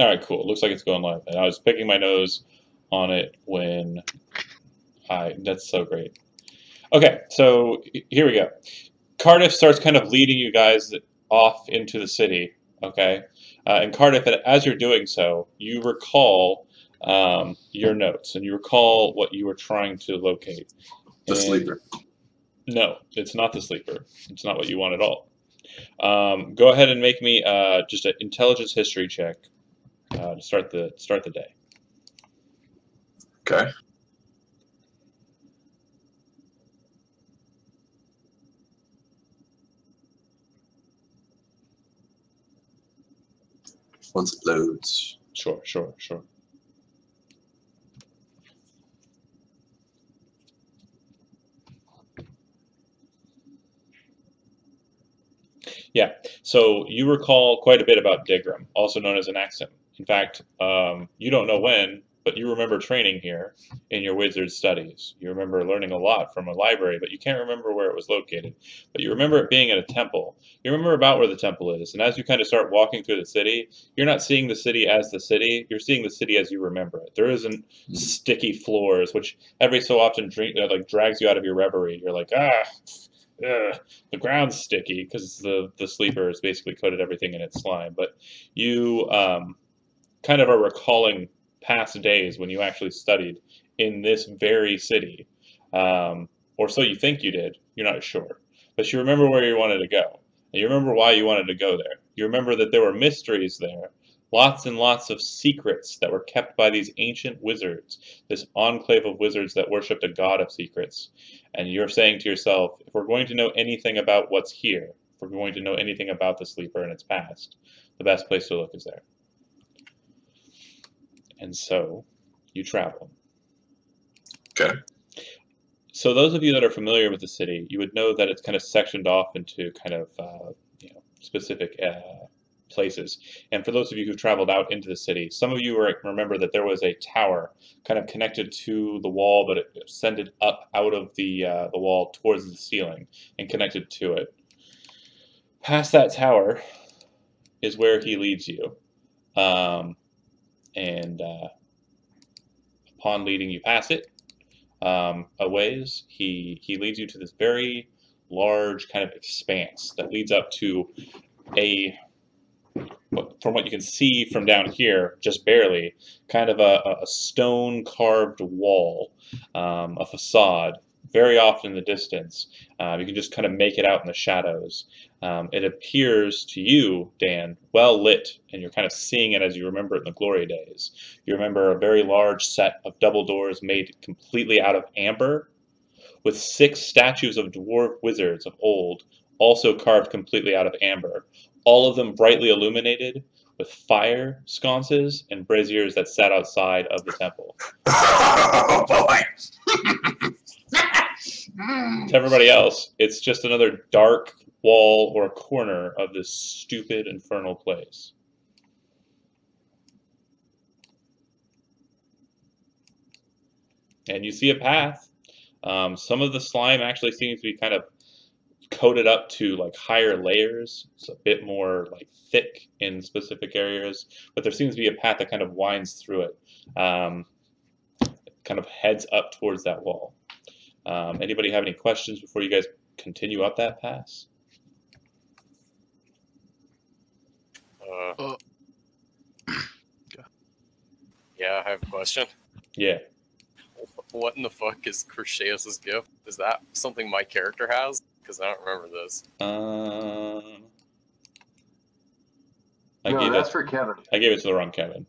All right, cool. Looks like it's going live. And I was picking my nose on it when I. That's so great. Okay, so here we go. Cardiff starts kind of leading you guys off into the city. Okay, uh, and Cardiff, as you're doing so, you recall um, your notes and you recall what you were trying to locate. The and sleeper. No, it's not the sleeper. It's not what you want at all. Um, go ahead and make me uh, just an intelligence history check uh, to start the start the day. Okay. Once it loads. Sure, sure, sure. Yeah, so you recall quite a bit about Dighgrum, also known as an Axim. In fact, um, you don't know when, but you remember training here in your wizard studies. You remember learning a lot from a library, but you can't remember where it was located. But you remember it being at a temple. You remember about where the temple is. And as you kind of start walking through the city, you're not seeing the city as the city. You're seeing the city as you remember it. There isn't sticky floors, which every so often uh, like drags you out of your reverie. You're like, ah, ugh, the ground's sticky because the the sleeper has basically coated everything in its slime. But you um, kind of are recalling past days when you actually studied in this very city, um, or so you think you did. You're not sure, but you remember where you wanted to go, and you remember why you wanted to go there. You remember that there were mysteries there lots and lots of secrets that were kept by these ancient wizards, this enclave of wizards that worshipped a god of secrets. And you're saying to yourself, if we're going to know anything about what's here, if we're going to know anything about the sleeper and its past, the best place to look is there. And so you travel. Okay. So those of you that are familiar with the city, you would know that it's kind of sectioned off into kind of uh, you know specific uh, places. And for those of you who've traveled out into the city, some of you remember that there was a tower kind of connected to the wall, but it ascended up out of the, uh, the wall towards the ceiling and connected to it. Past that tower is where he leads you. Um, and uh, upon leading you past it, um, a ways, he, he leads you to this very large kind of expanse that leads up to a from what you can see from down here, just barely, kind of a, a stone carved wall, um, a facade, very often in the distance. Uh, you can just kind of make it out in the shadows. Um, it appears to you, Dan, well lit, and you're kind of seeing it as you remember it in the glory days. You remember a very large set of double doors made completely out of amber, with six statues of dwarf wizards of old, also carved completely out of amber, all of them brightly illuminated with fire sconces and braziers that sat outside of the temple. Oh boy! to everybody else, it's just another dark wall or corner of this stupid infernal place. And you see a path. Um, some of the slime actually seems to be kind of coated up to like higher layers. It's a bit more like thick in specific areas, but there seems to be a path that kind of winds through it, um, kind of heads up towards that wall. Um, anybody have any questions before you guys continue up that pass? Uh, yeah, I have a question. Yeah. What in the fuck is Crucius's gift? Is that something my character has? because I don't remember this. Um, I no, gave that's it, for Kevin. I gave it to the wrong Kevin.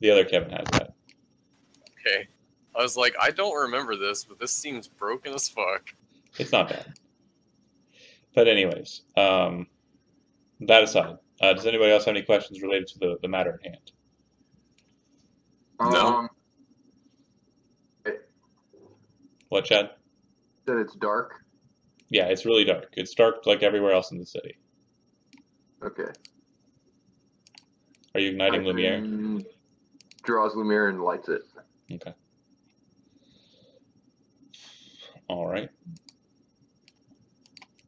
The other Kevin has that. Okay. I was like, I don't remember this, but this seems broken as fuck. It's not bad. But anyways, um, that aside, uh, does anybody else have any questions related to the, the matter at hand? No. Um, What, Chad? that it's dark. Yeah, it's really dark. It's dark like everywhere else in the city. Okay. Are you igniting Lumiere? Mm, Draws Lumiere and lights it. Okay. All right.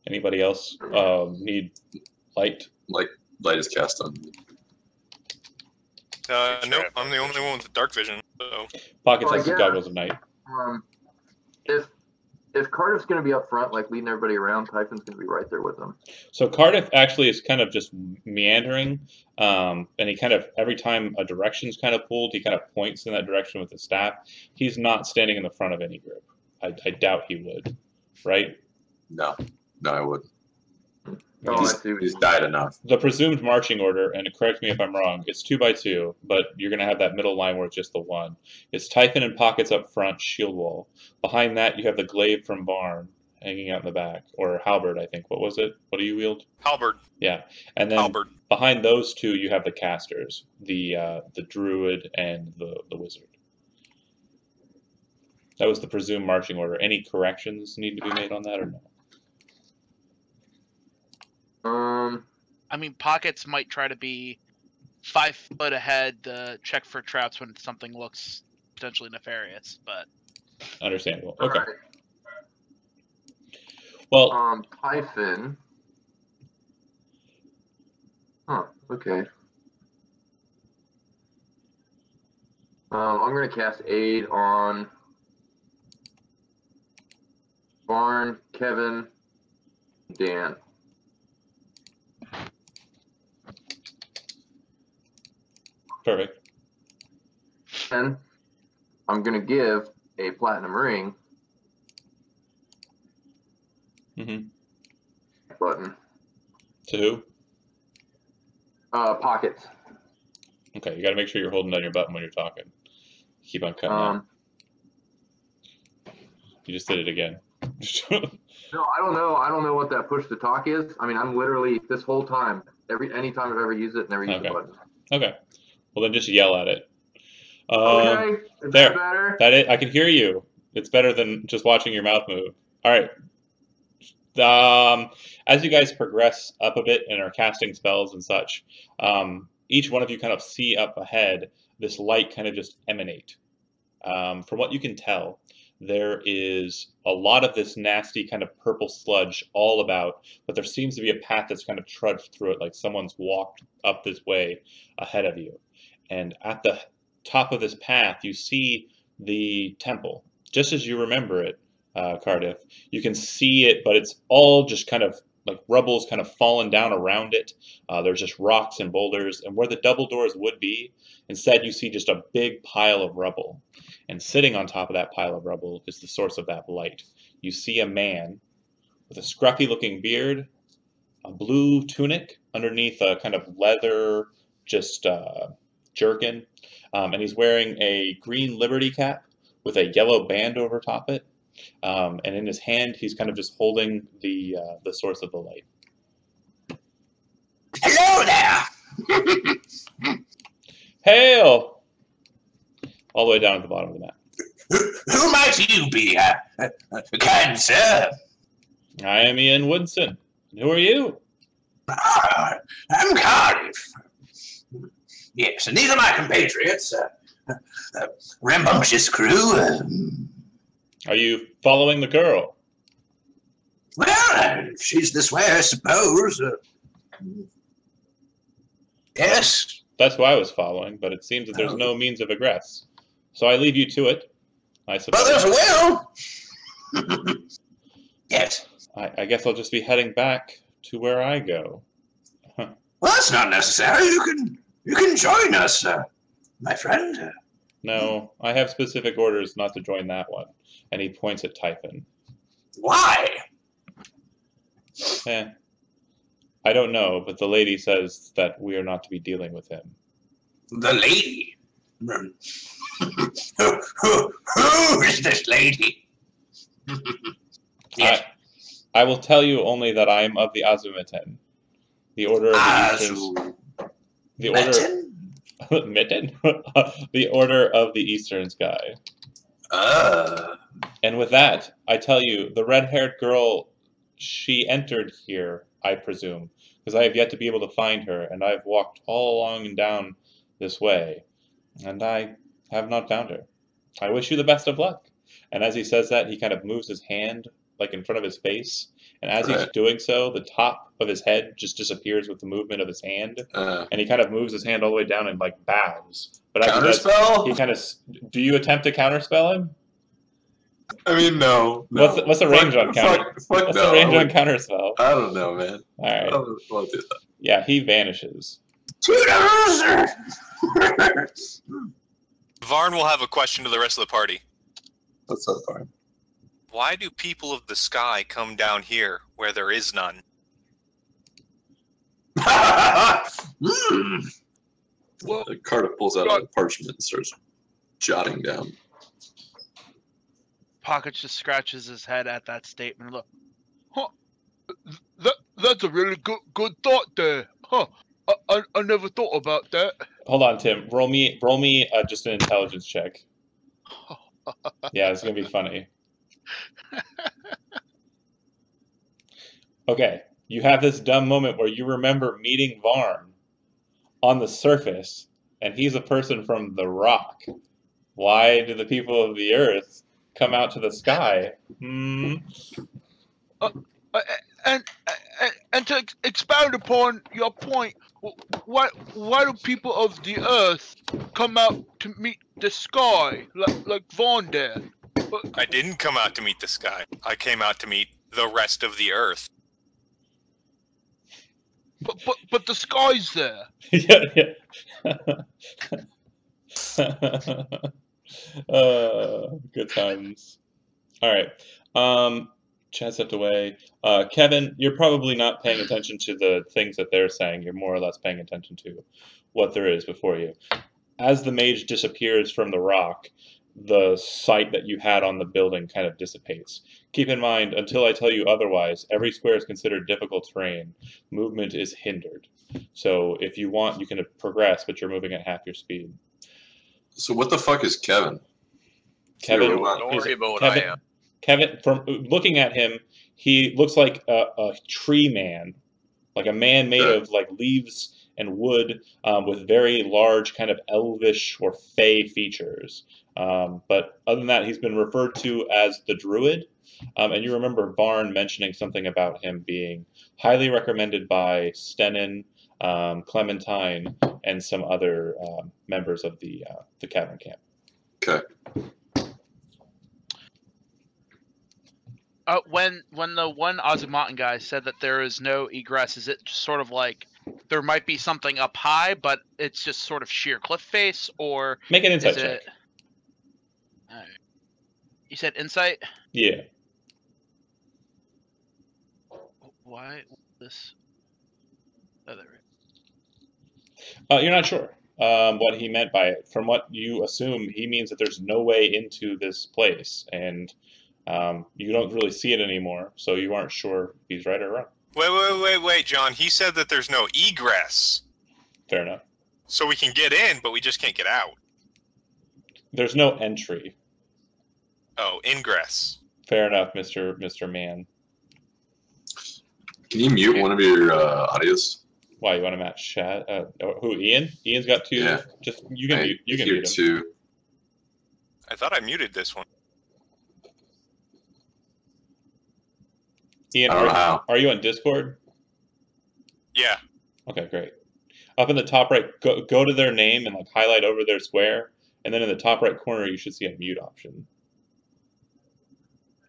Anybody else um, need light? Light, light is cast on me. Uh, nope, I'm the only one with dark vision. So Pockets Well, I has the goggles of night. Um, if if Cardiff's gonna be up front, like leading everybody around, Typhon's gonna be right there with them. So Cardiff actually is kind of just meandering, um, and he kind of every time a direction's kind of pulled, he kind of points in that direction with the staff. He's not standing in the front of any group. I, I doubt he would, right? No, no, I wouldn't. Oh, he's, he's died enough. The presumed marching order, and correct me if I'm wrong, it's two by two, but you're going to have that middle line where it's just the one. It's Typhon and Pockets up front, shield wall. Behind that, you have the glaive from Varn hanging out in the back, or halberd, I think. What was it? What do you wield? halberd, Yeah, and then halberd. behind those two, you have the casters, the uh, the druid and the the wizard. That was the presumed marching order. Any corrections need to be made on that or no? Um, I mean, pockets might try to be five foot ahead to check for traps when something looks potentially nefarious. But Understandable. Okay. right. Well, Um, Typhon. Huh. Okay. Um, I'm gonna cast aid on Varn, Kevin, Dan. perfect. And I'm gonna give a platinum ring hmm button. To who? Uh, pockets. Okay, you got to make sure you're holding down your button when you're talking. Keep on cutting out. Um, You just did it again. No, I don't know. I don't know what that push to talk is. I mean, I'm literally this whole time, every any time I've ever used it, never used the Okay. button. okay. Well, then just yell at it. Um, Okay, is there. that better? That it, I can hear you. It's better than just watching your mouth move. All right. Um, as you guys progress up a bit and are casting spells and such, um, each one of you kind of see up ahead this light kind of just emanate. Um, from what you can tell, there is a lot of this nasty kind of purple sludge all about, but there seems to be a path that's kind of trudged through it, like someone's walked up this way ahead of you. And at the top of this path, you see the temple, just as you remember it, uh, Cardiff. You can see it, but it's all just kind of like rubble's kind of fallen down around it. Uh, there's just rocks and boulders, and where the double doors would be, instead you see just a big pile of rubble. And sitting on top of that pile of rubble is the source of that light. You see a man with a scruffy looking beard, a blue tunic underneath a kind of leather, just uh, jerkin, um, and he's wearing a green Liberty cap with a yellow band over top it. Um, and in his hand, he's kind of just holding the uh, the source of the light. Hello there. Hail! All the way down at the bottom of the map. Who, who might you be, uh, uh, uh, kind sir? I am Ian Woodson. Who are you? Ah, I'm Cardiff. Yes, and these are my compatriots. Uh, uh, uh, rambunctious crew. Um, Are you following the girl? well, uh, she's this way, I suppose. Uh, yes. That's who I was following, but it seems that there's no means of egress. So I leave you to it. I suppose. Well, there's a will. yes. I, I guess I'll just be heading back to where I go. Well, that's not necessary. You can you can join us, uh, my friend. No, I have specific orders not to join that one. And he points at Typhon. Why? Eh. I don't know, but the lady says that we are not to be dealing with him. The lady. Who, who, who is this lady? yes. I, I will tell you only that I am of the Azumiten, the order of the Eastern, Azu. the order Mitten, the order of the Eastern Sky. Uh, And with that, I tell you, the red-haired girl, she entered here, I presume, because I have yet to be able to find her, and I've walked all along and down this way, and I have not found her. I wish you the best of luck. And as he says that, he kind of moves his hand like in front of his face, and as he's doing so, the top of his head just disappears with the movement of his hand, Uh, and he kind of moves his hand all the way down and like bows. But as he he kind of. Do you attempt to counterspell him? I mean, no. no. What's the- what's the range Fuck- on counter- Fuck, fuck What's no. the range I, on counterspell? I don't know, man. All right. I right. don't want to do that. Yeah, he vanishes. Toodles! Varn will have a question to the rest of the party. That's so fine. Why do people of the sky come down here where there is none? Hmm. Well, Cardiff pulls out God. a parchment and starts jotting down. Pockets just scratches his head at that statement. Look, huh? That that's a really good good thought there, huh? I, I, I never thought about that. Hold on, Tim. Roll me, roll me uh, just an intelligence check. Yeah, it's gonna be funny. Okay, you have this dumb moment where you remember meeting Varn on the surface, and he's a person from the rock. Why do the people of the earth come out to the sky? Hmm. Uh, and, and and to expound upon your point, why why do people of the earth come out to meet the sky like like Varn did? I didn't come out to meet the sky. I came out to meet the rest of the earth. But but but the sky's there. yeah, yeah. uh, good times. All right. Um, Chad stepped away. Uh, Kevin, you're probably not paying attention to the things that they're saying. You're more or less paying attention to what there is before you. As the mage disappears from the rock, the sight that you had on the building kind of dissipates. Keep in mind, until I tell you otherwise, every square is considered difficult terrain. Movement is hindered. So if you want, you can progress, but you're moving at half your speed. So what the fuck is Kevin? Kevin, Zero one. Don't worry about what Kevin- I am. Kevin, from looking at him, he looks like a, a tree man, like a man made of like leaves and wood, um, with very large kind of elvish or fey features. Um, but other than that, he's been referred to as the Druid. Um, and you remember Varn mentioning something about him being highly recommended by Stenin, um, Clementine, and some other um, members of the uh, the Cavern Camp. Okay. Uh, when when the one Ozymandian guy said that there is no egress, is it just sort of like there might be something up high, but it's just sort of sheer cliff face, or Make an insight check. it? You said insight. Yeah. Why this? Oh, there Uh, you're not sure um, what he meant by it. From what you assume, he means that there's no way into this place, and um, you don't really see it anymore, so you aren't sure if he's right or wrong. Wait, wait, wait, wait, John. He said that there's no egress. Fair enough. So we can get in, but we just can't get out. There's no entry. Oh, ingress. Fair enough, Mister Mister Man. Can you mute one of your uh, audios? Why you want to match chat? Uh, who? Ian? Ian's got two. Yeah. Just you can I mute. You can mute him. two. I thought I muted this one. Ian, I don't are, are you on Discord? Yeah. Okay, great. Up in the top right, go, go to their name and like highlight over their square, and then in the top right corner, you should see a mute option.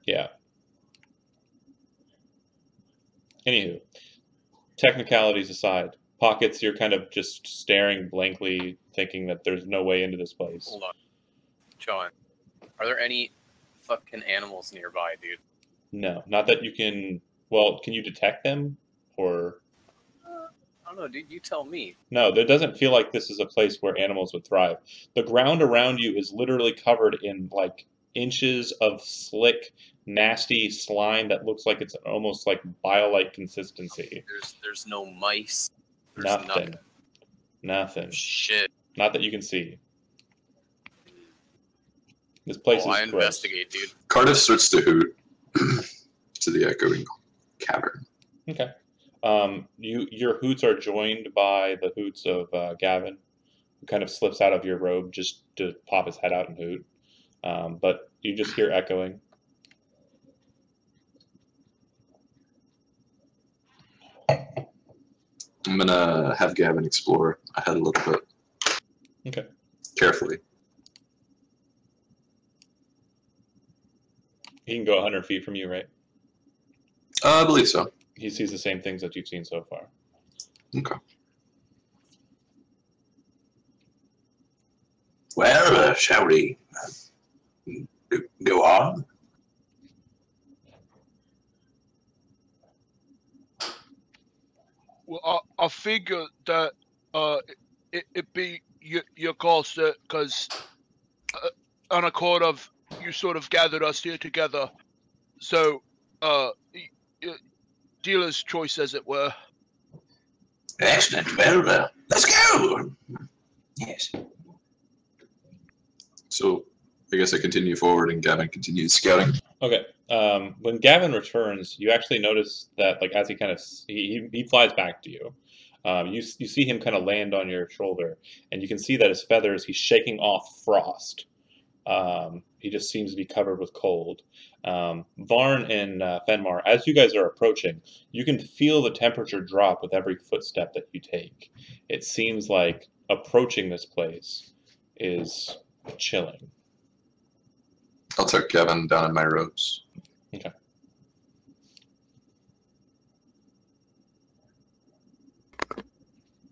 Yeah. Anywho, technicalities aside, pockets, you're kind of just staring blankly, thinking that there's no way into this place. Hold on. John, are there any fucking animals nearby, dude? No, not that you can. Well, can you detect them? Or I don't know, dude. You tell me. no, there doesn't feel like this is a place where animals would thrive. The ground around you is literally covered in like inches of slick, nasty slime that looks like it's almost like bile-like consistency. There's there's no mice. There's Nothing. nothing. Nothing. Shit. Not that you can see. This oh, place oh, I gross. investigate, dude. Cardiff starts to hoot to the echoing cavern. Okay. Um, you your hoots are joined by the hoots of uh, Gavin, who kind of slips out of your robe just to pop his head out and hoot. Um, but you just hear echoing. I'm gonna have Gavin explore ahead a little bit. Okay. Carefully. He can go 100 feet from you, right? Uh, I believe so. He sees the same things that you've seen so far. Okay. Well, uh, shall we uh, go- go on? Well, I, I figure that uh, it, it be your, your call, sir, because uh, on accord of you sort of gathered us here together. So, uh, y- y- dealer's choice, as it were. Excellent. Well, uh, let's go. Yes. So I guess I continue forward and Gavin continues scouting. Okay. Um, when Gavin returns, you actually notice that, like, as he kind of he, he he flies back to you, um, you you see him kind of land on your shoulder, and you can see that his feathers he's shaking off frost. Um, he just seems to be covered with cold. Um, Varn and uh, Fenmar, as you guys are approaching, you can feel the temperature drop with every footstep that you take. It seems like approaching this place is chilling. I'll tuck Kevin down in my robes. Okay.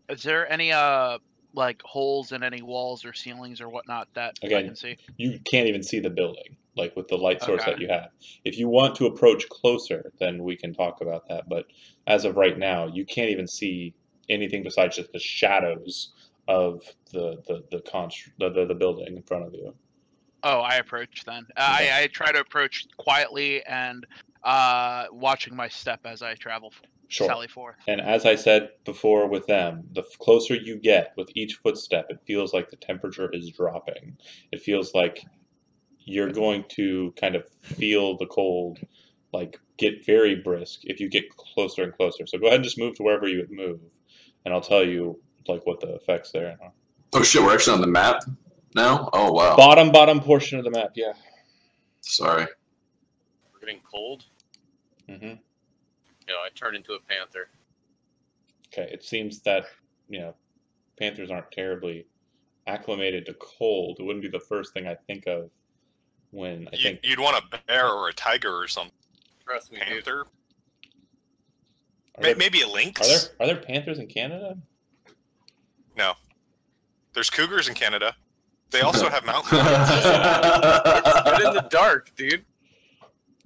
Is there any uh like holes in any walls or ceilings or whatnot that I can see? you can't even see the building, like with the light source Okay. that you have. If you want to approach closer, then we can talk about that. But as of right now, you can't even see anything besides just the shadows of the the the, const- the, the, the building in front of you. Oh, I approach then. Uh, Okay. I, I try to approach quietly and uh watching my step as I travel Sure. sally forth. And as I said before with them, the closer you get with each footstep, it feels like the temperature is dropping. It feels like you're going to kind of feel the cold, like get very brisk if you get closer and closer. So go ahead and just move to wherever you would move, and I'll tell you like what the effects there are. Oh shit, we're actually on the map now? Oh wow. Bottom bottom portion of the map, yeah. Sorry. We're getting cold. hmm You know, I turn into a panther. Okay, it seems that you know panthers aren't terribly acclimated to cold. It wouldn't be the first thing I think of when I You, think you'd want a bear or a tiger or something. Trust me. Panther, there, maybe a are lynx. there are there panthers in Canada? No, there's cougars in Canada. They also have mountain lions. But in the dark, dude.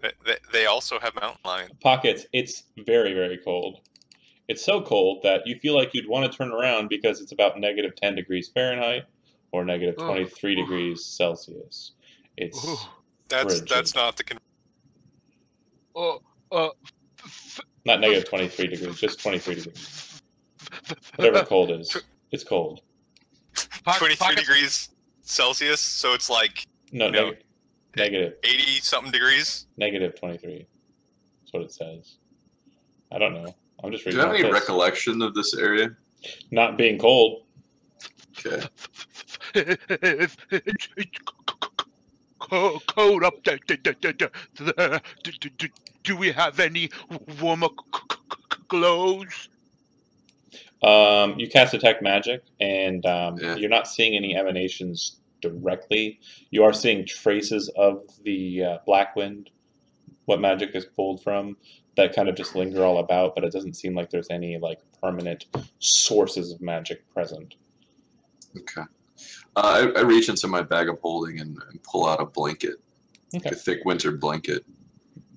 They- they, they also have mountain lions. Pockets. It's very very cold. It's so cold that you feel like you'd want to turn around because it's about negative ten degrees Fahrenheit or negative Oh. twenty three degrees Celsius. It's Ooh. That's Frigid. that's not the. Con- Uh, uh, f- not negative twenty three degrees, just twenty three degrees. Whatever cold is, it's cold. 23 pockets- degrees Celsius, so it's like No, No. Neg- negative. 80 something degrees. Negative 23. That's what it says. I don't know. I'm just Do you have any this. recollection of this area? Not being cold. Okay. If- it's- it's co- Code up there. Do, we have any warmer clothes? Um, you cast detect magic, and um, Yeah. you're not seeing any emanations directly. You are seeing traces of the uh, black wind, what magic is pulled from, that kind of just linger all about. But it doesn't seem like there's any like permanent sources of magic present. Okay. Uh, I, I reach into my bag of holding and, and pull out a blanket, Okay. a thick winter blanket.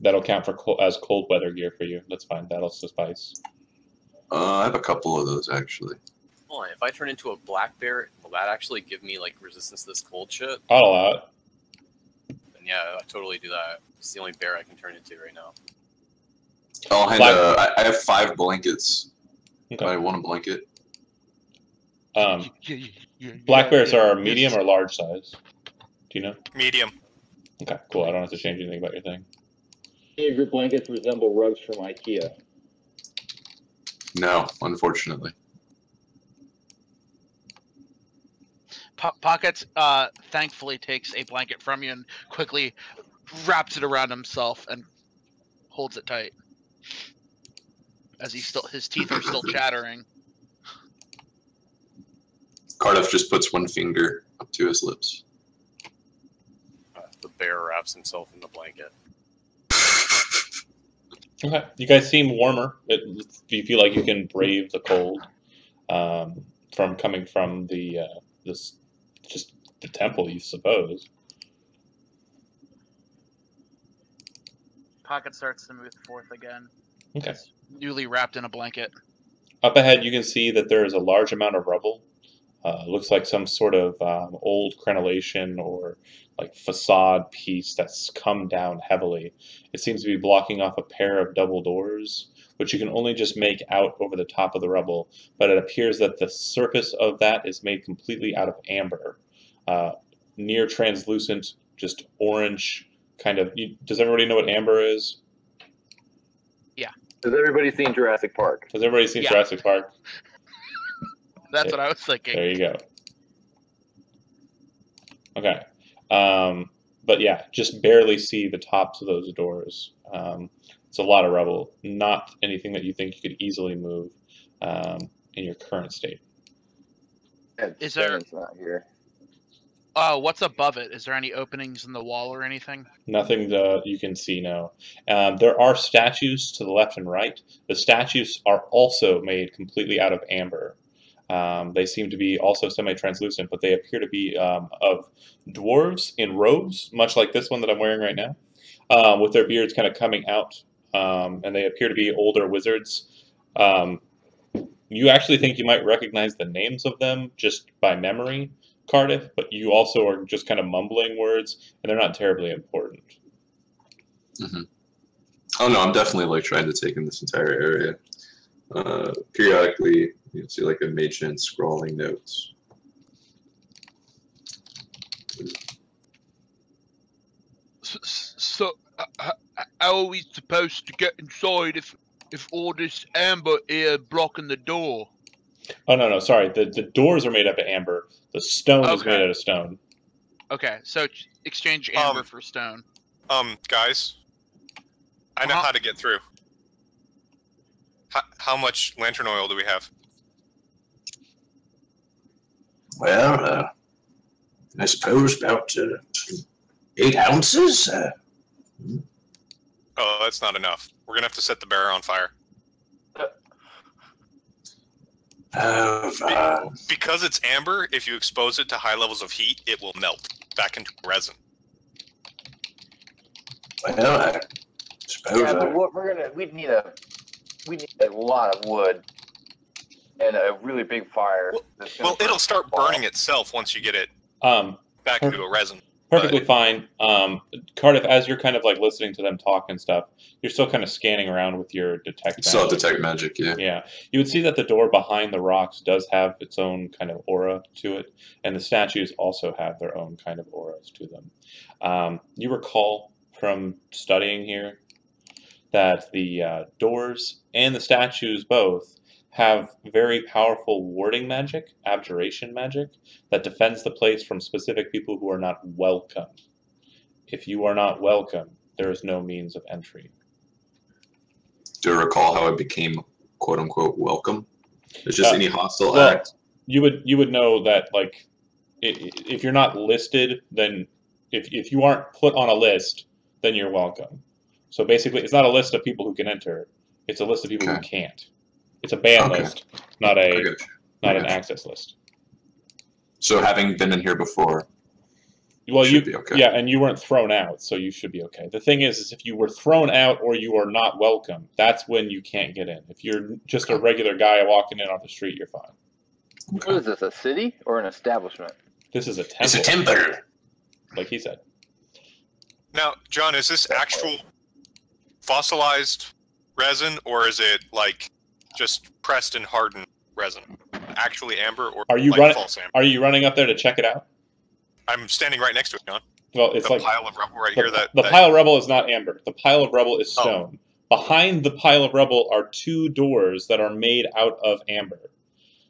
That'll count for col- as cold weather gear for you. That's fine. That'll suffice. Uh, I have a couple of those actually. Hold on, if I turn into a black bear, will that actually give me like resistance to this cold shit? I'll allow it. Then yeah, I totally do that. It's the only bear I can turn into right now. I'll hand. Uh, I, I have five blankets. Okay. I want a blanket. Um, black bears are medium or large size. Do you know? Medium. Okay, cool. I don't have to change anything about your thing. Any of your blankets resemble rugs from IKEA. No, unfortunately. Po- Pockets uh thankfully takes a blanket from you and quickly wraps it around himself and holds it tight. As he still his teeth are still chattering. Cardiff just puts one finger up to his lips. Uh, the bear wraps himself in the blanket. Okay. You guys seem warmer. It, you feel like you can brave the cold um, from coming from the uh, this just the temple, you suppose. Pocket starts to move forth again. Okay. Just Newly wrapped in a blanket. Up ahead, you can see that there is a large amount of rubble. Uh, looks like some sort of um, old crenellation or like facade piece that's come down heavily. It seems to be blocking off a pair of double doors, which you can only just make out over the top of the rubble. But it appears that the surface of that is made completely out of amber, uh, near translucent, just orange kind of. You, does everybody know what amber is? Yeah. Has everybody seen Jurassic Park? Has everybody seen Yeah. Jurassic Park? That's Yeah. what I was thinking. There you go. Okay. Um, but yeah, just barely see the tops of those doors. Um, it's a lot of rubble. Not anything that you think you could easily move um, in your current state. And Is there- not here. Uh, what's above it? Is there any openings in the wall or anything? Nothing that you can see now. Um, there are statues to the left and right. The statues are also made completely out of amber. Um, they seem to be also semi-translucent, but they appear to be um, of dwarves in robes, much like this one that I'm wearing right now, um, with their beards kind of coming out, um, and they appear to be older wizards. Um, you actually think you might recognize the names of them just by memory, Cardiff, but you also are just kind of mumbling words, and they're not terribly important. Oh no, I'm definitely like trying to take in this entire area. Uh, periodically, you see like a mage scrawling notes. S- s- So, uh, how are we supposed to get inside if if all this amber here blocking the door? Oh no, no, sorry. The the doors are made up of amber. The stone is made out of stone. Okay, so exchange amber Um, for stone. Um, guys, I know Uh-huh. how to get through. How, how much lantern oil do we have? Well, uh, I suppose about uh, eight ounces. Uh, Oh, that's not enough. We're gonna have to set the bear on fire of, uh, because it's amber. If you expose it to high levels of heat, it will melt back into resin. well, I suppose. Yeah, but what we're gonna we need a we need a lot of wood and a really big fire. Well- Well, it'll start burning itself once you get it Um, back into a resin. Perfectly fine. Um, Cardiff, as you're kind of like listening to them talk and stuff, you're still kind of scanning around with your detect. Still detect magic, yeah. Yeah, you would see that the door behind the rocks does have its own kind of aura to it, and the statues also have their own kind of auras to them. Um, you recall from studying here that the uh, doors and the statues both have very powerful warding magic, abjuration magic, that defends the place from specific people who are not welcome. If you are not welcome, there is no means of entry. Do I recall how I became quote unquote welcome? It's just Uh, any hostile well, act. you would you would know that like if you're not listed then if, if you aren't put on a list then you're welcome so basically it's not a list of people who can enter it's a list of people who can't it's a ban Okay. list not a not an access list So having been in here before, well you should be okay. yeah and you weren't thrown out so you should be okay the thing is is if you were thrown out or you are not welcome that's when you can't get in if you're just a regular guy walking in off the street you're fine What is this? A city or an establishment? this is a temple it's a temple. like he said Now, John, is this actual fossilized resin, or is it like just pressed and hardened resin? Actually amber, or Are you like running- false amber? are you running up there to check it out I'm standing right next to it, John. well it's the like pile of rubble right The, here. That, the that- pile of rubble is not amber. The pile of rubble is Oh. stone. Behind the pile of rubble are two doors that are made out of amber.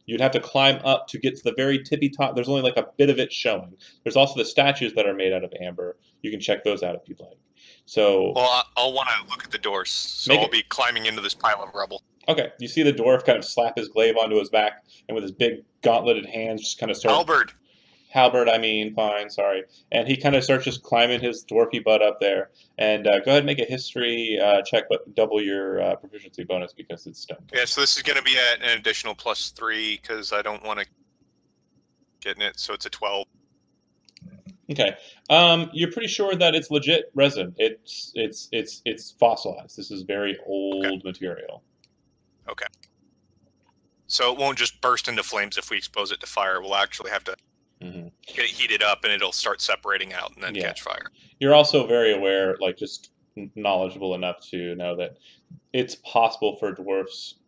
You'd have to climb up to get to the very tippy top. There's only like a bit of it showing. There's also the statues that are made out of amber. You can check those out if you'd like. So Well, I'll want to look at the doors, so I'll it- be climbing into this pile of rubble. Okay, you see the dwarf kind of slap his glaive onto his back, and with his big gauntleted hands, just kind of start. Albert, Halberd, I mean, fine, sorry. And he kind of starts just climbing his dwarfy butt up there. And uh, go ahead and make a history uh, check, but double your uh, proficiency bonus because it's stone. yeah, so this is going to be at an additional plus three because I don't want to get in it, so it's a 12. Okay. Um, you're pretty sure that it's legit resin. It's it's it's it's fossilized. This is very old material. So it won't just burst into flames if we expose it to fire. We'll actually have to hmm get it heated up and it'll start separating out and then Yeah. catch fire. You're also very aware, like just knowledgeable enough to know that it's possible for dwarfs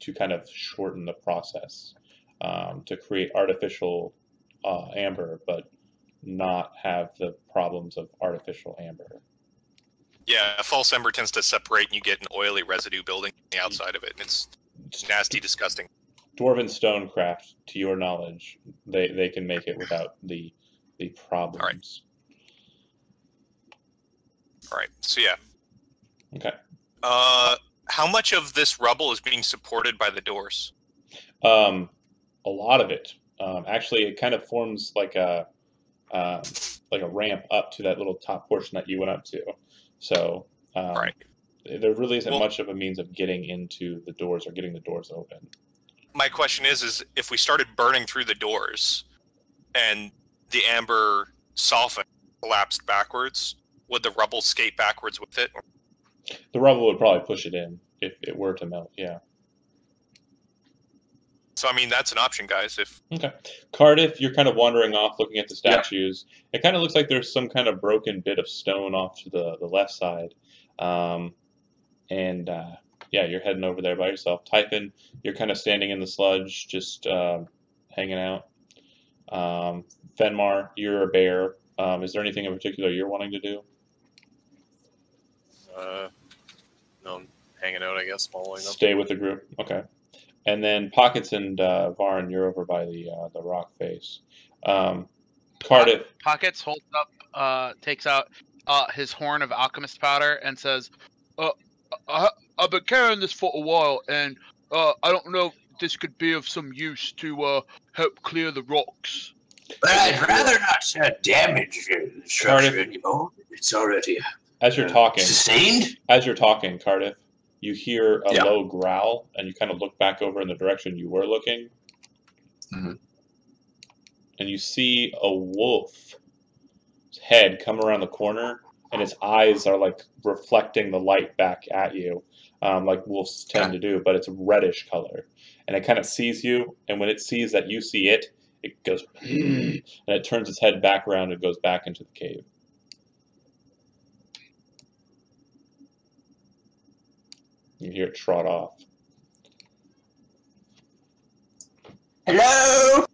to kind of shorten the process um, to create artificial uh, amber, but not have the problems of artificial amber. Yeah, false ember tends to separate and you get an oily residue building on the outside of it. And it's nasty, disgusting. Dwarven stonecraft, to your knowledge, they, they can make it without the the problems. All right. All right. So yeah. Okay. Uh, how much of this rubble is being supported by the doors? Um, a lot of it. Um, actually, it kind of forms like a um, like a ramp up to that little top portion that you went up to. So um, Right. there really isn't Well- much of a means of getting into the doors or getting the doors open. My question is, is if we started burning through the doors, and the amber softened, collapsed backwards, would the rubble skate backwards with it? The rubble would probably push it in if it were to melt. Yeah. So I mean, that's an option, guys. If Okay. Cardiff, you're kind of wandering off looking at the Yeah. statues. It kind of looks like there's some kind of broken bit of stone off to the, the left side. Um, and uh, yeah, you're heading over there by yourself. Typhon, you're kind of standing in the sludge, just um, hanging out. Um, Fenmar, you're a bear. Um, is there anything in particular you're wanting to do? Uh, no, I'm hanging out, I guess, following them. Stay with the group. Okay. And then Pockets and uh, Varn, you're over by the uh, the rock face. Um, Cardiff, Pockets holds up, uh, takes out uh, his horn of alchemist powder and says, Uh, I, I've been carrying this for a while, and uh, I don't know if this could be of some use to uh, help clear the rocks. But I'd rather not uh, damage uh, the structure Cardiff. anymore. It's already as you're uh, talking, sustained. as you're talking, Cardiff, you hear a Yeah. low growl, and you kind of look back over in the direction you were looking, Mhm. and you see a wolf's head come around the corner, and its eyes are like reflecting the light back at you, um, like wolves tend to do, but it's a reddish color, and it kind of sees you, and when it sees that you see it, it goes, and it turns its head back around and goes back into the cave. You hear it trot off. Hello.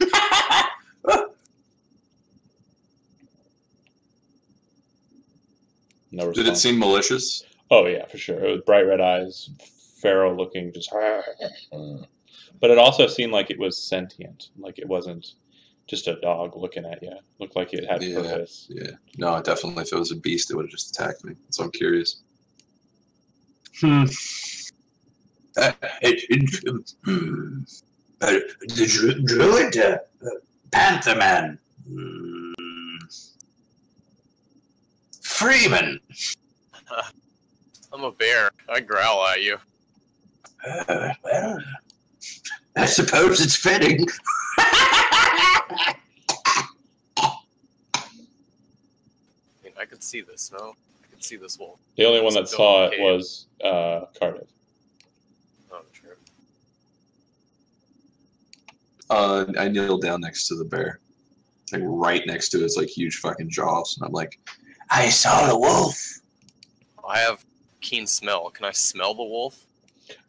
No response. Did it seem malicious? Oh yeah, for sure. It was bright red eyes, feral looking, just. But it also seemed like it was sentient, like it wasn't just a dog looking at you. Looked like it had Yeah. purpose. Yeah. No, definitely. If it was a beast, it would have just attacked me. So I'm curious. Hmm. Uh, hmm. uh, the dru- druid, uh, uh, panther man, Hmm. Freeman. I'm a bear. I growl at you. Uh, well, I suppose it's fitting. I mean, I could see this. No, I could see this wolf. The only one that saw it cave. was uh, Cardiff. Oh, true. Uh, I kneel down next to the bear, like right next to its like huge fucking jaws, and I'm like, I saw the wolf. I have keen smell. Can I smell the wolf?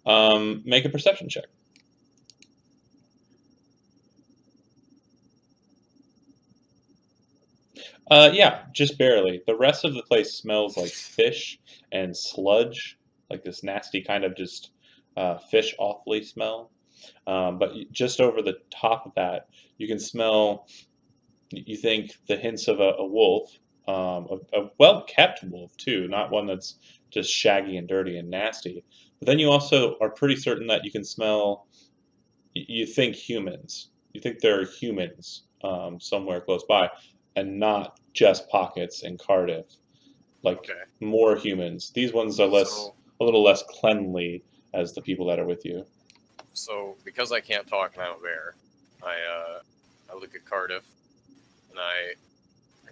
Um, make a perception check. Uh, yeah, just barely. The rest of the place smells like fish and sludge, like this nasty kind of just uh, fish awfully smell. Um, but just over the top of that, you can smell. You think the hints of a, a wolf, um, a, a well-kept wolf too, not one that's just shaggy and dirty and nasty, But then you also are pretty certain that you can smell. You think humans. You think there are humans um, somewhere close by, and not just pockets in Cardiff. Like Okay. more humans. These ones are less, So, a little less cleanly as the people that are with you. so because I can't talk and I'm a bear, I uh, I look at Cardiff and I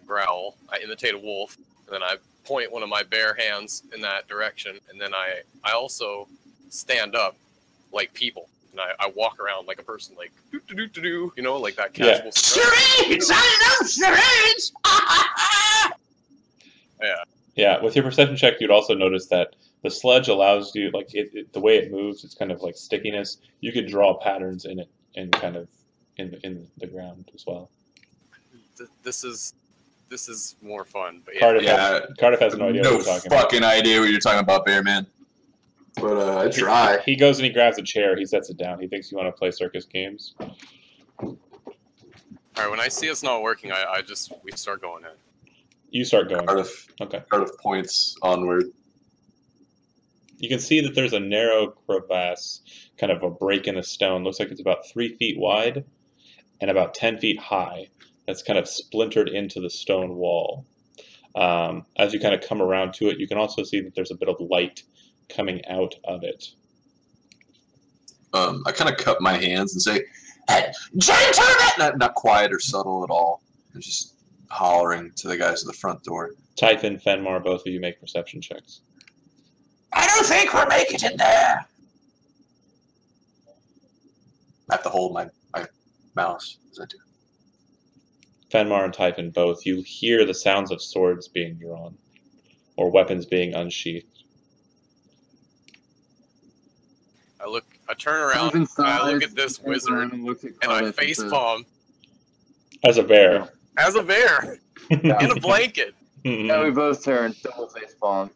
growl. I imitate a wolf, and then I point one of my bare hands in that direction, and then I I also stand up like people. And I, I walk around like a person, like doo doo doo doo doo, you know, like that Yeah. casual. strut. Charades! I love charades! Yeah, Yeah, with your perception check, you'd also notice that the sludge allows you, like it, it, the way it moves, it's kind of like stickiness. You could draw patterns in it and kind of in the, in the ground as well. Th- This is this is more fun, but yeah. Cardiff, Yeah, has, Cardiff has no idea no what you're talking about. fucking idea what you're talking about, Bear Man. But uh, I try. He goes and he grabs a chair. He sets it down. He thinks you want to play circus games. All right, when I see it's not working, I, I just we start going in. You start going. Cardiff, Okay. Cardiff points onward. You can see that there's a narrow crevasse, kind of a break in the stone. Looks like it's about three feet wide and about 10 feet high. That's kind of splintered into the stone wall. Um, as you kind of come around to it, you can also see that there's a bit of light coming out of it. Um, I kind of cup my hands and say, "Hey, "Gentlemen!" Not, not quiet or subtle at all. I'm just hollering to the guys at the front door. Typhon, Fenmar, both of you make perception checks. I don't think we're making it in there. I have to hold my, my mouse as I do. Fenmar and Typhon both, you hear the sounds of swords being drawn or weapons being unsheathed. I look, I turn around, Comes and I look at this wizard, and at and I Cardiff face palm As a bear. as a bear in a blanket. Mm-hmm. Yeah, we both turn double face palm.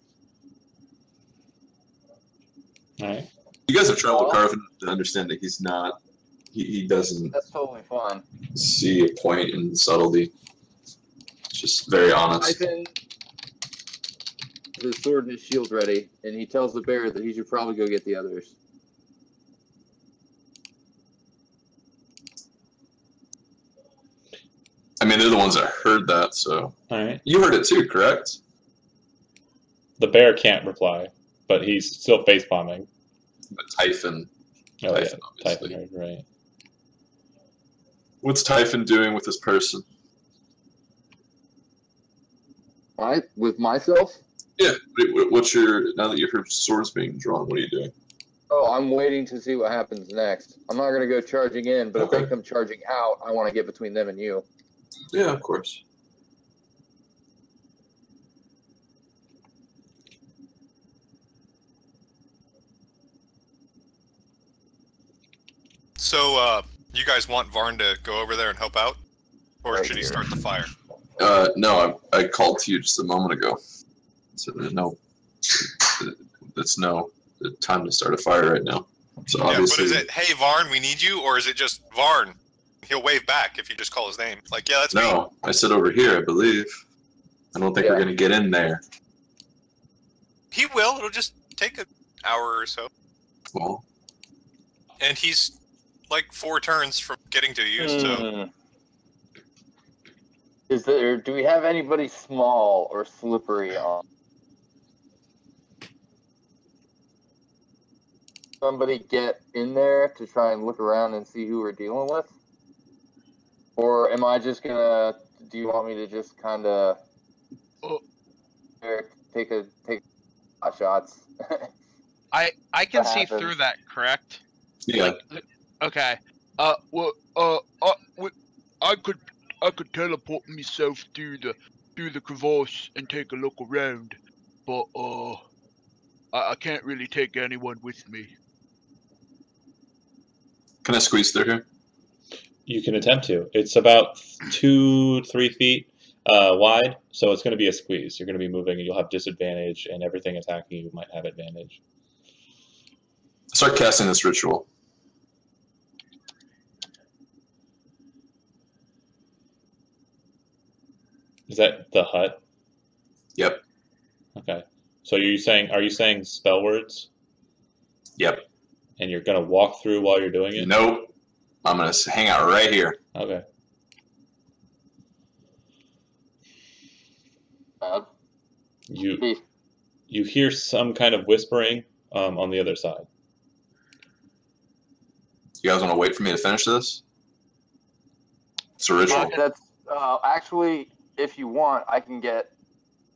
Alright. You guys have trouble with Carvin to understand that he's not. He, he doesn't That's totally fine. see a point in subtlety. It's just very honest. Typhon, his sword and his shield ready, and he tells the bear that he should probably go get the others. I mean, they're the ones that heard that, so Alright. you heard it too, correct? The bear can't reply, but he's still face bombing. But Typhon, Oh, yeah. Typhon, obviously. Typhon heard, right. What's Typhon doing with this person? I with myself. Yeah. what- what- What's your now that you heard swords being drawn? What are you doing? Oh, I'm waiting to see what happens next. I'm not gonna go charging in, but if they come charging out, I want to get between them and you. Yeah, of course. So, uh, you guys want Varn to go over there and help out, or Right should he here. start the fire? Uh, no, I, I called to you just a moment ago. So there's no, it's no time to start a fire right now. So Yeah, but is it, hey Varn, we need you, or is it just Varn? He'll wave back if you just call his name. Like, yeah, that's me. no, I said over here, I believe. I don't think we're gonna get in there. He will. It'll just take an hour or so, Well, and he's like four turns from getting to you. So, Hmm. Is there? Do we have anybody small or slippery on? Somebody get in there to try and look around and see who we're dealing with, or am I just gonna? Do you want me to just kind of Oh. take a take hot shots? I I can What see happens? through that, correct? yeah, Like, Okay. Uh, well, uh, i could, I could teleport myself through the, through the crevasse and take a look around, but uh, I, I can't really take anyone with me. can I squeeze through here? You can attempt to. It's about two, three feet uh, wide, so it's going to be a squeeze. You're going to be moving, and you'll have disadvantage, and everything attacking you might have advantage. Start casting this ritual. Is that the hut? Yep. Okay. So you're you saying? Are you saying spell words? Yep. And you're gonna walk through while you're doing it. Nope. I'm gonna hang out right here. Okay. Uh, You you hear some kind of whispering um, on the other side. You guys want to wait for me to finish this? It's a ritual. That's uh, actually, if you want, I can get.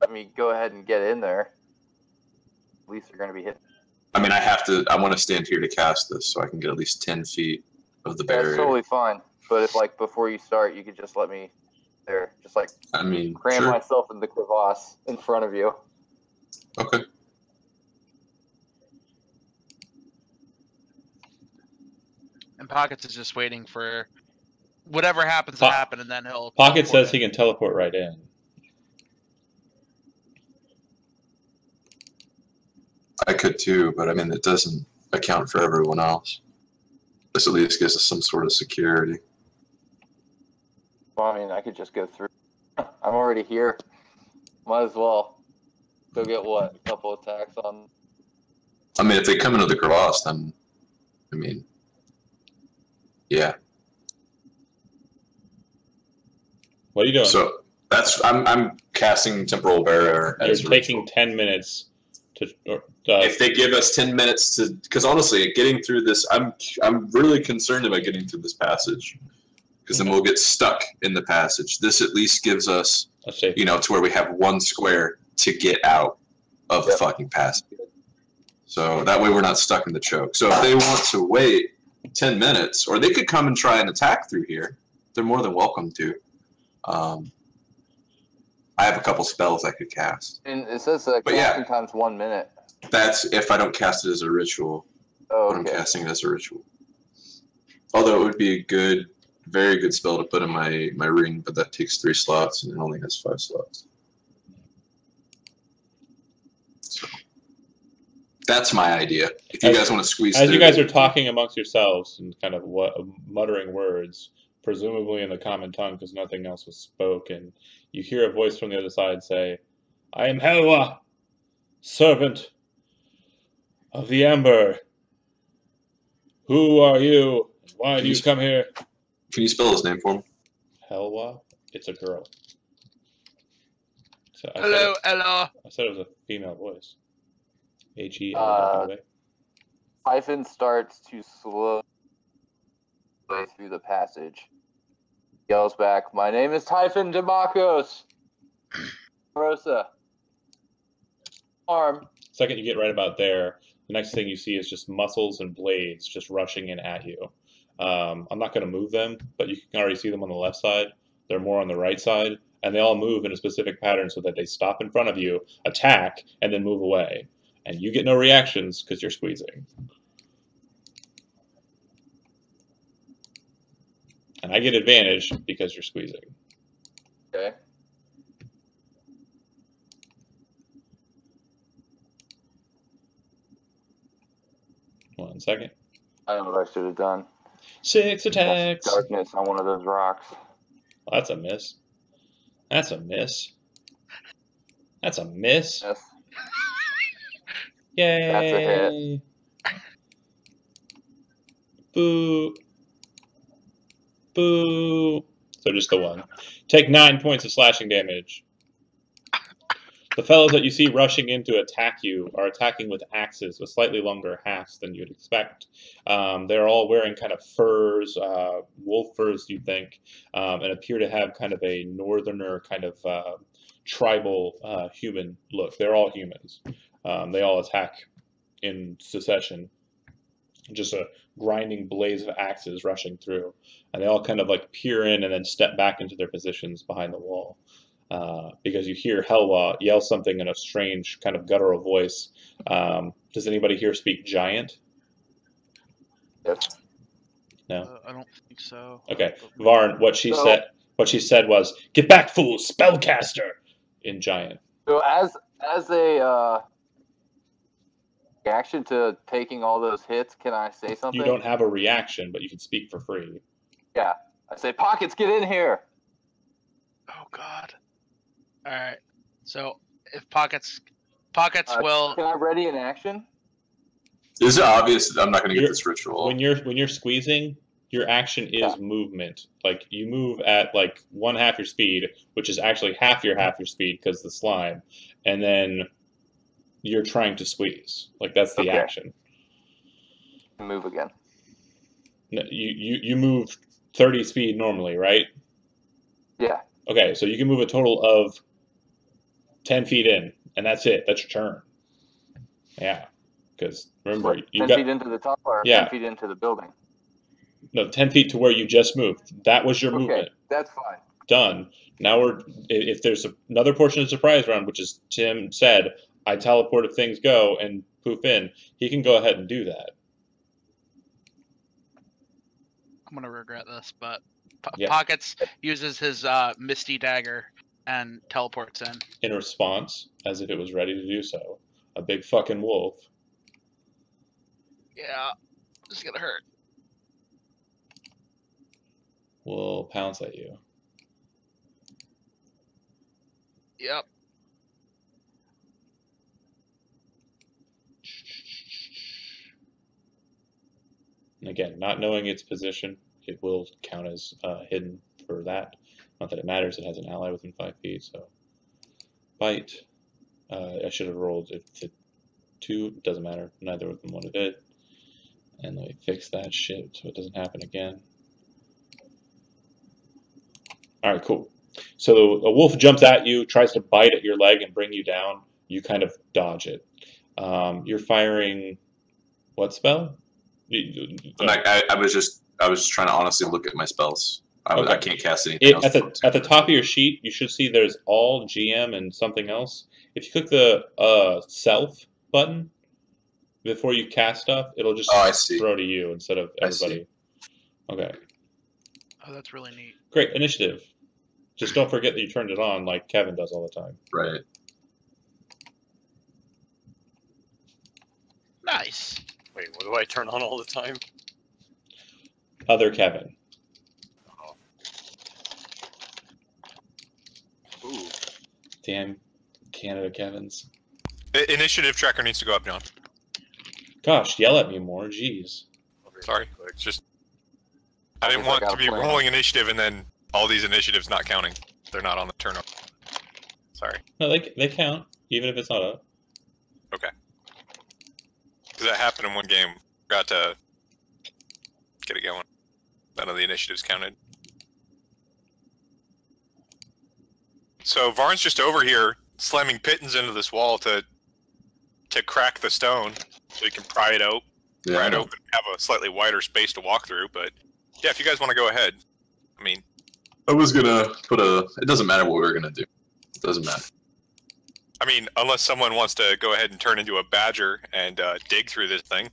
Let me go ahead and get in there. At least they're going to be hit. I mean, I have to. I want to stand here to cast this, so I can get at least ten feet of the That's totally fine. But if like before you start, you could just let me there, just like I mean, cram sure. myself in the crevasse in front of you. Okay. And Pockets is just waiting for whatever happens Po- to happen, and then he'll. Pocket says in. he can teleport right in. I could too, but I mean, it doesn't account for everyone else. This at least gives us some sort of security. Well, I mean, I could just go through. I'm already here. Might as well go get what a couple attacks on. I mean, if they come into the crevasse, then, I mean, yeah. What are you doing? So that's I'm I'm casting temporal barrier. you're taking ritual. ten minutes to. Or, uh, if they give us 10 minutes to because honestly getting through this i'm i'm really concerned about getting through this passage because then we'll get stuck in the passage. This at least gives us you know to where we have one square to get out of the fucking passage. So that way we're not stuck in the choke. So if they want to wait 10 minutes or they could come and try and attack through here. They're more than welcome to. Um, i have a couple spells i could cast. And it says that But yeah. casting time's one minute. That's if i don't cast it as a ritual Oh, but I'm casting it as a ritual. Although it would be a good, very good spell to put in my my ring, but that takes three slots and it only has five slots. So that's my idea. If you As- guys want to squeeze, As you guys are talking amongst yourselves and kind of what, muttering words, presumably in the common tongue because nothing else was spoken, you hear a voice from the other side say, I am Helwa, servant of the Ember. Who are you? Why do you come here? can you spell his name for me? Helwa? It's a girl. So I Hello, it- Ella. I said it was a female voice. H E L Uh, W. Typhon starts to slow way through the passage. Yells back, "My name is Typhon Demakos." Rosa. Arm. Second you get right about there, the next thing you see is just muscles and blades just rushing in at you. Um, I'm not going to move them, but you can already see them on the left side. They're more on the right side, and they all move in a specific pattern so that they stop in front of you, attack, and then move away. And you get no reactions because you're squeezing. And I get advantage because you're squeezing. Okay. One second. I don't know what I should have done. Six attacks. Darkness on one of those rocks. That's a miss. That's a miss. That's a miss. Yes. Yay! That's a hit. Boo. Boo. So just the one. Take nine points of slashing damage. The fellows that you see rushing in to attack you are attacking with axes with slightly longer hafts than you'd expect. Um, they're all wearing kind of furs, uh, wolf furs, you think, um, and appear to have kind of a northerner kind of uh, tribal uh, human look. They're all humans. Um, they all attack in succession. Just a grinding blaze of axes rushing through, and they all kind of like peer in and then step back into their positions behind the wall. Uh, because you hear Helwa yell something in a strange kind of guttural voice. Um, does anybody here speak giant? Yes. No. Uh, I don't think so. Okay, Varn. What she So- said. What she said was, "Get back, fool, spellcaster!" In giant. So as as a uh, reaction to taking all those hits, can I say something? You don't have a reaction, but you can speak for free. Yeah, I say, pockets, get in here. Oh God. All right. So if pockets, pockets Uh, will. Can I ready in action? Is it obvious that I'm not going to get this ritual? when you're when you're squeezing, your action is Yeah. movement. Like you move at like one half your speed, which is actually half your half your speed because the slime, and then you're trying to squeeze. Like that's the Okay. action. Move again. No, You you you move thirty speed normally, right? Yeah. Okay, so you can move a total of ten feet in, and that's it. That's your turn. Yeah, because remember What, you ten got feet into the top or Yeah. ten feet into the building. no ten feet to where you just moved. That was your Okay, movement. that's fine. done. Now we're if there's another portion of the surprise round, which is Tim said, I teleport if things go and poof in. He can go ahead and do that. I'm gonna regret this, but Po- Yeah. Pockets uses his uh, Misty Dagger and teleports in. in response, as if it was ready to do so. A big fucking wolf. Yeah, this is gonna hurt. will pounce at you. Yep. And again, not knowing its position, it will count as uh, hidden for that. Not that it matters, it has an ally within five feet, so. Bite. Uh, I should have rolled it to two, doesn't matter. Neither of them wanted it. And let me fix that shit so it doesn't happen again. Alright, cool. So a wolf jumps at you, tries to bite at your leg and bring you down. You kind of dodge it. Um, you're firing what spell? I'm I, I was just I was just trying to honestly look at my spells. I, was- I can't cast anything It, else. at the at the top of your sheet, you should see there's all GM and something else. If you click the uh, self button before you cast stuff, it'll just Oh, I see. throw to you instead of I see. everybody. Okay, Oh, that's really neat. great initiative. Just don't forget that you turned it on like Kevin does all the time. right. Nice. Wait, what do I turn on all the time? Other Kevin. Damn Canada Kevins. I- initiative tracker needs to go up, John. Gosh, yell at me more. Jeez. Sorry. It's just I didn't want to be plan. rolling initiative and then all these initiatives not counting. They're not on the turn up. Sorry. No, they they count even if it's not up. Okay. Because that happened in one game. Got to get it going. None of the initiatives counted. So Varn's just over here slamming pitons into this wall to to crack the stone so he can pry it out, Yeah. pry it open, have a slightly wider space to walk through. But yeah, if you guys want to go ahead, I mean, I was gonna put a. It doesn't matter what we are gonna do. It doesn't matter. I mean, unless someone wants to go ahead and turn into a badger and uh, dig through this thing.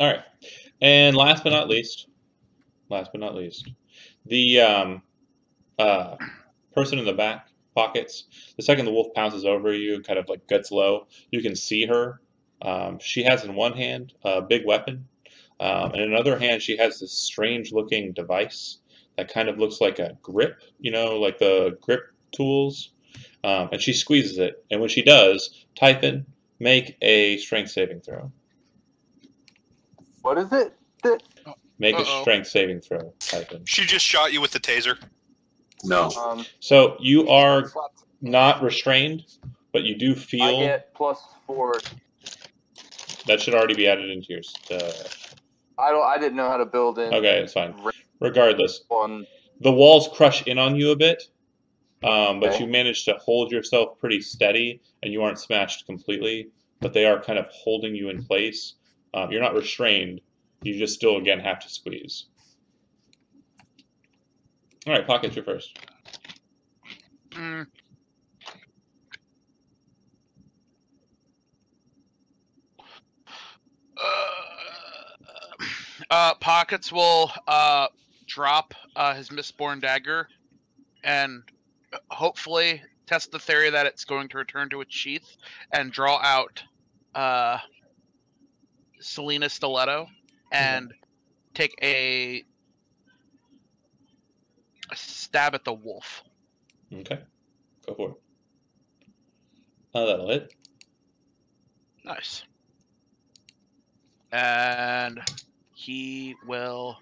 All right. And last but not least, last but not least, the um, uh, person in the back pockets. The second the wolf pounces over you, kind of like gets low, you can see her. Um, she has in one hand a big weapon, um, and in another hand she has this strange-looking device that kind of looks like a grip. You know, like the grip tools. Um, and she squeezes it, and when she does, Typhon, make a strength saving throw. What is it? That, Make a Uh-oh. strength saving throw, Typhon. She just shot you with the taser. No. um, So you are not restrained, but you do feel. I feel get plus four. that should already be added into your. Uh, I don't. I didn't know how to build in. okay, it's fine. Regardless, One. the walls crush in on you a bit, um, but Okay. you manage to hold yourself pretty steady, and you aren't smashed completely. But they are kind of holding you in place. Um, you're not restrained. You just still again have to squeeze. All right, pockets you first. Mm. Uh, uh, Pockets will uh, drop uh, his Mistborn dagger and hopefully test the theory that it's going to return to its sheath and draw out uh, Selena Stiletto and take a, a stab at the wolf. Okay, go for it. Oh, that'll hit. Nice. And he will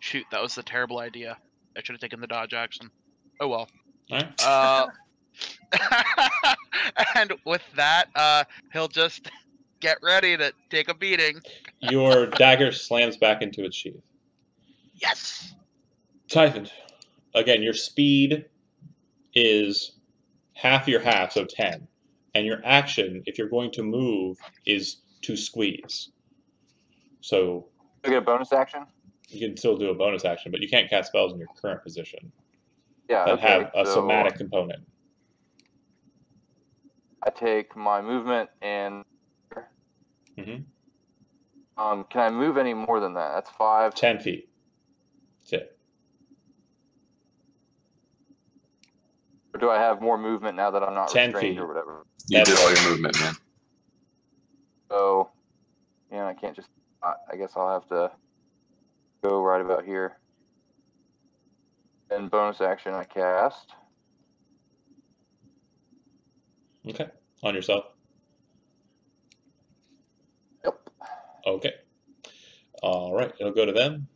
shoot. That was the terrible idea. I should have taken the dodge action. Oh well. All right. Uh, and with that, uh, he'll just get ready to take a beating. Your dagger slams back into its sheath. Yes. Typhon, again, your speed is half your half, so 10. And your action, if you're going to move, is to squeeze. So I get a bonus action. you can still do a bonus action, but you can't cast spells in your current position Yeah. that okay, have a so somatic component. I take my movement and. Mhm. Um, can I move any more than that? That's five. 10 feet. That's it. Or do I have more movement now that I'm not 10 restrained feet. or whatever? You did all your movement, man. So, yeah, I can't just. I, I guess I'll have to go right about here. And bonus action, I cast. Okay. On yourself. Okay. All right. It'll go to them.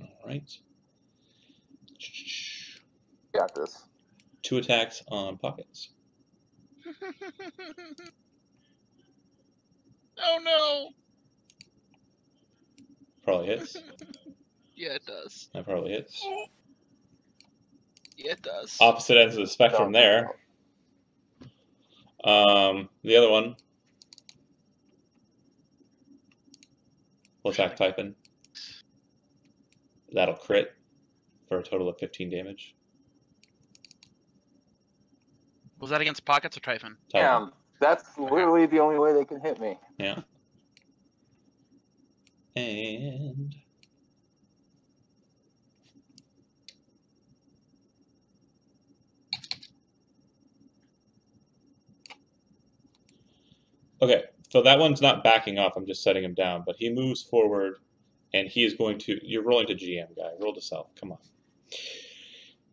All right. Got this. Two attacks on pockets. oh no. Probably hits. Yeah, it does. That probably hits. Yeah, it does. Opposite ends of the spectrum there. Um, the other one We'll attack Typhon. That'll crit for a total of 15 damage. Was that against pockets or Typhon? Typhon. Damn, that's literally the only way they can hit me. Yeah. And Okay, so that one's not backing off. I'm just setting him down, but he moves forward, and he is going to. You're rolling to GM guy. Roll to self. Come on.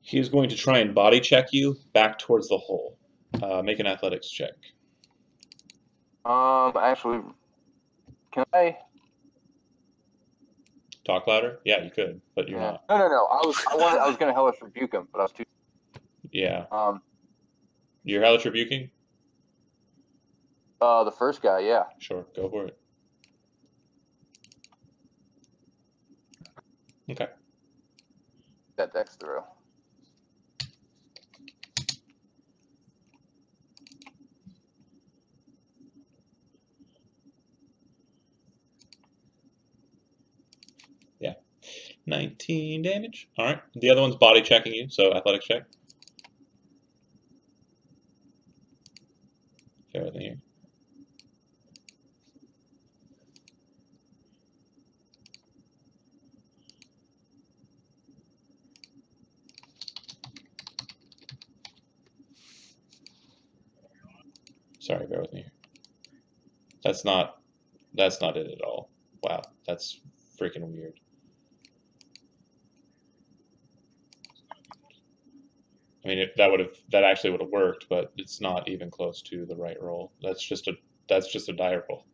He is going to try and body check you back towards the hole. Uh, make an athletics check. Um, actually, can I? Talk louder. Yeah, you could, but you're Yeah. not. No, no, no. I was, I wanted, I was gonna hellish rebuke him, but I was too. Yeah, Um, you're hellish rebuking. uh, the first guy, yeah. Sure, go for it. Okay. That Dex throw. Yeah. 19 damage. All right. The other one's body checking you, so athletics check. Fair me here. Sorry, bear with me. That's not that's not it at all. Wow, that's freaking weird. I mean, it, that would have that actually would have worked, but it's not even close to the right roll. That's just a that's just a die roll,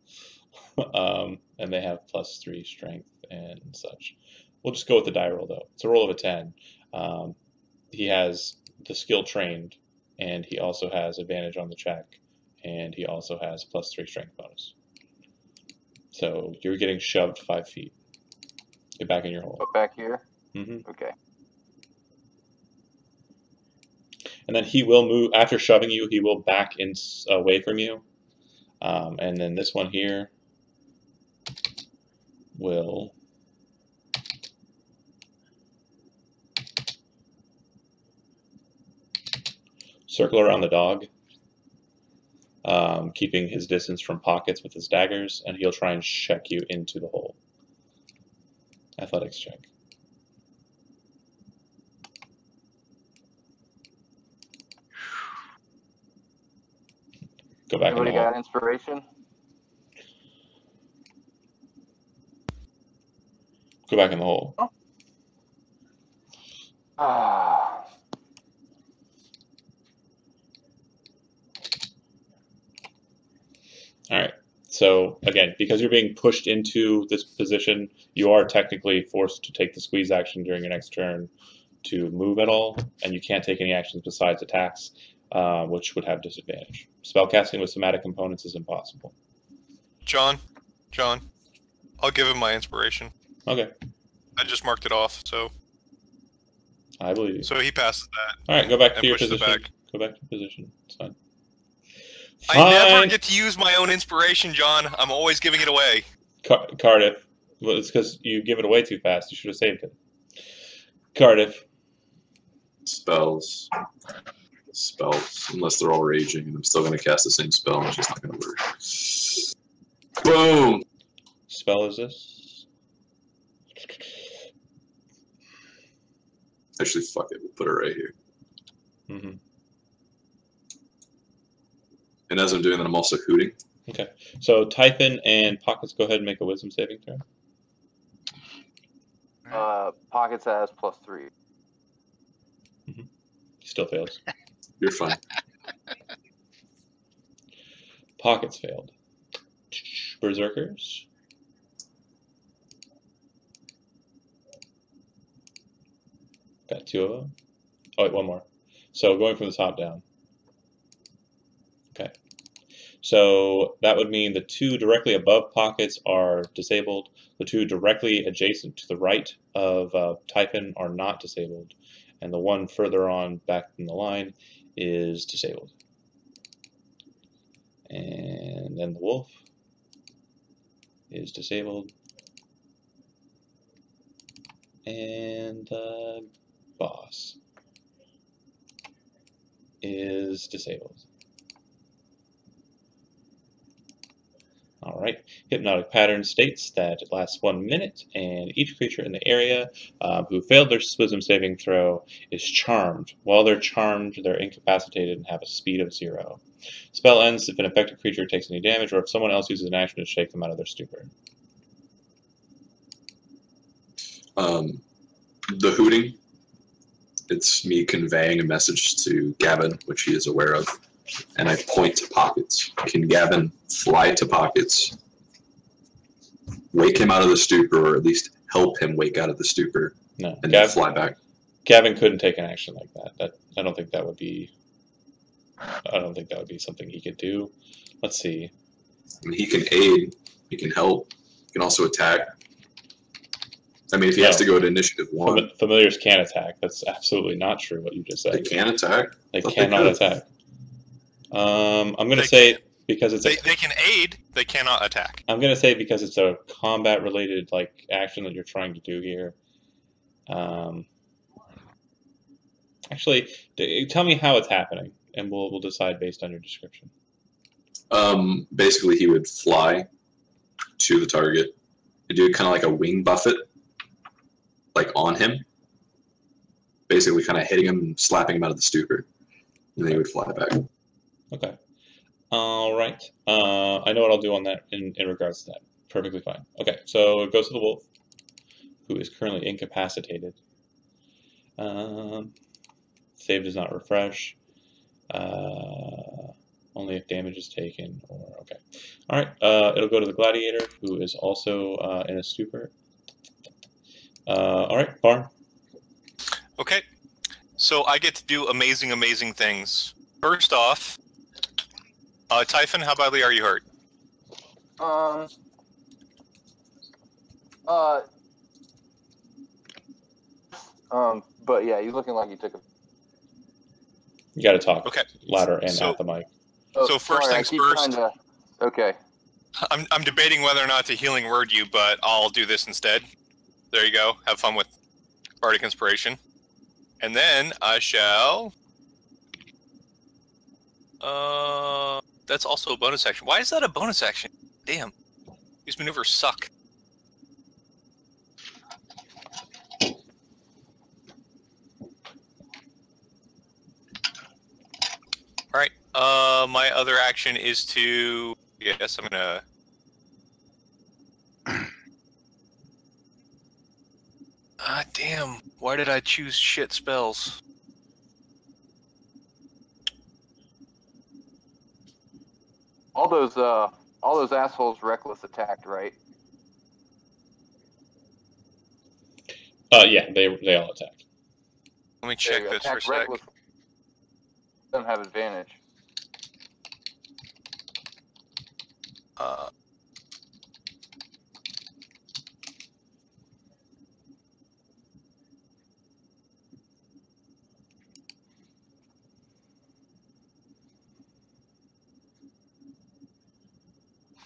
um, and they have plus three strength and such. We'll just go with the die roll though. It's a roll of a ten. Um, he has the skill trained, and he also has advantage on the check, and he also has plus three strength bonus. So you're getting shoved five feet. Get back in your hole. But back here. hmm Okay. And then he will move after shoving you. He will back in away from you, um, and then this one here will circle around the dog, um, keeping his distance from pockets with his daggers, and he'll try and check you into the hole. Athletics check. Go back Anybody got inspiration? Go back in the hole. Ah. All right. So again, because you're being pushed into this position, you are technically forced to take the squeeze action during your next turn to move at all, and you can't take any actions besides attacks, uh, which would have disadvantage. Spellcasting with somatic components is impossible. John, John, I'll give him my inspiration. Okay, I just marked it off, so I believe you. so he passes that All right, go back to your position. back. Go back to your position. It's fine. I never get to use my own inspiration, John. I'm always giving it away. Car- Cardiff. Well, it's because you give it away too fast. You should have saved it. Cardiff. Spells. Spells. Unless they're all raging, and I'm still going to cast the same spell, and it's just not going to work. Boom! Spell is this? Actually, fuck it. We'll put it right here. hmm And as I'm doing that, I'm also hooting. Okay. So Typhon and Pockets, go ahead and make a Wisdom saving throw. Uh, pockets has plus three. Mhm. Still fails. You're fine. Pockets failed. Berserkers. Got two of them. Oh, wait, one more. So going from the top down. Okay. So that would mean the two directly above pockets are disabled. The two directly adjacent to the right of uh, Typhon are not disabled. And the one further on back in the line is disabled. And then the wolf is disabled. And the boss is disabled. All right. Hypnotic pattern states that it lasts one minute, and each creature in the area uh, who failed their wisdom saving throw is charmed. While they're charmed, they're incapacitated and have a speed of zero. Spell ends if an affected creature takes any damage, or if someone else uses an action to shake them out of their stupor. Um, the hooting, it's me conveying a message to Gavin, which he is aware of, and I point to Pockets. Can Gavin fly to Pockets, wake him out of the stupor, or at least help him wake out of the stupor, No, and then Gav- fly back? Gavin couldn't take an action like that. That I don't think that would be. I don't think that would be something he could do. Let's see. I mean, he can aid, he can help, he can also attack. I mean, if he has to go to initiative one, Fam- familiars can attack. That's absolutely not true. What you just said. they can attack. They thought they cannot attack. Um, I'm gonna They say because it's They, a, they can aid, they cannot attack. I'm gonna say because it's a combat related like action that you're trying to do here. Um, actually, d- tell me how it's happening, and we'll we'll decide based on your description. Um, basically, he would fly to the target and do kind of like a wing buffet, like on him. Basically, kind of hitting him slapping him out of the stupor. And then he would fly back. Okay. All right. Uh, I know what I'll do on that in, in regards to that. Perfectly fine. Okay, so it goes to the wolf, who is currently incapacitated. Um, save does not refresh. Uh, only if damage is taken. Or okay. All right. Uh, it'll go to the gladiator, who is also uh, in a stupor. Uh, all right, Varn. Okay. So I get to do amazing, amazing things. First off, uh, Typhon, how badly are you hurt? Um. Uh. Um. But yeah, he's looking like he took a. You got to talk Okay. louder and So- at the mic. Oh, So first sorry, things first. to- Okay. I'm, I'm debating whether or not to healing word you, but I'll do this instead. There you go. Have fun with Bardic Inspiration. And then I shall. Uh, that's also a bonus action. Why is that a bonus action? Damn. These maneuvers suck. Alright. Uh, my other action is to. Yes, I'm gonna. Ah, damn. Why did I choose shit spells? All those uh, all those assholes reckless attacked, right? Uh, yeah, they they all attacked. Let me check this for a Attack sec. reckless. Doesn't have advantage. Uh,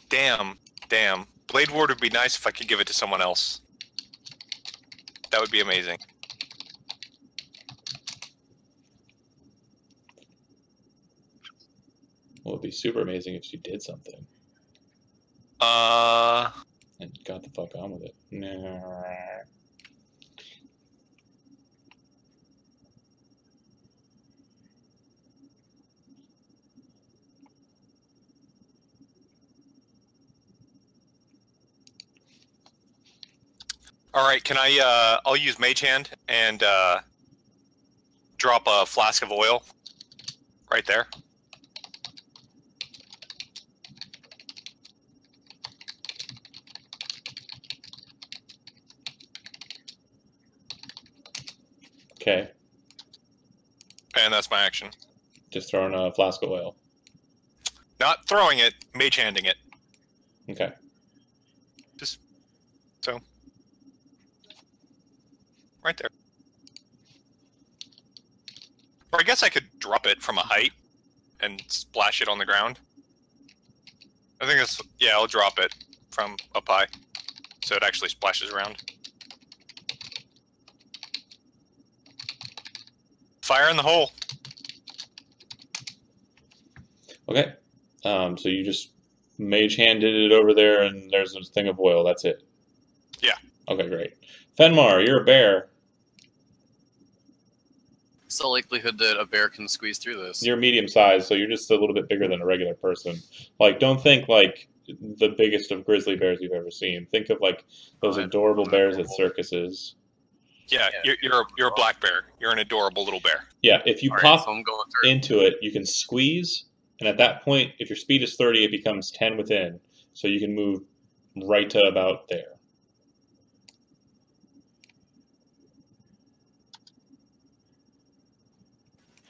damn, damn. Blade Ward would be nice if I could give it to someone else. That would be amazing. Well, it'd be super amazing if she did something Uh, and got the fuck on with it. Nah. All right. Can I? Uh, I'll use Mage Hand and uh, drop a flask of oil right there. Okay, And that's my action. just throwing a flask of oil. Not throwing it, mage handing it. Okay. Right there. Or I guess I could drop it from a height and splash it on the ground. I think that's yeah, I'll drop it from up high. So it actually splashes around. Fire in the hole. Okay. Um, so you just mage handed it over there, and there's this thing of oil. That's it. Yeah. Okay, great. Fenmar, you're a bear. What's the likelihood that a bear can squeeze through this? You're medium sized, so you're just a little bit bigger than a regular person. Like, don't think like the biggest of grizzly bears you've ever seen. Think of like those adorable I'm bears at circuses. Yeah, Yeah. You're, you're a, you're a black bear. You're an adorable little bear. Yeah, if you All right, pop so I'm going into it, you can squeeze, and at that point, if your speed is 30, it becomes 10 within. So you can move right to about there.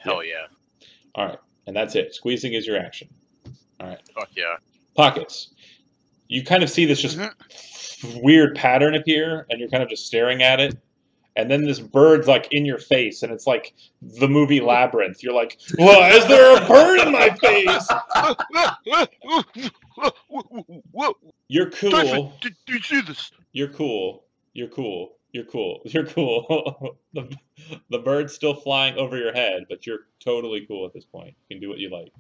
Hell yeah. All right, and that's it. Squeezing is your action. All right, Fuck yeah. pockets. You kind of see this just mm-hmm. weird pattern appear, and you're kind of just staring at it. And then this bird's like in your face, and it's like the movie Labyrinth. You're like, "Why is there a bird in my face?" You're cool. Typhon, did, did you see this? You're cool. You're cool. You're cool. You're cool. the, the bird's still flying over your head, but you're totally cool at this point. You can do what you like.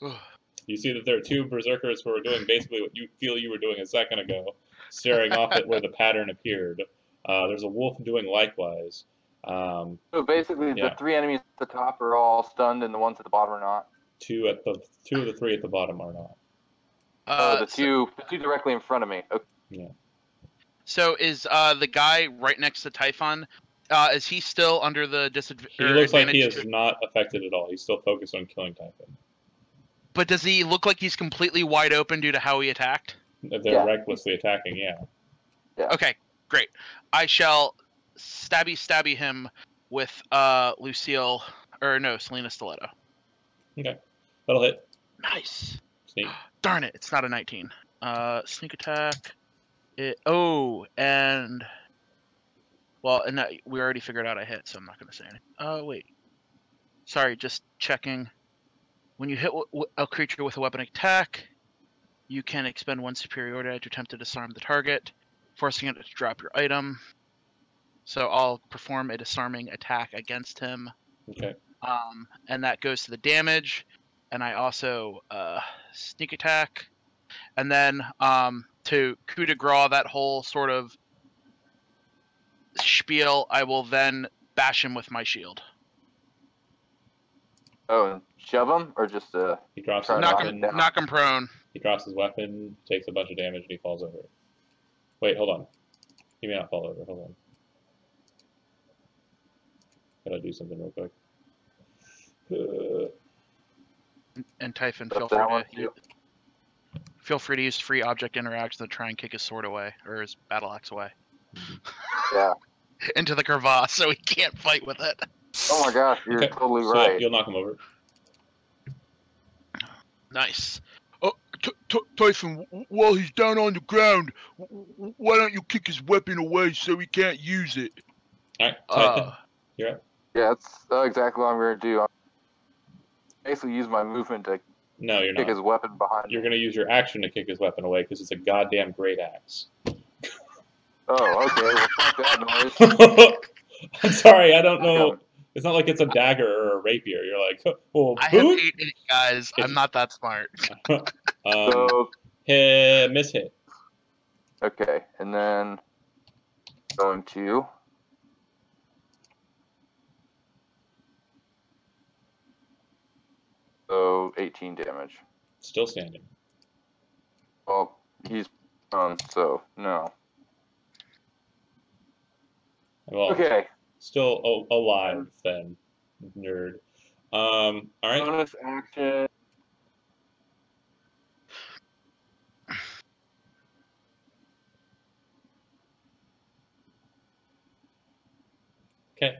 You see that there are two berserkers who are doing basically what you feel you were doing a second ago, staring off at where the pattern appeared. Uh, there's a wolf doing likewise. Um, So basically, Yeah. the three enemies at the top are all stunned, and the ones at the bottom are not. two at the two of the three at the bottom are not. Uh, the so, two, the two directly in front of me. Okay. So is uh, the guy right next to Typhon? Uh, is he still under the disadvantage? He looks like he is not affected at all. He's still focused on killing Typhon. But does he look like he's completely wide open due to how he attacked? If they're Yeah. recklessly attacking, yeah. Okay, great. I shall stabby stabby him with uh Lucille or no Selena Stiletto. Okay. That'll hit. Nice. Sneak. Darn it, it's not a 19. Uh, sneak attack. It, oh, and well, and that, we already figured out I hit, so I'm not going to say anything. Oh wait, sorry, just checking. When you hit a creature with a weapon attack, you can expend one superiority to attempt to disarm the target, forcing it to drop your item. So I'll perform a disarming attack against him Okay. um, and that goes to the damage. And I also uh, sneak attack, and then um, to coup de grace that whole sort of spiel. I will then bash him with my shield. Oh, and shove him or just uh? He drops Try his Knock knock weapon. him, knock him prone. He drops his weapon, takes a bunch of damage, and he falls over. Wait, hold on. He may not fall over. Hold on. Gotta do something real quick. Uh, And Typhon, That's feel that free one to too. Feel free to use free object interaction to try and kick his sword away or his battle axe away Yeah. into the crevasse, so he can't fight with it. Oh my gosh, you're Okay, totally so right. you'll knock him over. Nice. T- T- Typhon, while he's down on the ground, w- w- why don't you kick his weapon away so he can't use it? All right, Typhon, Uh, you're up. Yeah, that's uh, exactly what I'm gonna do. I'm basically use my movement to No, you're kick not. his weapon behind. You're gonna use your action to kick his weapon away because it's a goddamn great axe. Oh, okay. Well, fuck that noise. I'm sorry, I don't know. It's not like it's a dagger or a rapier. You're like, well, I have boot? eight guys. If- I'm not that smart. um, So hit, miss hit. okay, and then going to so 18 damage. Still standing. Well, he's um so no. Well, Okay. still a- alive then, nerd. Um, all right. Bonus action. Okay.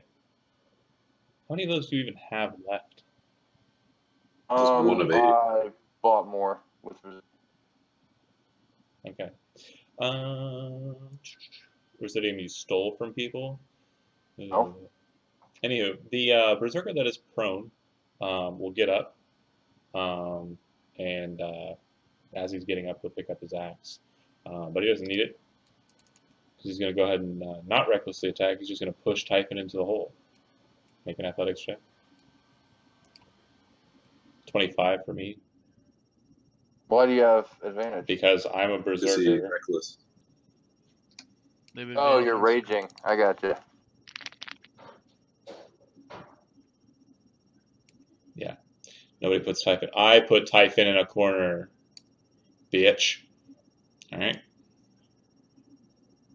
How many of those do you even have left? Just Um, one of eight. I bought more with Okay. Um, was it any you stole from people? No. Uh, Anywho, the uh, berserker that is prone um, will get up, um, and uh, as he's getting up, he'll pick up his axe. Uh, but he doesn't need it because he's going to go ahead and uh, not recklessly attack. He's just going to push Typhon into the hole. Make an athletics check. 25 for me Why do you have advantage? because I'm a Is he berserker. reckless? Oh, you're raging. I got you. Yeah. Nobody puts Typhon. I put Typhon in a corner, bitch. All right.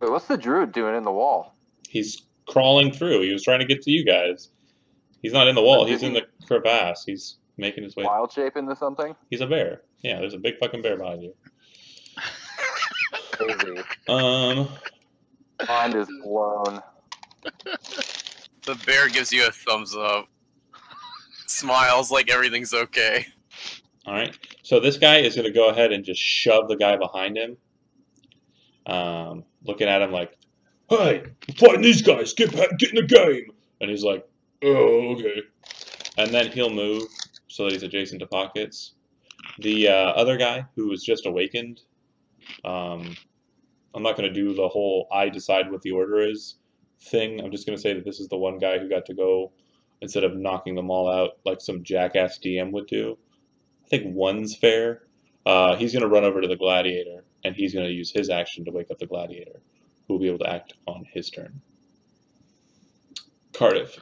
Wait, what's the druid doing in the wall? He's crawling through. He was trying to get to you guys. He's not in the wall. Did He's in the crevasse. He's making his way. Wild shape into something? He's a bear. Yeah, there's a big fucking bear behind you. Crazy. Um, Mind is blown. The bear gives you a thumbs up. Smiles like everything's okay. all right. So this guy is going to go ahead and just shove the guy behind him. Um, looking at him like, "Hey, I'm fighting these guys. Get back, get in the game." And he's like, "Oh, okay." And then he'll move so that he's adjacent to pockets. The uh, other guy who was just awakened, um, I'm not going to do the whole "I decide what the order is" thing. I'm just going to say that this is the one guy who got to go instead of knocking them all out like some jackass DM would do. I think one's fair. Uh, he's going to run over to the gladiator and he's going to use his action to wake up the gladiator, who will be able to act on his turn. Cardiff.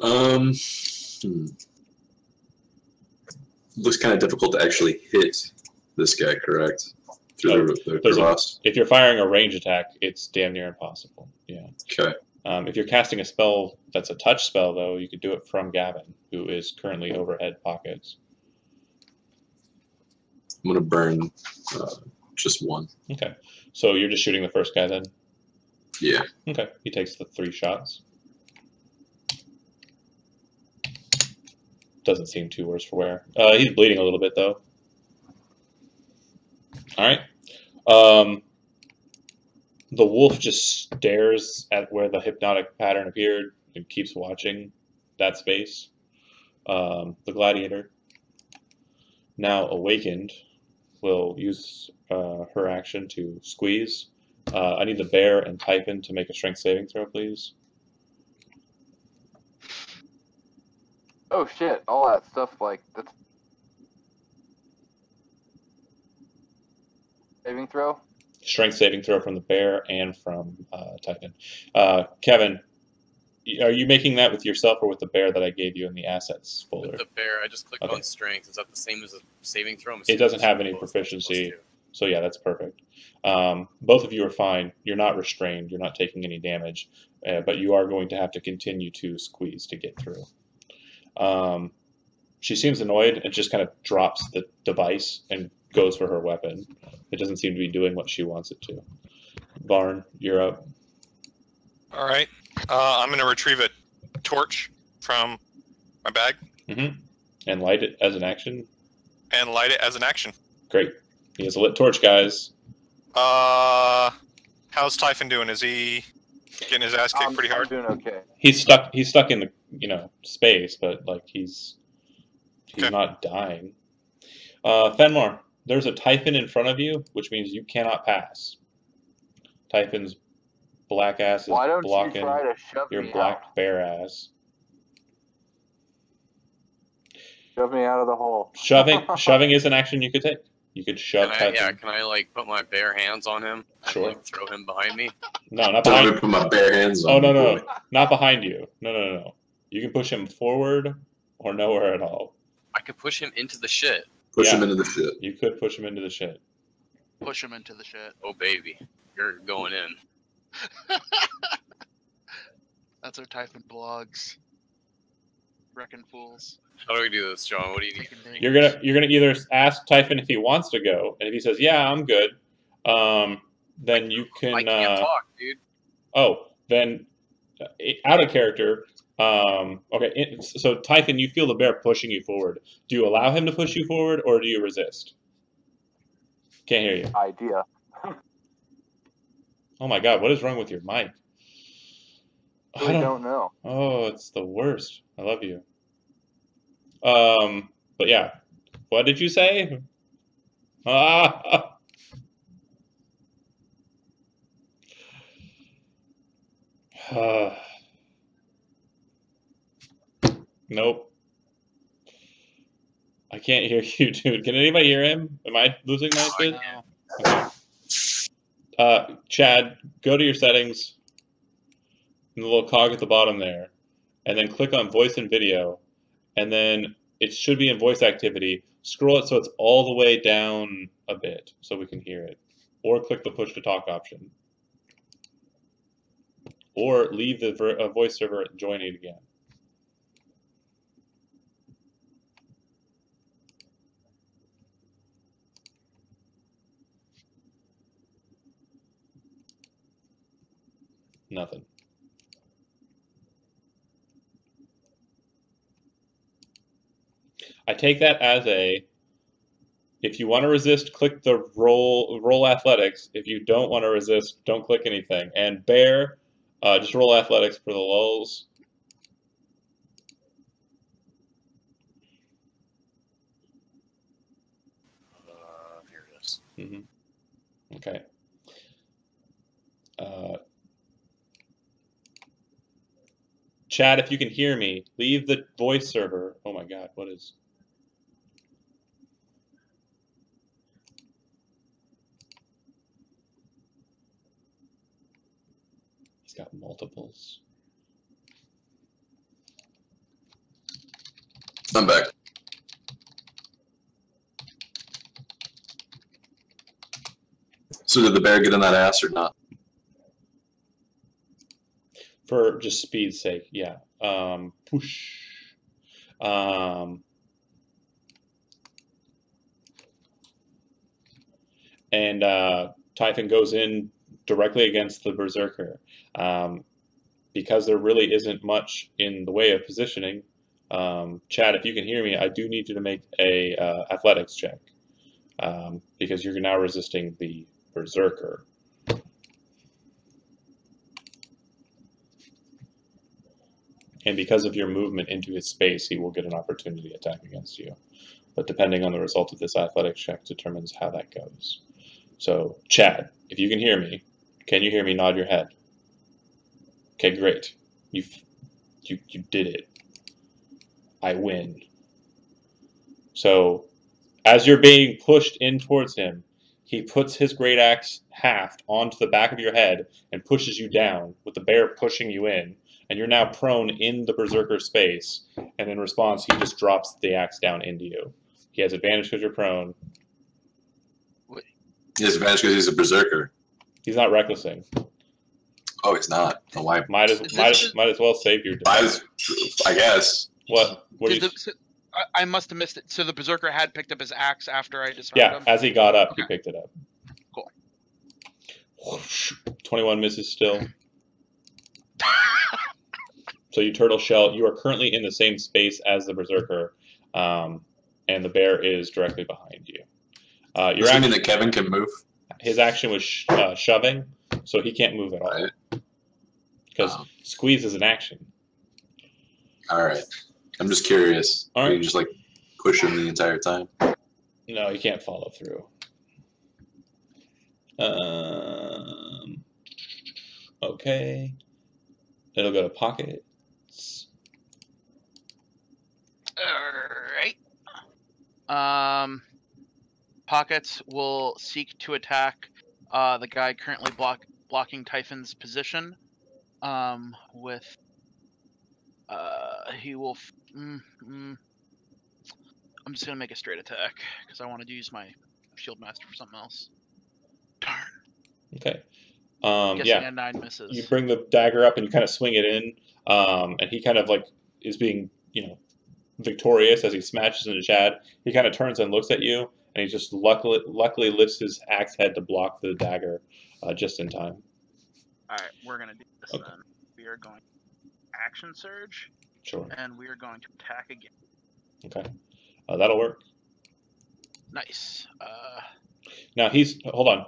Um, hmm. looks kind of difficult to actually hit this guy, correct? Through the, the There's a- If you're firing a range attack, it's damn near impossible. Yeah. Okay. Um, if you're casting a spell that's a touch spell, though, you could do it from Gavin, who is currently overhead pockets. I'm gonna burn uh, just one. Okay. So you're just shooting the first guy then? Yeah. Okay. He takes the three shots. Doesn't seem too worse for wear. Uh, he's bleeding a little bit though. All right. Um, the wolf just stares at where the hypnotic pattern appeared and keeps watching that space. Um, the gladiator, now awakened, will use uh, her action to squeeze. Uh, I need the bear and Typhon to make a strength saving throw, please. Oh shit! All that stuff like that's saving throw. Strength saving throw from the bear and from uh, Typhon. Uh, Kevin, are you making that with yourself or with the bear that I gave you in the assets folder? With the bear, I just clicked Okay. on strength. Is that the same as a saving throw? It doesn't have any plus- plus proficiency. So yeah, that's perfect. Um, both of you are fine. You're not restrained. You're not taking any damage, uh, but you are going to have to continue to squeeze to get through. Um, she seems annoyed and just kind of drops the device and goes for her weapon. It doesn't seem to be doing what she wants it to. Varn, you're up. All right. Uh, I'm going to retrieve a torch from my bag And light it as an action. and light it as an action. Great. He has a lit torch, guys. Uh, how's Typhon doing? Is he getting his ass kicked I'm, pretty I'm hard? doing okay. He's stuck. He's stuck in the you know space, but like he's he's Okay. not dying. Uh, Fenmore, there's a Typhon in front of you, which means you cannot pass. Typhon's black ass is Why don't blocking you try to shove your me black out? bear ass. Shove me out of the hole. Shoving shoving is an action you could take. You could shove Can I, yeah, can I like put my bare hands on him? and, Sure. Like, throw him behind me. No, not I'm behind. gonna put my bare hands on. Oh no you, no, not behind you. No no no no. You can push him forward or nowhere at all. I could push him into the shit. Push Yeah. him into the shit. You could push him into the shit. Push him into the shit. Oh baby, you're going in. That's our Typhon blogs. Wrecking fools. How do we do this, John? What do you need? You're gonna you're gonna either ask Typhon if he wants to go, and if he says yeah, I'm good, um, then you can. I can. can't Uh, talk, dude. oh, then uh, out of character. Um, okay, so Typhon, you feel the bear pushing you forward. Do you allow him to push you forward, or do you resist? Can't hear you. Idea. Oh my God, what is wrong with your mic? I don't- don't know. Oh, it's the worst. I love you. Um, but yeah, what did you say? Ah. Uh, nope. I can't hear you, dude. Can anybody hear him? Am I losing my I shit? Okay. Uh, Chad, go to your settings, the little cog at the bottom there, and then click on voice and video, and then it should be in voice activity. Scroll it so it's all the way down a bit so we can hear it, or click the push to talk option, or leave the ver- uh, voice server and join it again. Nothing. I take that as a if you want to resist, click the roll roll athletics. If you don't want to resist, don't click anything. And bear, uh, just roll athletics for the lulls. Uh, here it is. hmm Okay. Uh, Chad, if you can hear me, leave the voice server. Oh my God, what is? He's got multiples. I'm back. So did the bear get in that ass or not? For just speed's sake yeah. Um push. Um and uh typhon goes in directly against the berserker. Um because there really isn't much in the way of positioning um chad if you can hear me i do need you to make a uh, athletics check. Um because you're now resisting the berserker and because of your movement into his space, he will get an opportunity attack against you. But depending on the result of this athletics check determines how that goes. So, Chad, if you can hear me, can you hear me? Nod your head. Okay, great. You, you, you did it. I win. So, as you're being pushed in towards him, he puts his great axe haft onto the back of your head and pushes you down, with the bear pushing you in and you're now prone in the berserker space. And in response, he just drops the axe down into you. He has advantage because you're prone. He has advantage because he's a berserker. He's not recklessing. Oh, he's not. Oh, why? Might as might, is- might as well save your. Might as- I guess. What? What do Did you? the, so- I, I must have missed it. So the berserker had picked up his axe after I disarmed Yeah, him. as he got up, he picked it up. Cool. Twenty-one misses still. So you turtle shell. You are currently in the same space as the berserker, um, and the bear is directly behind you. Uh, your Does that action, mean that Kevin can move? his action was sh- uh, shoving, so he can't move at all. because Oh. squeeze is an action. All right. I'm just curious. All Are you just like push him the entire time? No, he can't follow through. Um, okay. It'll go to pockets. Alright. Um, Pockets will seek to attack uh, the guy currently block blocking Typhon's position. Um, with uh, he will. F- mm, mm, I'm just gonna make a straight attack because I wanted to use my shield master for something else. Darn. Okay. Um, yeah. nine misses. You bring the dagger up and you kind of swing it in, um, and he kind of like is being, you know, victorious as he smashes into Chad. He kind of turns and looks at you, and he just luckily luckily lifts his axe head to block the dagger uh, just in time. All right, we're gonna do this Okay. then. We are going action surge, Sure. and we are going to attack again. Okay. Uh, that'll work. Nice. Uh, Now he's hold on.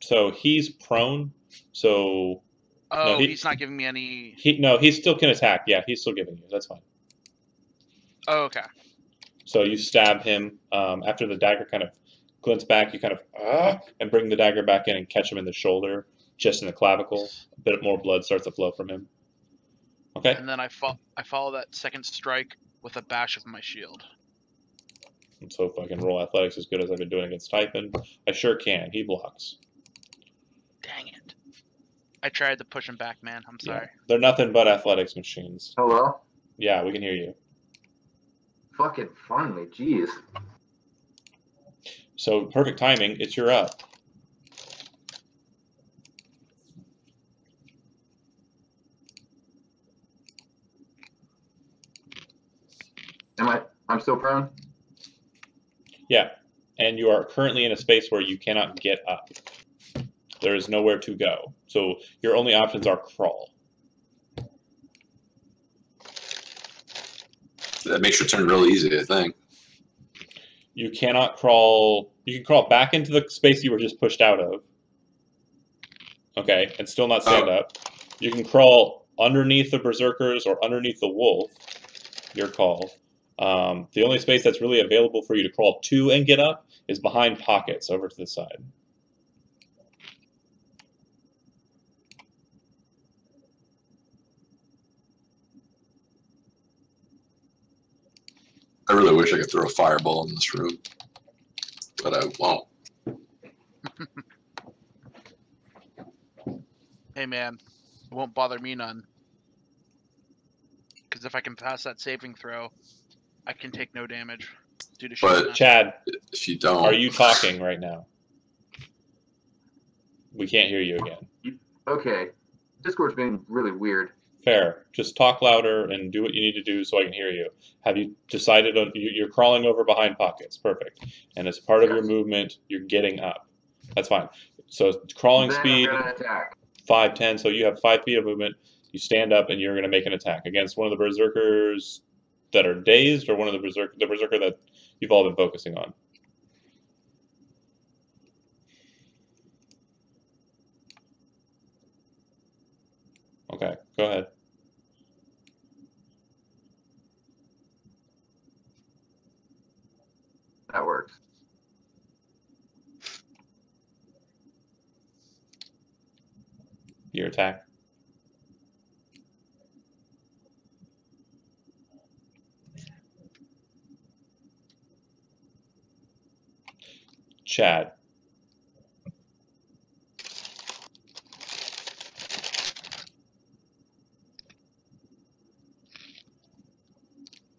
So he's prone. So oh, he- he's not giving me any. he no, he still can attack. Yeah, he's still giving you. That's fine. Oh, okay. So you stab him um, after the dagger kind of glints back. You kind of ah, and bring the dagger back in and catch him in the shoulder, just in the clavicle. A bit more blood starts to flow from him. Okay. And then I fo- I follow that second strike with a bash of my shield. Let's hope I can roll athletics as good as I've been doing against Typhon, I sure can. He blocks. Dang it! I tried to push him back, man. I'm Yeah. sorry. They're nothing but athletics machines. Hello? Yeah, we can hear you. Fucking finally, jeez. So perfect timing. It's your up. Am I? I'm still prone. Yeah, and you are currently in a space where you cannot get up. There is nowhere to go. So your only options are crawl. That makes your turn real easy, I think. You cannot crawl. You can crawl back into the space you were just pushed out of. Okay, and still not stand Oh. up. You can crawl underneath the berserkers or underneath the wolf. Your call. Um, the only space that's really available for you to crawl to and get up is behind pockets over to the side. I really wish I could throw a fireball in this room, but I won't. Hey, man, it won't bother me none. Because if I can pass that saving throw, I can take no damage due to But- master. Chad, If you don't, are you talking right now? We can't hear you again. Okay. Discord's been really weird. Fair. Just talk louder and do what you need to do so I can hear you. Have you decided on you- you're crawling over behind pockets? Perfect. And as part of your movement, you're getting up. That's fine. So crawling speed I'm gonna attack. five ten. So you have five feet of movement. You stand up and you're going to make an attack against one of the berserkers that are dazed, or one of the berserker the berserker that you've all been focusing on. Okay, go ahead. That works. Your attack. Chad.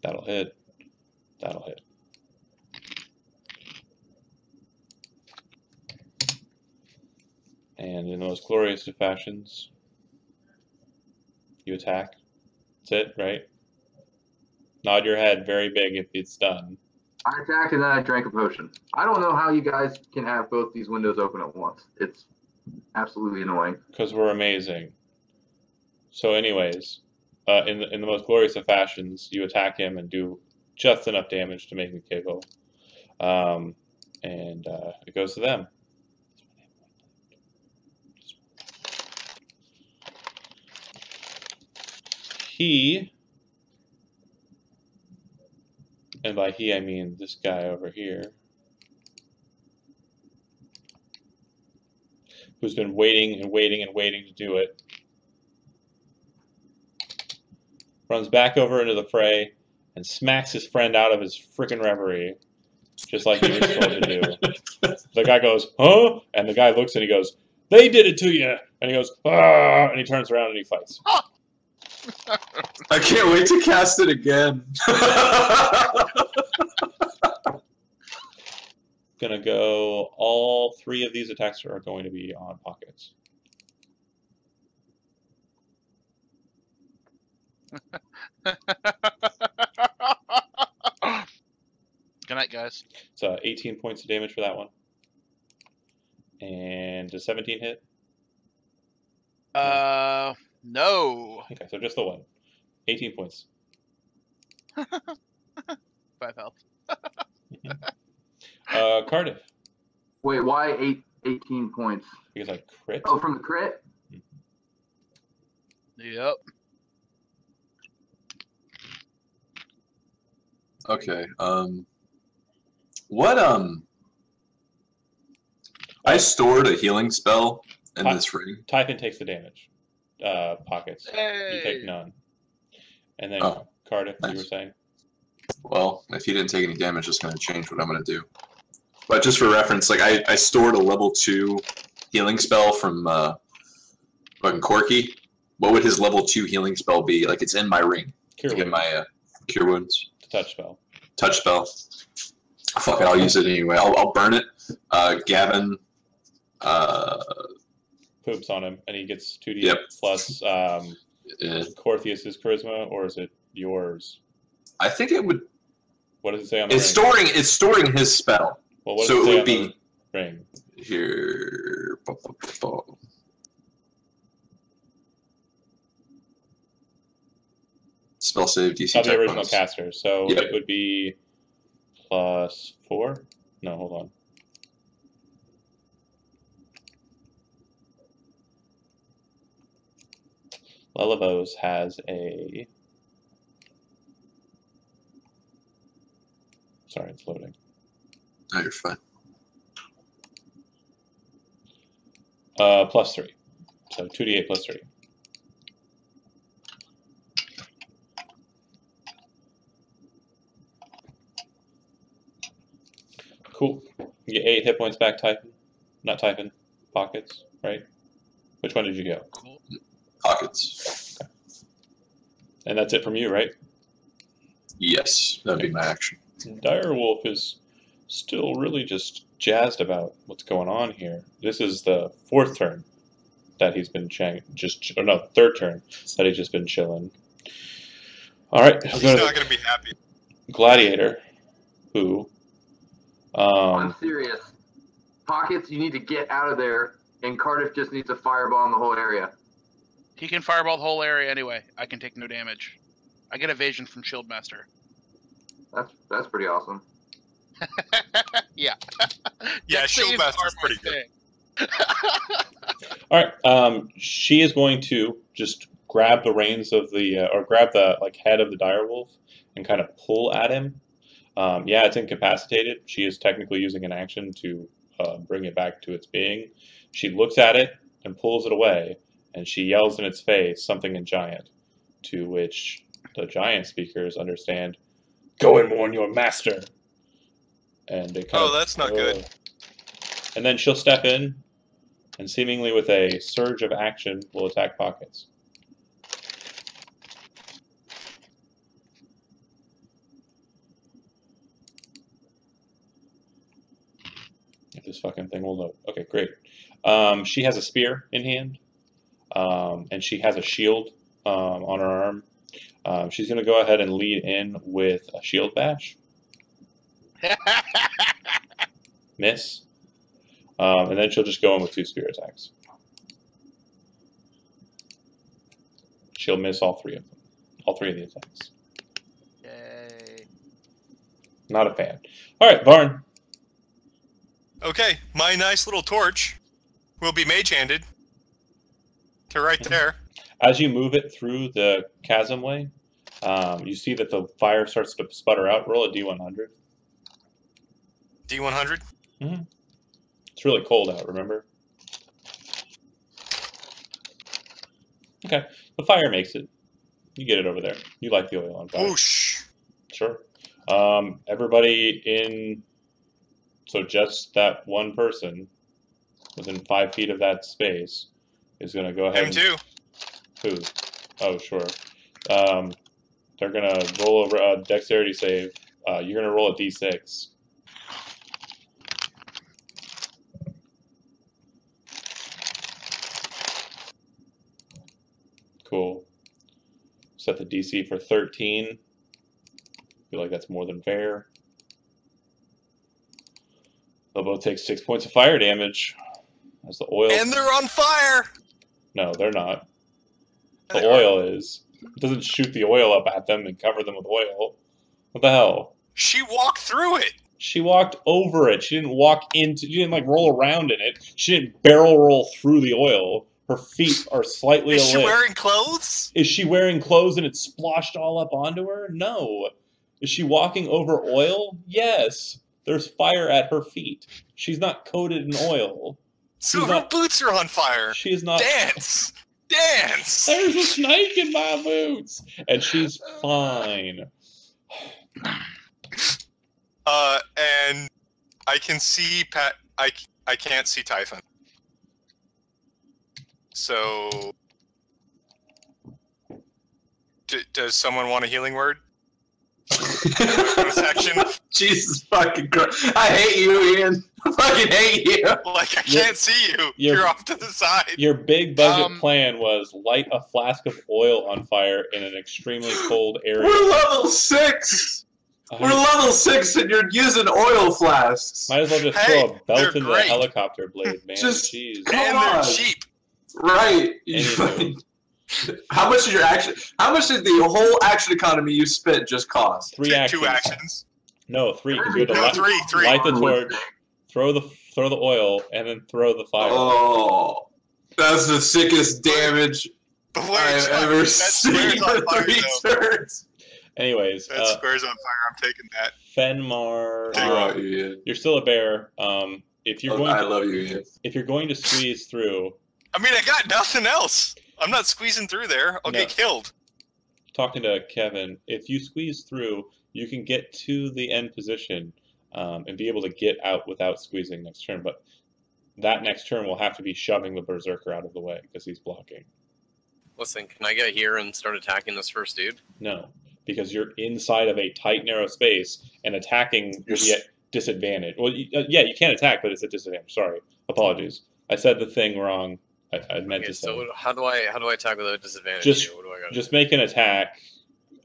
That'll hit. That'll hit. And in the most glorious of fashions, you attack. That's it, right? Nod your head very big if it's done. I attacked and then I drank a potion. I don't know how you guys can have both these windows open at once. It's absolutely annoying. because we're amazing. So, anyways, uh, in the, in the most glorious of fashions, you attack him and do just enough damage to make me giggle, um, and uh, it goes to them. He, and by he I mean this guy over here. who's been waiting and waiting and waiting to do it. Runs back over into the fray and smacks his friend out of his freaking reverie, just like he was told to do. The guy goes, huh? And the guy looks and he goes, they did it to you. And he goes, ah, and he turns around and he fights. I can't wait to cast it again. Gonna go, all three of these attacks are going to be on pockets. Good night, guys. So 18 points of damage for that one. And does 17 hit? Uh, no. Okay, so just the one. 18 points. Five health. Uh, Cardiff, Wait, why eight, 18 points? because I crit. Oh, from the crit? Yep. okay. Um. What um. I stored a healing spell in Hi- this ring. Typhon takes the damage. Uh, pockets. You take none. And then Oh, Cardiff, you were saying? Well, if he didn't take any damage, it's going to change what I'm going to do. But just for reference, like I, I stored a level two healing spell from uh, fucking Corky. What would his level two healing spell be? Like it's in my ring Cure to get wounds. my uh, cure wounds touch spell. touch spell. Fuck it, I'll use it anyway. I'll, I'll burn it. Uh, Gavin. Uh, Poops on him, and he gets 2d Yep. plus um, Corthius's charisma, or is it yours? I think it would. What does it say on the It's ring? storing. It's storing his spell. well, so it it would on be the ring? here. Spell save DC. Of the original bonus. caster. So Yep. it would be plus four? No, hold on. Lelevos has a. Sorry, it's loading. No, you're fine. Uh, plus three. So 2d8 plus three. Cool. You get eight hit points back, Typhon. Not Typhon. Pockets, right? Which one did you go? Cool. Pockets. And that's it from you, right? Yes, that'd be my action. Direwolf is still really just jazzed about what's going on here. This is the fourth turn that he's been chang- just or no third turn that he's just been chilling. All right, He's go not going to be happy. gladiator, who, I'm um, serious. Pockets, you need to get out of there, and Cardiff just needs to fireball in the whole area. He can fireball the whole area anyway. I can take no damage. I get evasion from Shieldmaster. That's that's pretty awesome. yeah. Yeah, Dex saves Shieldmaster's pretty good. all right, um, she is going to just grab the reins of the uh, or grab the like head of the direwolf and kind of pull at him. Um, yeah, it's incapacitated. She is technically using an action to uh, bring it back to its being. She looks at it and pulls it away, and she yells in its face something in giant, to which the giant speakers understand, "Go and warn your master." And they kind oh, that's not good. And then she'll step in, and seemingly with a surge of action, will attack pockets. If this fucking thing will know. Okay, great. Um, she has a spear in hand um, and she has a shield um, on her arm. Um, she's going to go ahead and lead in with a shield bash. Miss. Um, and then she'll just go in with two spear attacks. She'll miss all three of them. All three of the attacks. Yay. Not a fan. All right, Varn. Okay, my nice little torch will be mage-handed to right there. As you move it through the chasm way, um, you see that the fire starts to sputter out. Roll a d100. D100. It's really cold out, remember? Okay, the fire makes it. You get it over there. You like the oil on fire. Whoosh. Sure. Um, everybody in. So just that one person within five feet of that space is going to go ahead. Him too. Who? Oh, sure. Um, they're going to roll over a dexterity save. Uh, you're going to roll a d6. Cool. Set the DC for 13. Feel like that's more than fair. They'll both take six points of fire damage. As the oil. And they're on fire. No, they're not. The oil is. It doesn't shoot the oil up at them and cover them with oil. What the hell? She walked through it. She walked over it. She didn't walk into. She didn't like roll around in it. She didn't barrel roll through the oil. Her feet are slightly Is she wearing clothes? Is she wearing clothes and it sploshed all up onto her? No. Is she walking over oil? Yes. There's fire at her feet. She's not coated in oil. So She's her not- boots are on fire. She is not. Dance. Dance. There's a snake in my boots, and she's fine. Uh, and I can see Pat. I I can't see Typhon. So, D- does someone want a healing word? Section. Jesus fucking Christ. I hate you, Ian. I fucking hate you. Like I Yeah. can't see you. Yeah. You're off to the side. Your big budget Um, plan was light a flask of oil on fire in an extremely cold area. We're level six. We're Uh, level six, and you're using oil flasks. might as well just Hey, throw a belt they're the helicopter blade, man. Just- Jeez. Come and they're on. cheap. Right. You Anywho. fucking- how much is your action? How much did the whole action economy you spent just cost? Three Two, actions. two actions. No, three. Because you had to No, light, three, three. light the torch, throw the throw the oil, and then throw the fire. Oh, that's the sickest damage I've ever seen for three though. turns. Anyways, That uh, square's on fire. I'm taking that. Fenmar, I you're, you, Ian. you're still a bear. Um, if you're going I to, love you, Ian. if you're going to squeeze through, I mean, I got nothing else. I'm not squeezing through there. I'll No. get killed. talking to Kevin, if you squeeze through, you can get to the end position um, and be able to get out without squeezing next turn. But that next turn will have to be shoving the berserker out of the way because he's blocking. Listen, can I get here and start attacking this first dude? No, because you're inside of a tight, narrow space and attacking You're would be at disadvantage. Well, y- uh, yeah, you can't attack, but it's a disadvantage. Sorry, apologies. I said the thing wrong. I, I meant Okay, to say. so how do I how do I attack with a disadvantage? Just-? What do I got? just make an attack.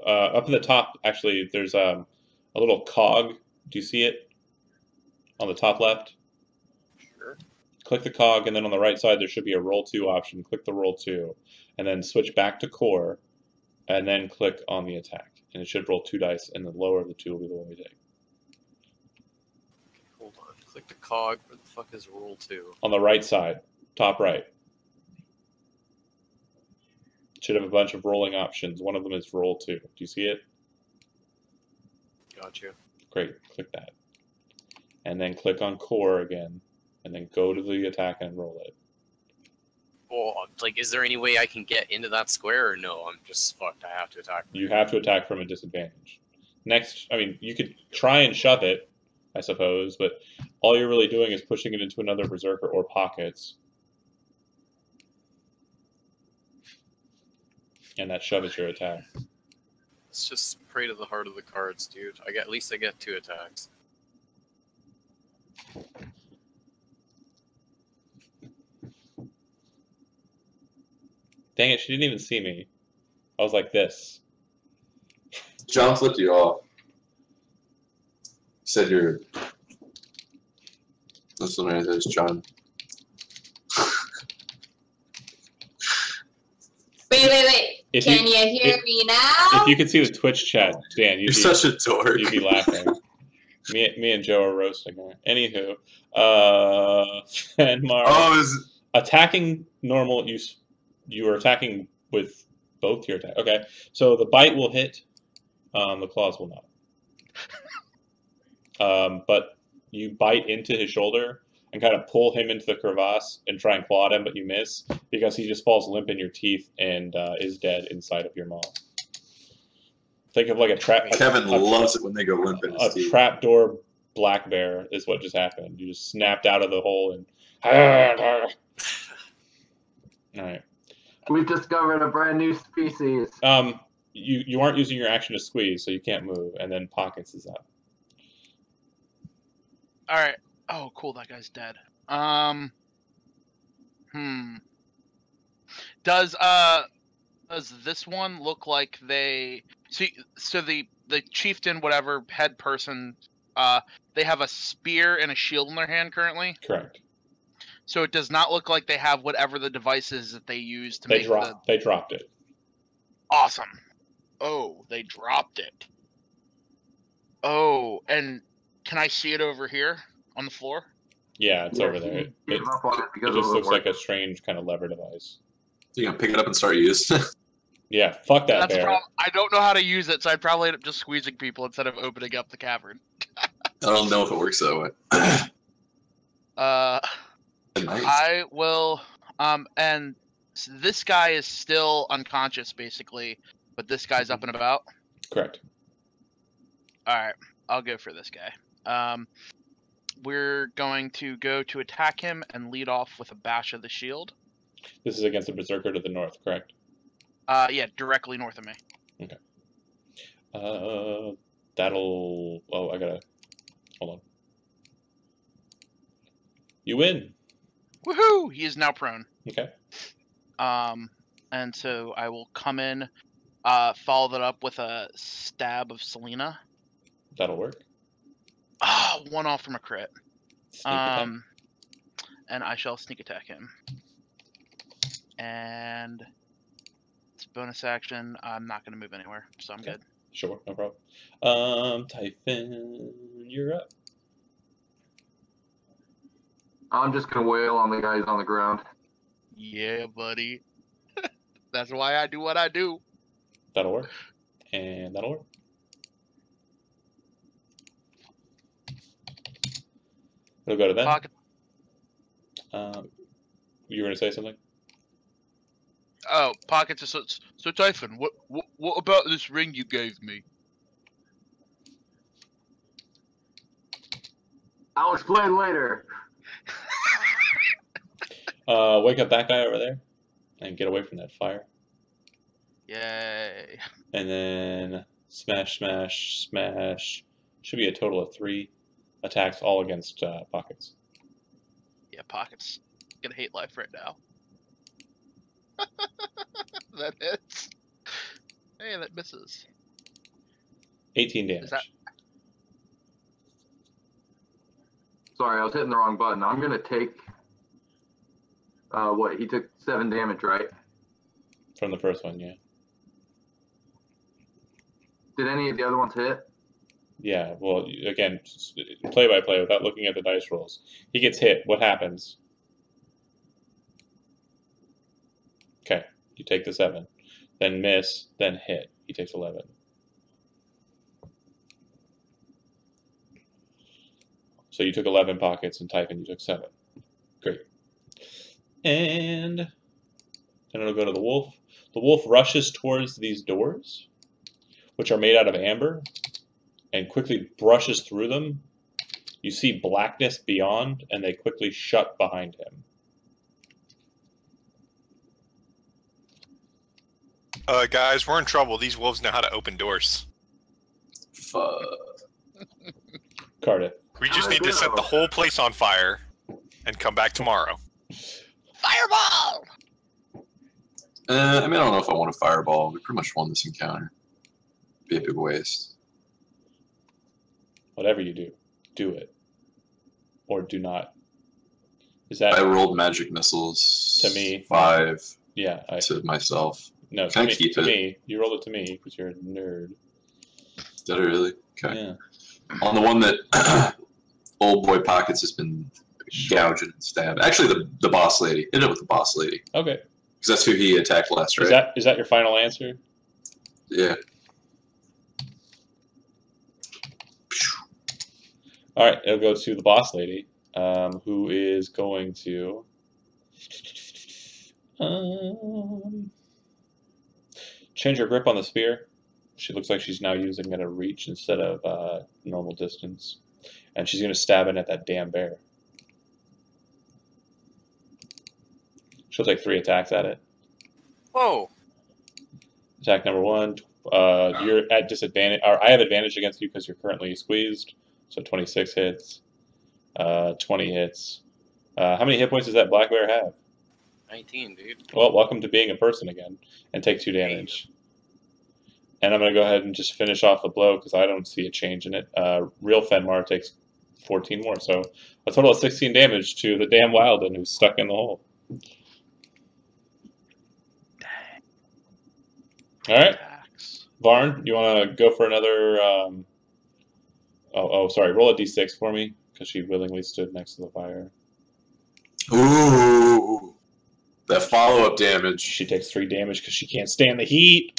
Uh, up at the top, actually, there's um, a little cog. Do you see it on the top left? Sure. Click the cog, and then on the right side there should be a roll two option. Click the roll two, and then switch back to core, and then click on the attack, and it should roll two dice, and the lower of the two will be the one we take. Hold on. Click the cog. Where the fuck is roll two? On the right side, top right. Should have a bunch of rolling options. One of them is roll two. Do you see it? Got you. Great, click that. And then click on core again, and then go to the attack and roll it. Well, like, is there any way I can get into that square, or no? I'm just fucked. I have to attack. You have to attack from a disadvantage. Next, I mean, you could try and shove it, I suppose, but all you're really doing is pushing it into another berserker or pockets. and that shove is your attack. Let's just pray to the heart of the cards, dude. I get at least I get two attacks. Dang it, she didn't even see me. I was like this. John flipped you off. Said you're. That's the name this, John. wait, wait, wait. If Can you, you, hear if- me now? if you could see the Twitch chat, Dan, you'd You're be, such a dork. you'd be laughing. me, me and Joe are roasting her. Anywho, uh, Fenmar Oh, is attacking normal. You you are attacking with both your attack. Okay, so the bite will hit. Um, the claws will not. Um, but you bite into his shoulder and kind of pull him into the crevasse and try and claw at him, but you miss because he just falls limp in your teeth and uh, is dead inside of your maw. Think of like a trap. Kevin a, loves it when they go limp in his a teeth. trapdoor black bear is what just happened. You just snapped out of the hole and. All right. We've discovered a brand new species. Um, you you aren't using your action to squeeze, so you can't move. And then pockets is up. All right. Oh, cool. That guy's dead. Um. Hmm. Does uh, does this one look like they see? So the the chieftain, whatever head person, uh, they have a spear and a shield in their hand currently. Correct. So it does not look like they have whatever the device is that they use to They make dropped. They dropped it. awesome. Oh, they dropped it. Oh, and can I see it over here on the floor? Yeah, it's Yeah, over there. It, he it, gave it it just looks the like a strange kind of lever device. You gonna pick it up and start using? Yeah, fuck that That's bear. problem. I don't know how to use it, so I'd probably end up just squeezing people instead of opening up the cavern. I don't know if it works that way. Uh, nice. I will. Um, and this guy is still unconscious, basically, but this guy's up and about. Correct. All right, I'll go for this guy. Um, we're going to go to attack him and lead off with a bash of the shield. This is against the berserker to the north. Correct. Uh, yeah, directly north of me. Okay. Uh, that'll. Oh, I gotta. Hold on. You win. Woohoo! He is now prone. Okay. Um, and so I will come in, uh, follow that up with a stab of Selena. That'll work. Ah, one off from a crit. Sneak attack. Um, and I shall sneak attack him. And it's a bonus action. I'm not going to move anywhere, so I'm Okay. good. Sure, no problem. Um, Typhon, you're up. I'm just gonna wail on the guys on the ground. Yeah, buddy. That's why I do what I do. That'll work. And that'll work. It'll go to them. Pocket. Um, you were gonna say something? Oh, pockets. are So, so Typhon, what, what, what about this ring you gave me? I'll explain later. Uh, wake up that guy over there, and get away from that fire. Yay. And then smash, smash, smash. Should be a total of three attacks, all against uh, pockets. Yeah, pockets. Gonna hate life right now. that hits. Hey, that misses. 18 damage. that- Sorry, I was hitting the wrong button. I'm gonna take. Uh, what? He took seven damage, right? From the first one, yeah. Did any of the other ones hit? Yeah, well, again, play by play without looking at the dice rolls. He gets hit. What happens? Okay, you take the seven, then miss, then hit. He takes 11. So you took 11 pockets, and type, Typhon, you took seven. Great. And then it'll go to the wolf. The wolf rushes towards these doors, which are made out of amber, and quickly brushes through them. You see blackness beyond, and they quickly shut behind him. Uh, guys, we're in trouble. These wolves know how to open doors. Fuck. We Cardiff. How just need to set the whole place on fire and come back tomorrow. Fireball! Uh, I mean, I don't know if I want a fireball. We pretty much won this encounter. Be a big waste. Whatever you do, do it, or do not. Is that I rolled magic missiles To me. Five yeah? I, to myself. no, to I me, keep to it? me. You rolled it to me because you're a nerd. Did I really? Okay. Yeah. On the one that old boy pockets has been gouging and stabbed. Actually, the the boss lady. Hit it with the boss lady Okay. because that's who he attacked last, right? Is that is that your final answer? yeah. All right, it'll go to the boss lady, um, who is going to. Um, change her grip on the spear. She looks like she's now using it at reach instead of uh, normal distance, and she's going to stab in at that damn bear. She'll take three attacks at it. Whoa. Attack number one. Uh, you're at disadvantage, or I have advantage against you because you're currently squeezed. So 26 hits, uh, 20 hits. Uh, how many hit points does that black bear have? 19, dude. Well, welcome to being a person again, and take two damage. And I'm going to go ahead and just finish off the blow because I don't see a change in it. Uh, real Fenmar takes 14 more, so a total of 16 damage to the damn Wilden who's stuck in the hole. All right. Varn, you want to go for another? Um, oh, oh, sorry. Roll a d6 for me because she willingly stood next to the fire. Ooh, that follow up damage. She takes three damage because she can't stand the heat.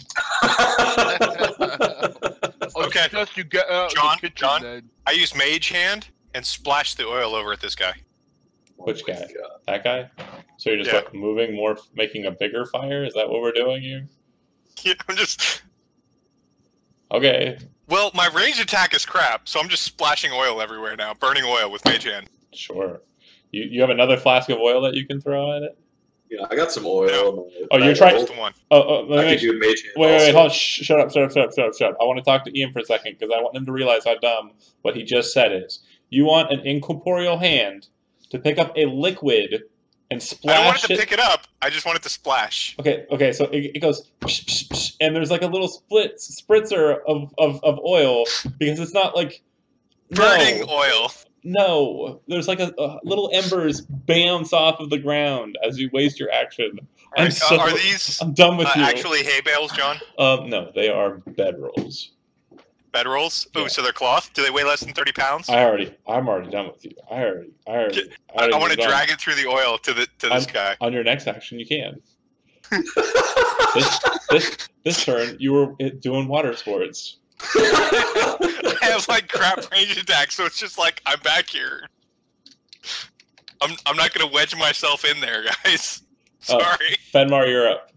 Okay. you get uh, out John, kitchen John? then. I use Mage Hand and splash the oil over at this guy. Which Oh guy? God. That guy. So you're just Yeah. like moving more, making a bigger fire. Is that what we're doing here? Yeah, I'm just. Okay, Well, my range attack is crap, so I'm just splashing oil everywhere now, burning oil with Mage Hand. sure. You you have another flask of oil that you can throw at it. Yeah, I got some oil. No. in my Oh, you're trying- Just the one. Oh, oh let me I make could do a mage hand. Wait, wait, wait, hold on. Shh, shut up, shut up, shut up, shut up, shut up. I want to talk to Ian for a second because I want him to realize how dumb what he just said is. You want an incorporeal hand to pick up a liquid and I don't want it to pick it up. I just want it to splash. Okay, okay, so it, it goes, psh, psh, psh, and there's like a little split spritzer of, of, of oil because it's not like Burning no, oil. no. There's like a, a little embers bounce off of the ground as you waste your action. I'm so- uh, are these I'm done with uh, you. actually hay bales, John? um, no, they are bedrolls. Bed rolls? Ooh, Yeah. so they're cloth? Do they weigh less than 30 pounds? I already, I'm already done with you. I already, I already. I, already want to moved on. drag it through the oil to the to this guy. On your next action, you can. this, this, this turn, you were uh, doing water sports. I have like crap range attack, so it's just like I'm back here. I'm I'm not gonna wedge myself in there, guys. Oh. Sorry. Fenmar, you're up.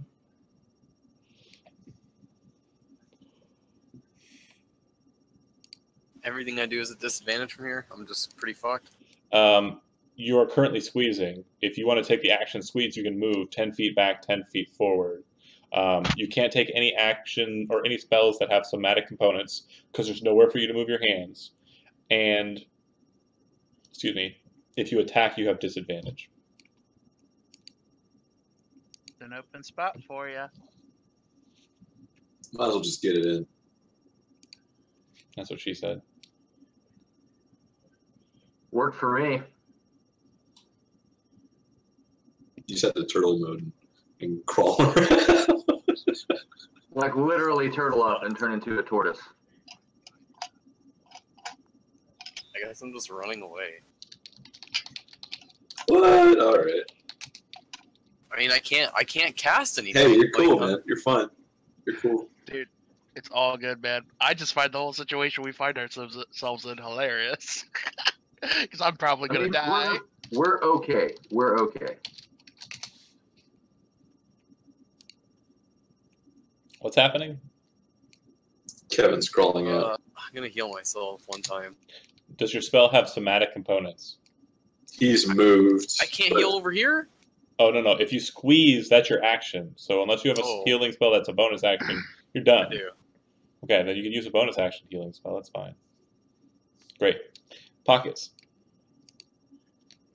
Everything I do is a disadvantage from here. I'm just pretty fucked. Um, you are currently squeezing. If you want to take the action squeeze, you can move 10 feet back, 10 feet forward. Um, you can't take any action or any spells that have somatic components because there's nowhere for you to move your hands. And, excuse me, if you attack, you have disadvantage. An open spot for you. Might as well just get it in. That's what she said. Worked for me. You just have the turtle mode and, and crawl around. Like literally turtle up and turn into a tortoise. I guess I'm just running away. what? All right. I mean, I can't. I can't cast anything. Hey, you're cool, I'm- man. You're fine. You're cool. Dude. It's all good, man. I just find the whole situation we find ourselves in hilarious. Because I'm probably gonna mean, die. We're, we're okay. We're okay. What's happening? Kevin's crawling out. Uh, I'm gonna heal myself one time. Does your spell have somatic components? He's moved. I can't but heal over here. Oh, no, no. If you squeeze, that's your action. So unless you have a Oh. healing spell that's a bonus action, you're I done. do. Okay, then you can use a bonus action healing spell. That's fine. Great. Pockets.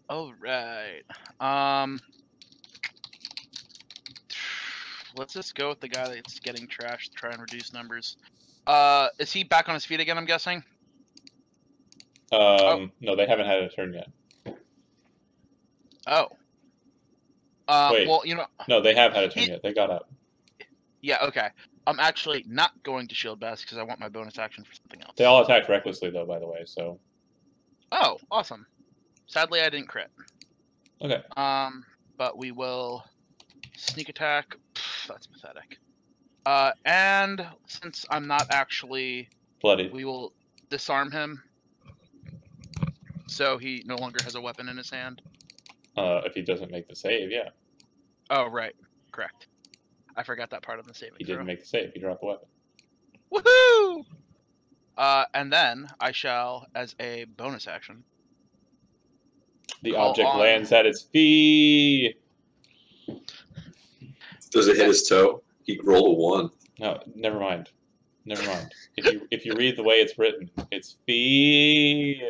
All right. Um. let's just go with the guy that's getting trashed. Try and reduce numbers. Uh, is he back on his feet again? I'm guessing. Um, no, they haven't had a turn yet. Oh. Uh, Wait. well, you know, No, they have had a turn He- yet. They got up. yeah, okay. I'm actually not going to shield best because I want my bonus action for something else. They all attacked recklessly though, by the way. So Oh, awesome. Sadly, I didn't crit. okay. Um, but we will sneak attack. Pff, that's pathetic. Uh, and since I'm not actually, Bloody. we will disarm him. So he no longer has a weapon in his hand. Uh, if he doesn't make the save, yeah, Oh, right. Correct. I forgot that part of the saving he throw. didn't make the save. He dropped the weapon. Woohoo! Uh, and then I shall, as a bonus action, The Call object on- lands at its feet. Does it hit his toe? He rolled a one. No, never mind. Never mind. If you if you read the way it's written, it's fee.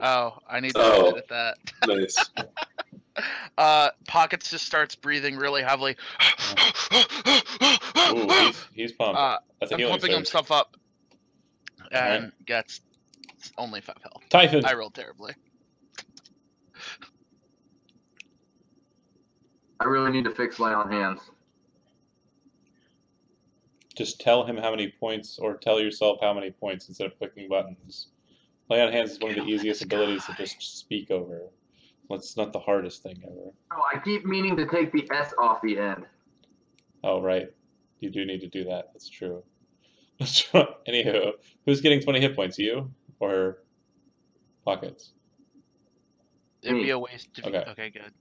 oh, I need to Oh. edit that. Nice. Uh, Pockets just starts breathing really heavily. Ooh, he's he's pumped. uh, That's a I'm pumping surge. himself up, Alright. and gets only five health. Typhon. I rolled terribly. I really need to fix lay on hands. Just tell him how many points, or tell yourself how many points instead of clicking buttons. Lay on hands is one of the easiest abilities to just speak over. It's not the hardest thing ever. Oh, I keep meaning to take the S off the end. Oh right, you do need to do that. That's true. Anywho, who's getting twenty hit points? You or pockets? It'd be hmm. a waste. Of, Okay. okay, good.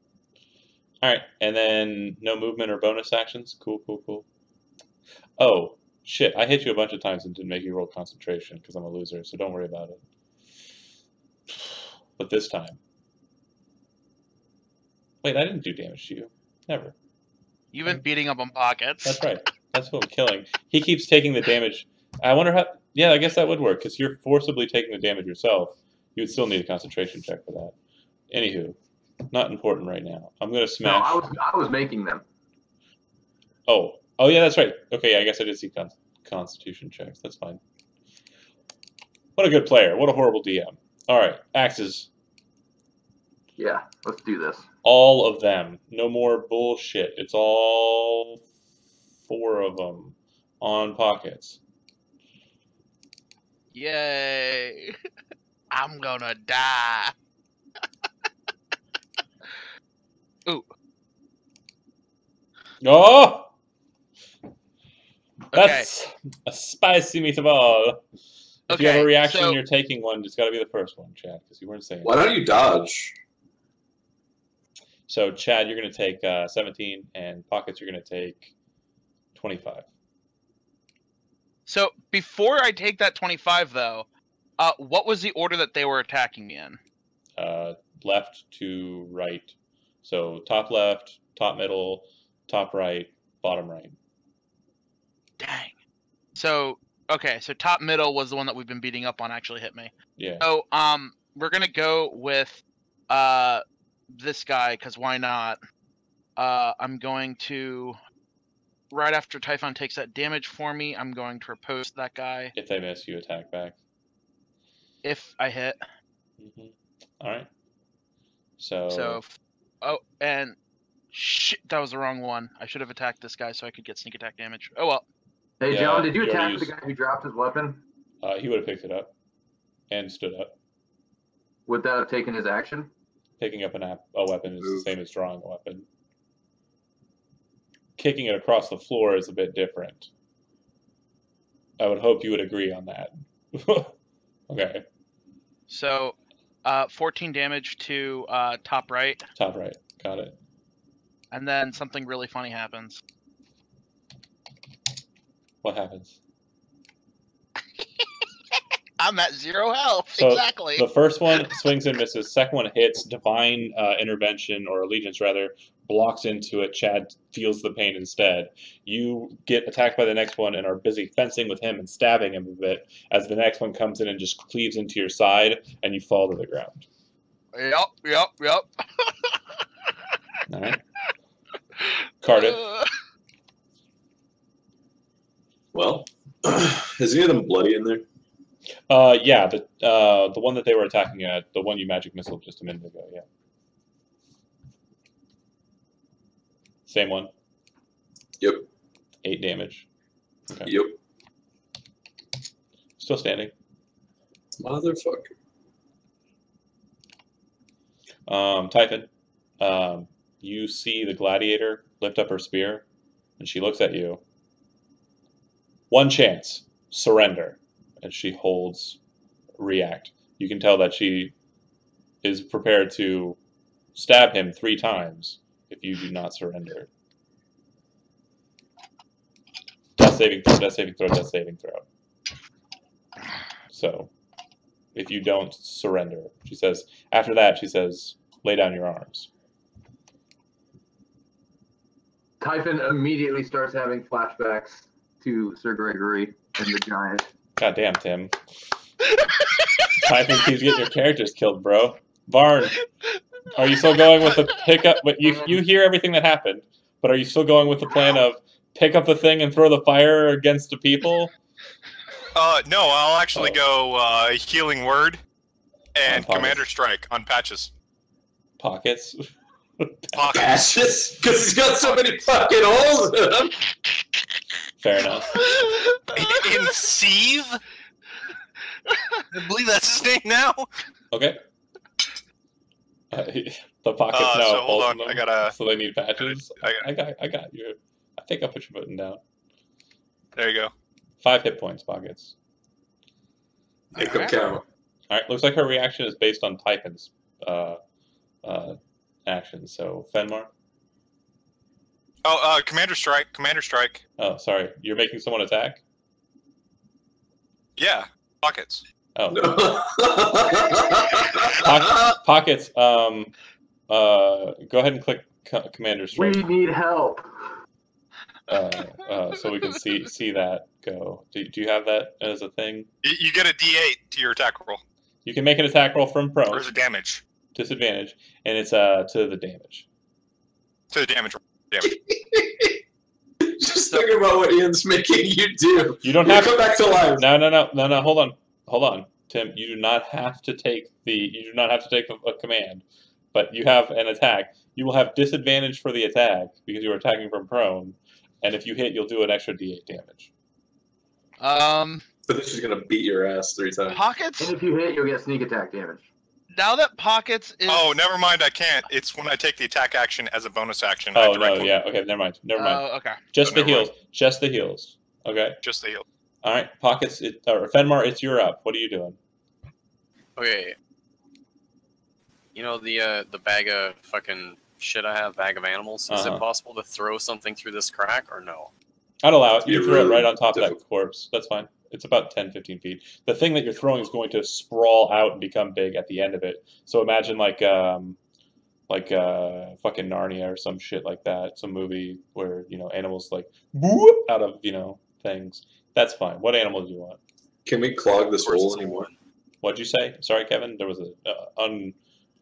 All right, and then no movement or bonus actions. Cool, cool, cool. Oh shit! I hit you a bunch of times and didn't make you roll concentration because I'm a loser. So don't worry about it. But this time, wait, I didn't do damage to you. Never. You've been hmm. beating up on Pockets. That's right. That's what I'm killing. He keeps taking the damage. I wonder how. Yeah, I guess that would work because you're forcibly taking the damage yourself. You would still need a concentration check for that. Anywho, not important right now. I'm gonna No, smash. I was I was making them. Oh, oh yeah, that's right. Okay, I guess I did see con- Constitution checks. That's fine. What a good player. What a horrible DM. All right, axes. Yeah, let's do this. All of them. No more bullshit. It's all four of them on pockets. Yay! I'm gonna die. Oh, Okay. that's a spicy meatball. If you have a reaction so- and you're taking one, it's got to be the first one, Chad, because you weren't saying. Why don't you dodge? So, Chad, you're going to take uh, 17, and Pockets, you're going to take 25. So before I take that 25, though, uh, what was the order that they were attacking me in? Uh, left to right. So, top left, top middle, top right, bottom right. Dang. So okay, so top middle was the one that we've been beating up on. Actually hit me. Yeah. So um, we're gonna go with uh this guy because why not? Uh, I'm going to right after Typhon takes that damage for me. I'm going to riposte that guy If they miss, you attack back. if I hit. hmm All right. So, So, f- oh, and shit, that was the wrong one. I should have attacked this guy so I could get sneak attack damage. Oh well. Hey, Yeah, John, did you you already attack the guy who dropped his weapon? uh, he would have picked it up and stood up. Would that have taken his action? Picking up an app, a weapon is the same as drawing a weapon. Kicking it across the floor is a bit different. I would hope you would agree on that. okay, So, uh, 14 damage to uh, top right, top right. Got it. and then something really funny happens. What happens? I'm at zero health. So, exactly. The first one swings and misses. Second one hits. Divine uh, intervention or allegiance rather blocks into it. Chad feels the pain instead. You get attacked by the next one and are busy fencing with him and stabbing him a bit as the next one comes in and just cleaves into your side and you fall to the ground. Yep, yep, yep. All right. Cardiff. Uh, Well, is any of them bloody in there? Uh, yeah, the uh, the one that they were attacking at, the one you magic missile just a minute ago. Yeah. Same one. Yep. Eight damage. Okay. Yep. Still standing. Motherfucker. Um, Typhon, um, you see the gladiator lift up her spear, and she looks at you. One chance, surrender, and she holds react. You can tell that she is prepared to stab him three times you do not surrender. Death saving throw, death saving throw, death saving throw. So, if you don't surrender, she says, after that, she says, lay down your arms. Typhon immediately starts having flashbacks to Sir Gregory and the giant. God damn, Tim. Think he's getting your characters killed, bro. Varn, are you still going with the pickup? But you you hear everything that happened, but are you still going with the plan of pick up the thing and throw the fire against the people? Uh, no, I'll actually Oh. go uh, healing word and On commander strike on patches. Pockets. Pockets. Patches? Because he's got so many fucking holes in him. Fair enough. in Steve? I believe that's his name now. Okay. Uh, the pockets Uh, now. so hold on, in I them, gotta- So they need patches. I got, I got. I got you. I think I put your button down. there you go. Five hit points, pockets. Make them count. All right. Looks like her reaction is based on Typhon's uh, uh, actions. So Fenmar. Oh, uh, commander strike, commander strike. Oh, sorry. You're making someone attack. Yeah, pockets. Oh, pockets. Um, uh, go ahead and click co- Commander We Strike, need help. uh, uh, so we can see see that go. Do, do you have that as a thing? You, you get a D8 to your attack roll, You can make an attack roll from or prone, is it damage? disadvantage, and it's uh to the damage. To the damage roll. Damage. Just thinking about what Ian's making you do. You don't You have come back to life. No, no, no, no, no. Hold on, hold on, Tim. You do not have to take the. You do not have to take a, a command, but you have an attack. You will have disadvantage for the attack because you are attacking from prone, and if you hit, you'll do an extra D8 damage. Um, But this is gonna beat your ass three times. pockets. And if you hit, you'll get sneak attack damage. Now that pockets is. Oh, never mind. I can't. It's when I take the attack action as a bonus action. I Oh no, yeah, okay, never mind, never mind. Oh, okay. Just oh, the never mind. just the heals. Okay, Just the heal. All right. Pockets, it, or Fenmar, it's your up. What are you doing? Okay. You know the uh, the bag of fucking shit I have, bag of animals. Is Uh-huh. it possible to throw something through this crack or no? I'd allow it. You You're can throw it right on top of that corpse. That's fine. It's about 10, 15 feet. The thing that you're throwing is going to sprawl out and become big at the end of it. So imagine like um, like uh, fucking Narnia or some shit like that. Some movie where you know animals like whoop out of you know things. That's fine. What animal do you want? Can we clog this Of hole anymore? What'd you say? Sorry, Kevin. There was a uh, un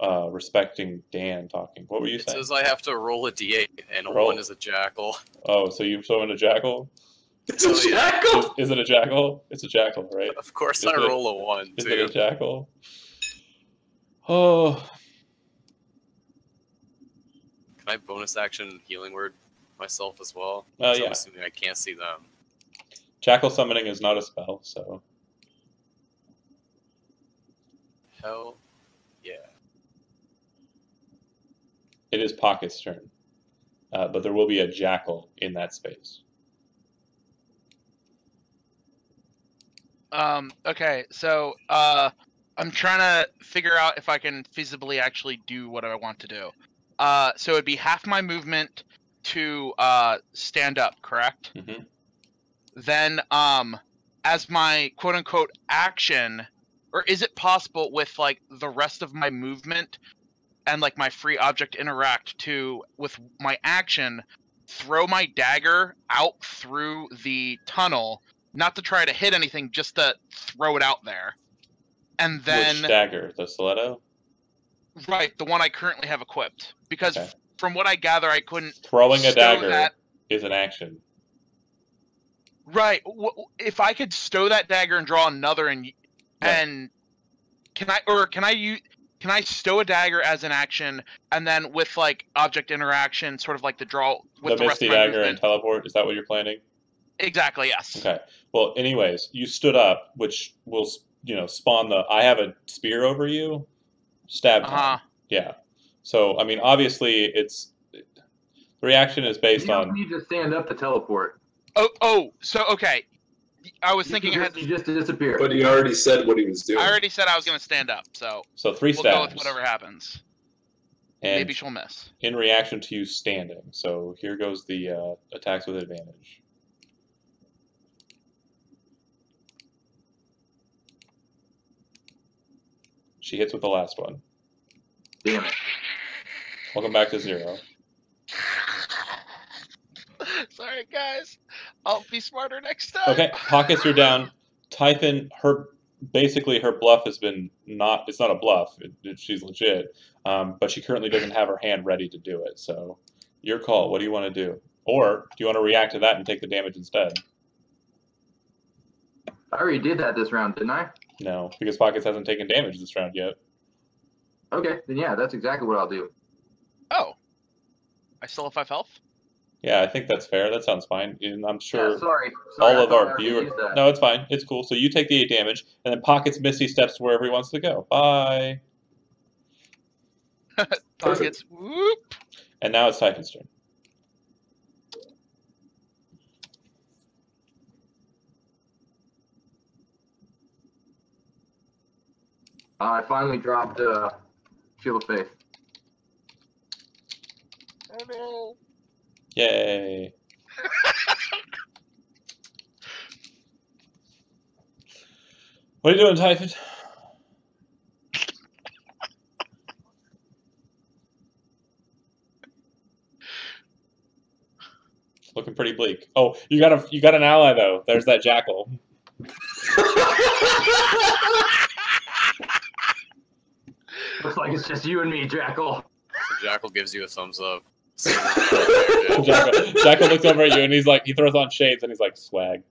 uh, respecting Dan talking. What were you It saying? says I have to roll a d8, and a Roll. one is a jackal. Oh, so you throwing a jackal? It's a jackal. Is, is it a jackal? It's a jackal, right? Of course, Is I it- roll a one Is too. it a jackal? Oh, Can I bonus action healing word myself as well? uh, 'Cause I'm yeah. assuming I can't see them. Jackal summoning is not a spell, so Hell, yeah. it is Pocket's turn. Uh, but there will be a jackal in that space. Um. Okay. So, uh, I'm trying to figure out if I can feasibly actually do what I want to do. Uh, so it'd be half my movement to uh stand up, correct? Mhm. Then, um, as my quote unquote action, or is it possible with like the rest of my movement and like my free object interact to with my action throw my dagger out through the tunnel not to try to hit anything, just to throw it out there. And then, Which dagger? The stiletto? right, the one I currently have equipped. Because Okay. from what I gather, I couldn't. Throwing a dagger that- is an action. Right. w- w- If I could stow that dagger and draw another, and Yeah. and can I or can I use can I stow a dagger as an action, and then with like object interaction, sort of like the draw with the the, rest Misty of my dagger and teleport. Is that what you're planning? Exactly. Yes. Okay. Well, anyways, you stood up, which will you know spawn the I have a spear over you. Stab Uh-huh. Yeah. So I mean, obviously, it's the reaction is based you don't on. need to stand up to teleport. Oh. Oh. So okay. I was You thinking just, ahead. you just disappear. But he already said what he was doing. I already said I was going to stand up, so So three we'll go stabs. with whatever happens. And Maybe she'll miss. in reaction to you standing. So here goes the uh, attacks with advantage. She hits with the last one. Damn it. Welcome back to zero. Sorry, guys. I'll be smarter next time. Okay, pockets are down. Typhon, her basically her bluff has been not. It's not a bluff. It, it- she's legit, um, but she currently doesn't have her hand ready to do it. So, your call. What do you want to do? Or do you want to react to that and take the damage instead? I already did that this round, didn't I? No, because pockets hasn't taken damage this round yet. Okay, then yeah, that's exactly what I'll do. Oh. I still have five health? Yeah, I think that's fair. That sounds fine. And I'm sure Yeah, sorry. sorry. all I of our viewers. No, it's fine. It's cool. So you take the eight damage, and then pockets Misty steps wherever he wants to go. Bye. Pockets. Whoop. And now it's Typhon's turn. I finally dropped uh, Shield of Faith. Oh no. Yay. what are you doing, Typhon? Looking pretty bleak. Oh, you got a you got an ally though. There's that jackal. Looks like it's just you and me, Jackal. The jackal gives you a thumbs up. Jackal, Jackal looks over at you and he's like, he throws on shades and he's like, swag.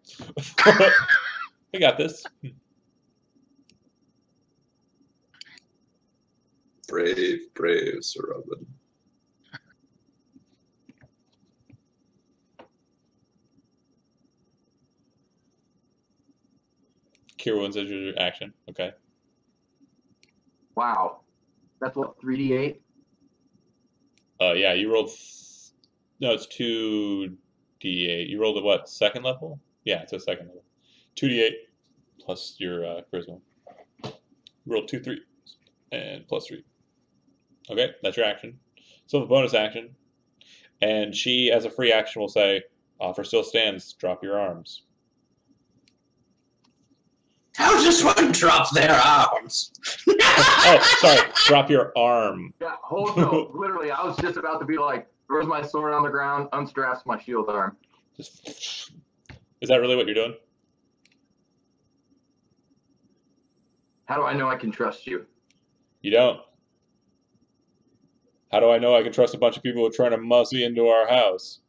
we got this. Brave, brave Sir Robin. Cure wounds as your action. Okay. Wow. That's what, 3d8? Uh, yeah, you rolled. No, it's two d8. You rolled a what? Second level? Yeah, it's a second level. Two d8 plus your uh, charisma. You rolled two three and plus three. Okay, that's your action. So the bonus action, and she, as a free action, will say, "Offer still stands. Drop your arms." How does one drop their arms? oh, sorry. Drop your arm. Yeah, hold no. Literally, I was just about to be like, throws my sword on the ground, unstraps my shield arm. Just. Is that really what you're doing? How do I know I can trust you? You don't. How do I know I can trust a bunch of people who are trying to mussy into our house?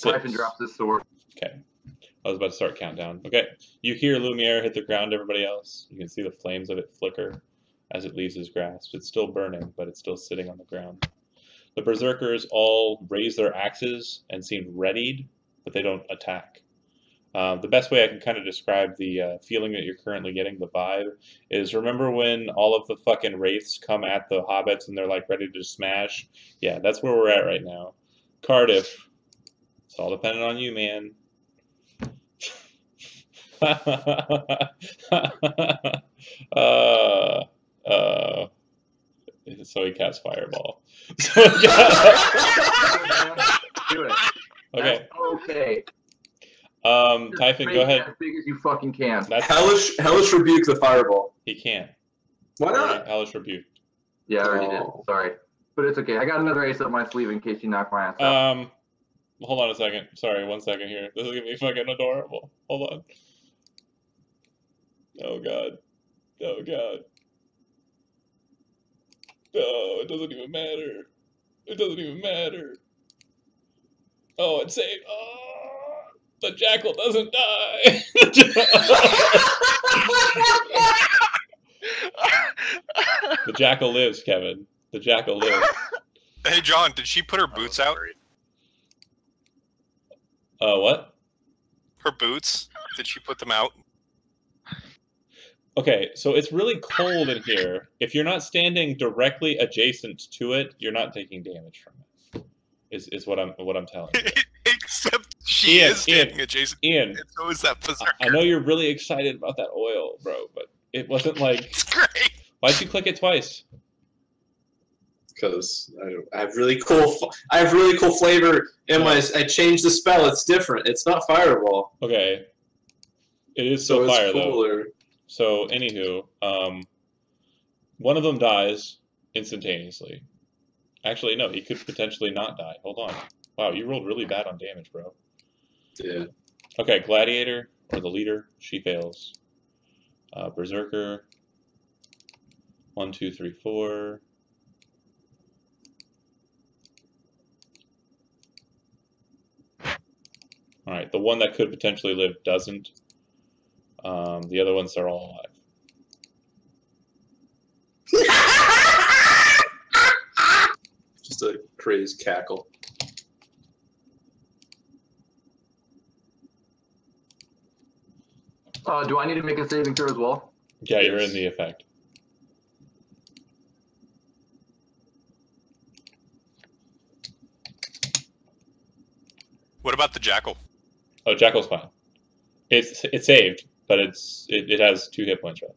Six. drops his sword. Okay. I was about to start countdown. Okay. You hear Lumiere hit the ground, everybody else. You can see the flames of it flicker as it leaves his grasp. It's still burning, but it's still sitting on the ground. The berserkers all raise their axes and seem readied, but they don't attack. Uh, the best way I can kind of describe the uh, feeling that you're currently getting, the vibe, is remember when all of the fucking wraiths come at the hobbits and they're like ready to smash? Yeah, that's where we're at right now. Cardiff, it's all dependent on you, man. uh, uh, so he casts fireball. Do it. okay, That's okay. um, Typhon, go ahead. As big as you fucking can. That's Hellish, hellish rebuke the fireball. he can't. Why not? Hellish rebuke. Yeah, I already Oh. did. Sorry. but it's okay. I got another ace up my sleeve in case you knock my ass out. Um, hold on a second. Sorry, one second here. This is gonna be fucking adorable. Hold on. Oh god. Oh god. Oh, it doesn't even matter. It doesn't even matter. Oh, it's saved. Oh, the jackal doesn't die. the jackal lives, Kevin. The jackal lives. Hey, John, did she put her boots out? worried. Uh, what? Her boots? Did she put them out? Okay, so it's really cold in here. If you're not standing directly adjacent to it, you're not taking damage from it. Is is what I'm what I'm telling you. Except she Ian, is standing adjacent, Ian, and so is that I- berserker. I know you're really excited about that oil, bro, but it wasn't like It's great. why'd you click it twice? Because I, I have really cool. I have really cool flavor in my. I changed the spell. It's different. It's not fireball. Okay. It is So still it's fire though. So anywho, um one of them dies instantaneously. Actually no, he could potentially not die. Hold on. Wow, you rolled really bad on damage, bro. Yeah. Okay, Gladiator, or the leader, she fails. Uh, Berserker, one, two, three, four. All right, the one that could potentially live doesn't. Um, the other ones are all alive. Just a crazed cackle. Uh, do I need to make a saving throw as well? Yeah, you're in the effect. What about the jackal? Oh, Jackal's fine. It's it's saved, but it's it, it has two hit points, right?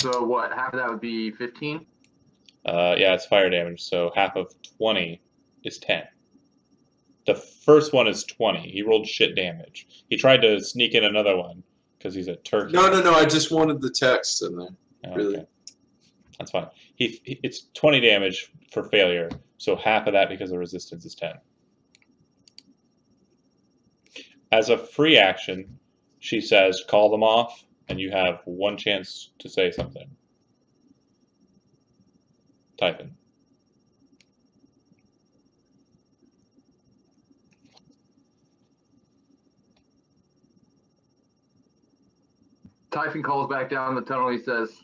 So what? Half of that would be 15. Uh, yeah, it's fire damage, so half of 20 is 10. The first one is 20. He rolled shit damage. He tried to sneak in another one because he's a turkey. No, no, no. I just wanted the text in there. Oh, really. okay. That's fine. He, he it's 20 damage for failure, so half of that because the resistance is 10. As a free action, she says, call them off, and you have one chance to say something. Type in. Typhon calls back down the tunnel. He says,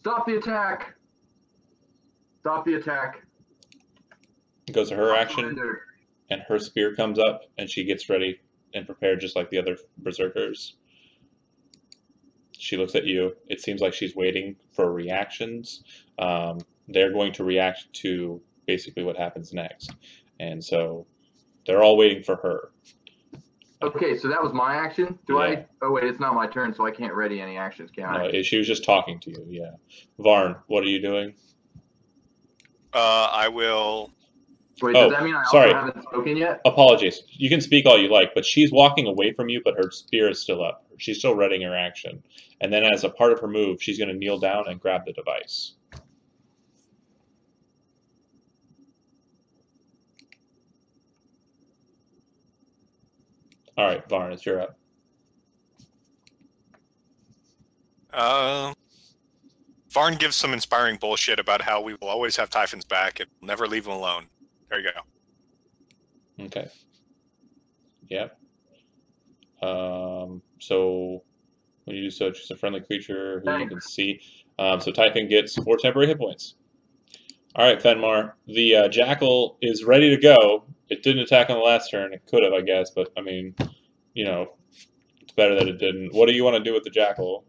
"Stop the attack! Stop the attack!" It goes to her action, and her spear comes up, and she gets ready and prepared just like the other berserkers. She looks at you. It seems like she's waiting for reactions. Um, they're going to react to basically what happens next, and so they're all waiting for her. Okay, so that was my action. Do Yeah. I? Oh wait, it's not my turn, so I can't ready any actions, can I? She was just talking to you. Yeah, Varn, what are you doing? Uh, I will. Wait, Oh, does that mean I sorry. also haven't spoken yet? Apologies. You can speak all you like, but she's walking away from you, but her spear is still up. She's still readying her action. And then, as a part of her move, she's going to kneel down and grab the device. All right, Varn, it's your up. Uh, Varn gives some inspiring bullshit about how we will always have Typhon's back and never leave him alone. There you go. Okay. Yep. Um, so when you do so, choose a friendly creature who you can see. Um, so Typhon gets four temporary hit points. All right, Fenmar. The uh, jackal is ready to go. It didn't attack on the last turn. It could have, I guess, but I mean, you know, it's better that it didn't. What do you want to do with the jackal?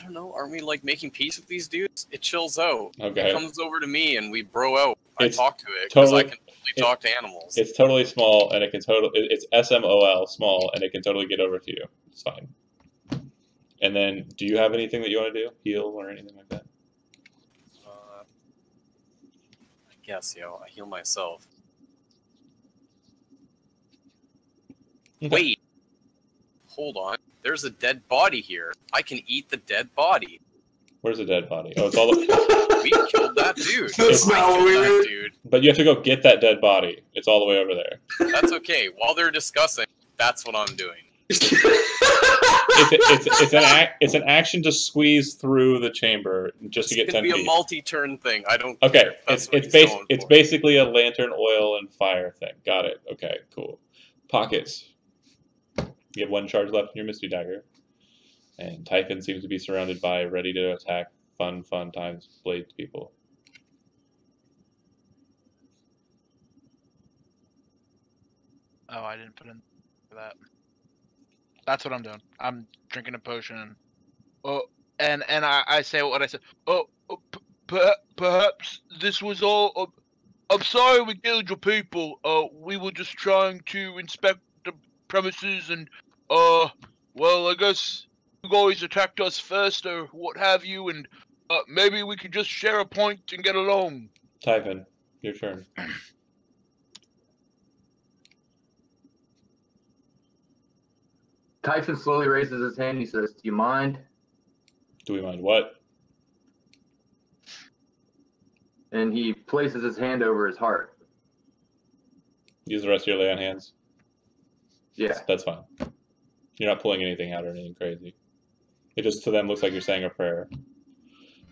I don't know. Aren't we like making peace with these dudes? It chills out. Okay. It comes over to me and we bro out. I talk to it because totally- I can totally talk to animals. It's totally small, and it can totally. It's SMOL small, and it can totally get over to you. It's fine. And then, do you have anything that you want to do? Heal or anything like that? Uh, I guess, yo, I heal myself. Okay. Wait. Hold on. There's a dead body here. I can eat the dead body. Where's the dead body? Oh, it's all. The- we killed that dude. That's I not killed that weird. dude. but you have to go get that dead body. It's all the way over there. That's okay. While they're discussing, that's what I'm doing. It's it's, it's an ac- it's an action to squeeze through the chamber just to It's get gonna ten be a multi-turn thing. I don't. Okay, care. It's it's bas- it's for. basically a lantern, oil, and fire thing. Got it. Okay, cool. Pockets. You have one charge left in your Misty Dagger, and Typhon seems to be surrounded by ready to attack, fun, fun times, blades people. Oh, I didn't put in that. That's what I'm doing. I'm drinking a potion. And, oh, and and I, I say what I said. Oh, per- perhaps this was all. Uh, I'm sorry we killed your people. Uh, we were just trying to inspect premises, and uh, well, I guess you guys attacked us first, or what have you, and uh, maybe we could just share a point and get along. Typhon, your turn. Typhon slowly raises his hand. He says, "Do you mind?" Do we mind what? And he places his hand over his heart. Use the rest of your lay on hands. Yeah. That's fine. You're not pulling anything out or anything crazy. It just to them looks like you're saying a prayer.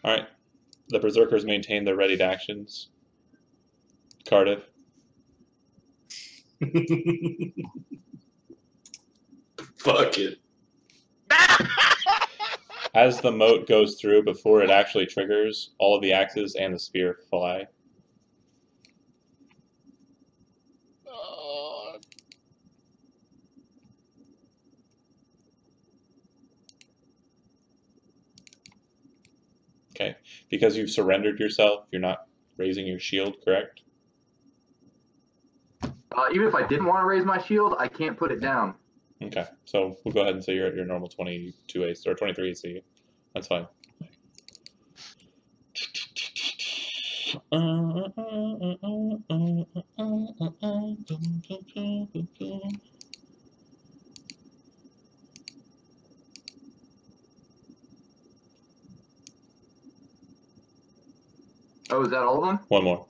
All right. The berserkers maintain their readied actions. Cardiff. Fuck it. As the moat goes through, before it actually triggers, all of the axes and the spear fly. Okay. Because you've surrendered yourself, you're not raising your shield, correct? Uh, even if I didn't want to raise my shield, I can't put it down. Okay. So we'll go ahead and say you're at your normal 22 AC or 23 AC. That's fine. Oh, is that all of them? One more.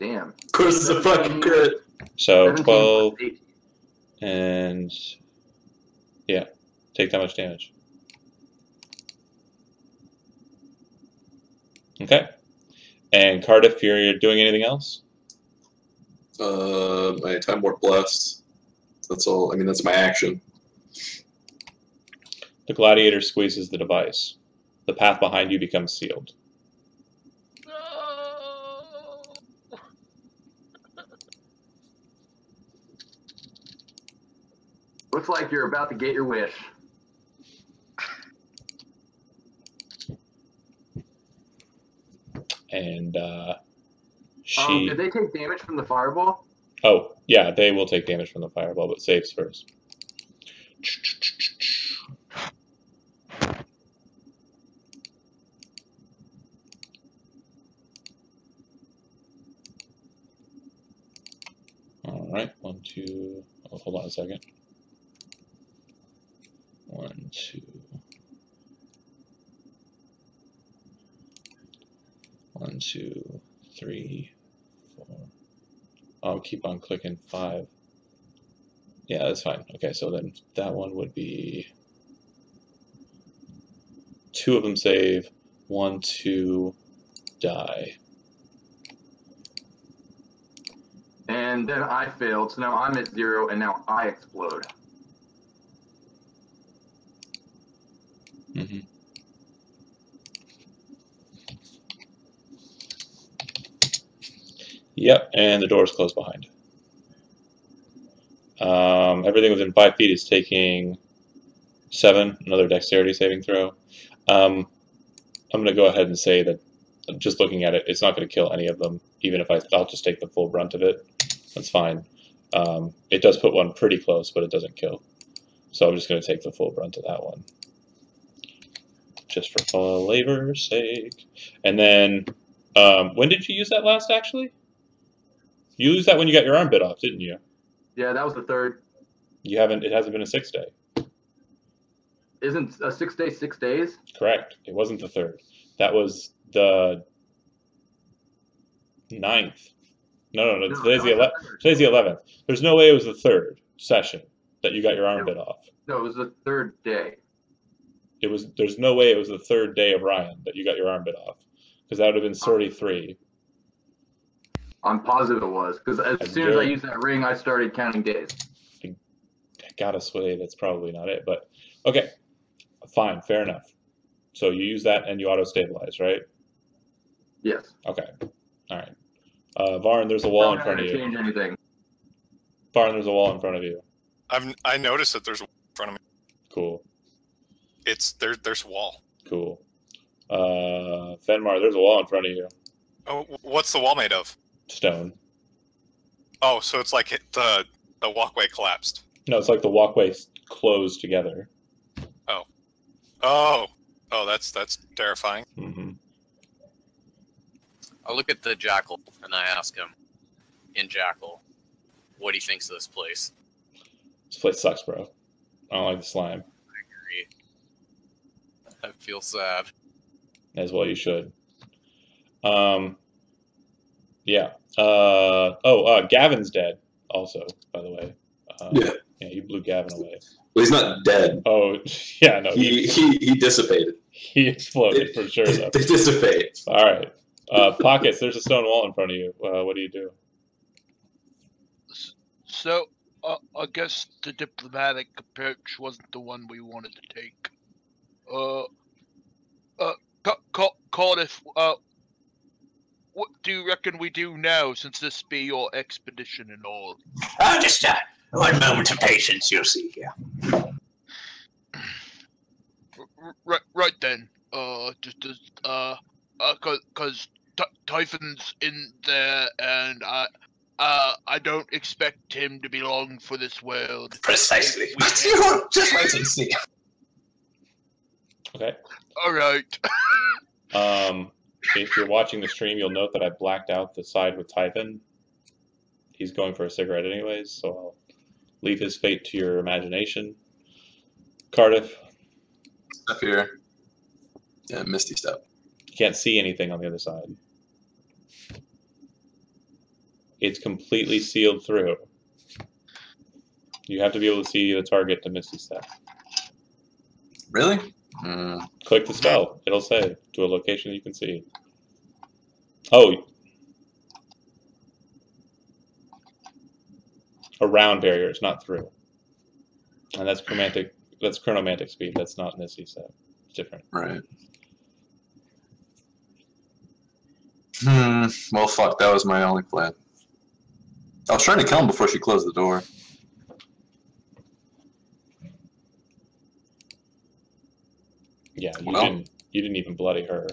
Damn. Of course, it's a fucking crit. So plus 12 and yeah, take that much damage. Okay. And Cardiff, you're doing anything else? Uh, my time warp blast. That's all. I mean, that's my action. The gladiator squeezes the device. The path behind you becomes sealed. Looks like you're about to get your wish. And uh, she. Um, did they take damage from the fireball? Oh, yeah, they will take damage from the fireball, but saves first. All right, one, two. Oh, hold on a second. One, two. One, two, three, four. I'll keep on clicking five. Yeah, that's fine. Okay, so then that one would be two of them save, one, two, die. And then I failed, so now I'm at zero, and now I explode. hmm Yep, and the door is closed behind. Um, everything within five feet is taking seven, another dexterity saving throw. Um, I'm going to go ahead and say that just looking at it, it's not going to kill any of them, even if I, I'll just take the full brunt of it. That's fine. Um, it does put one pretty close, but it doesn't kill. So I'm just going to take the full brunt of that one. Just for flavor's sake. And then, um, when did you use that last, actually? You used that when you got your arm bit off, didn't you? Yeah, that was the third. You haven't. It hasn't been a six day. isn't a six day six days? Correct. It wasn't the third. That was the ninth. No, no, no. No, Today's that the was ele- Today's the eleventh. There's no way it was the third session that you got your arm bit off. No, it was the third day. It was. There's no way it was the third day of Ryan that you got your arm bit off, because that would have been sortie three. I'm positive it was because as I soon as I used that ring, I started counting days. I gotta say that's probably not it, but okay, fine, fair enough. So you use that and you auto stabilize, right? Yes. Okay, all right. Uh, Varn, there's a wall in front of you. change anything. Varn, there's a wall in front of you. I've I noticed that there's a wall in front of me. Cool, It's there. There's a wall. cool. Uh, Fenmar, there's a wall in front of you. Oh, what's the wall made of? Stone. Oh, so it's like the the walkway collapsed. No, it's like the walkways closed together. Oh, oh, Oh, that's that's terrifying. hmm I look at the jackal and I ask him, in jackal, what he thinks of this place. This place sucks, bro. I don't like the slime. I agree. I feel sad. as well you should. Um, yeah. Uh, oh, uh, Gavin's dead. Also, by the way. Uh, Yeah. Yeah, you blew Gavin away. Well, he's not dead. Oh, yeah, no, he, He he, he dissipated. he exploded for sure. Though. They dissipate. All right. Uh, pockets. There's a stone wall in front of you. Uh, what do you do? So, uh, I guess the diplomatic approach wasn't the one we wanted to take. Uh, uh, Ca- Ca- Cardiff, uh, what do you reckon we do now, since this be your expedition and all? Oh, just uh, one moment of patience, you'll see here. R- r- right, right then. Uh, just as uh, uh, cause, cause Ty- Typhon's in there, and I, uh, I don't expect him to be long for this world. Precisely. We- just wait and see. Okay. All right. Um, if you're watching the stream, you'll note that I blacked out the side with Typhon. He's going for a cigarette anyways, so I'll leave his fate to your imagination. Cardiff, Up here. Yeah, Misty step. You can't see anything on the other side. It's completely sealed through. You have to be able to see the target to Misty Step. Really? Mm, Click the spell. It'll say to a location you can see. Oh. Around barriers, not through. And that's chromantic. That's chronomantic speed. That's not Misty Step. It's different. right. Hmm. Well, fuck. That was my only plan. I was trying to kill him before she closed the door. Yeah, you Well. didn't. You didn't even bloody her.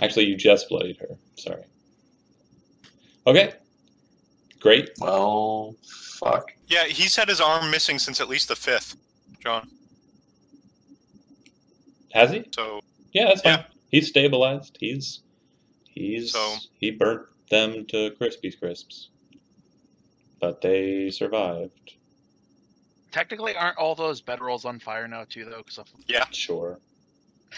Actually, you just bloodied her. Sorry. Okay. Great. Well, fuck. Yeah, he's had his arm missing since at least the fifth, John. Has he? So Yeah, that's fine. Yeah. He's stabilized. He's he's So- he burnt them to crispy crisps, but they survived. Technically, aren't all those bedrolls on fire now too, though? Because yeah, Sure.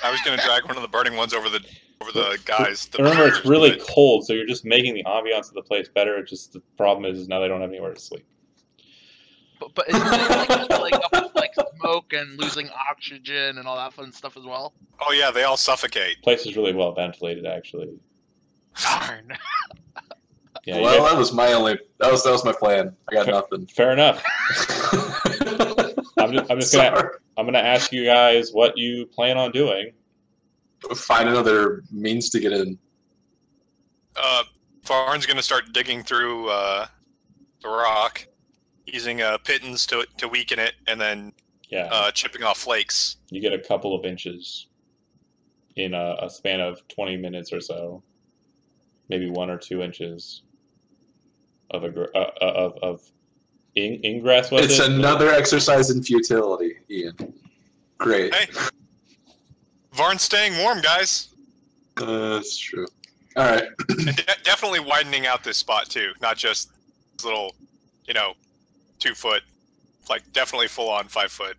I was gonna drag one of the burning ones over the over the guys. The Remember, it's really but- cold, so you're just making the ambiance of the place better. It's just the problem is now they don't have anywhere to sleep. But, but isn't it like filling up like smoke and losing oxygen and all that fun stuff as well? Oh yeah, they all suffocate. place is really well ventilated, actually. Darn. Yeah, well, guys- that was my only. That was that was my plan. I got nothing. fair enough. I'm just, I'm just gonna Sorry. I'm gonna ask you guys what you plan on doing. find another means to get in. Uh, Varn's gonna start digging through uh, the rock, using uh, pitons to to weaken it, and then Yeah, uh, chipping off flakes. you get a couple of inches in a, a span of 20 minutes or so, maybe one or two inches of a uh, uh, of of in, ingress. Was It's it? another exercise in futility, Ian. Great. Hey. Varn's staying warm, guys. Uh, that's true. All right. De- definitely widening out this spot too, not just little, you know, two foot like definitely full on five foot.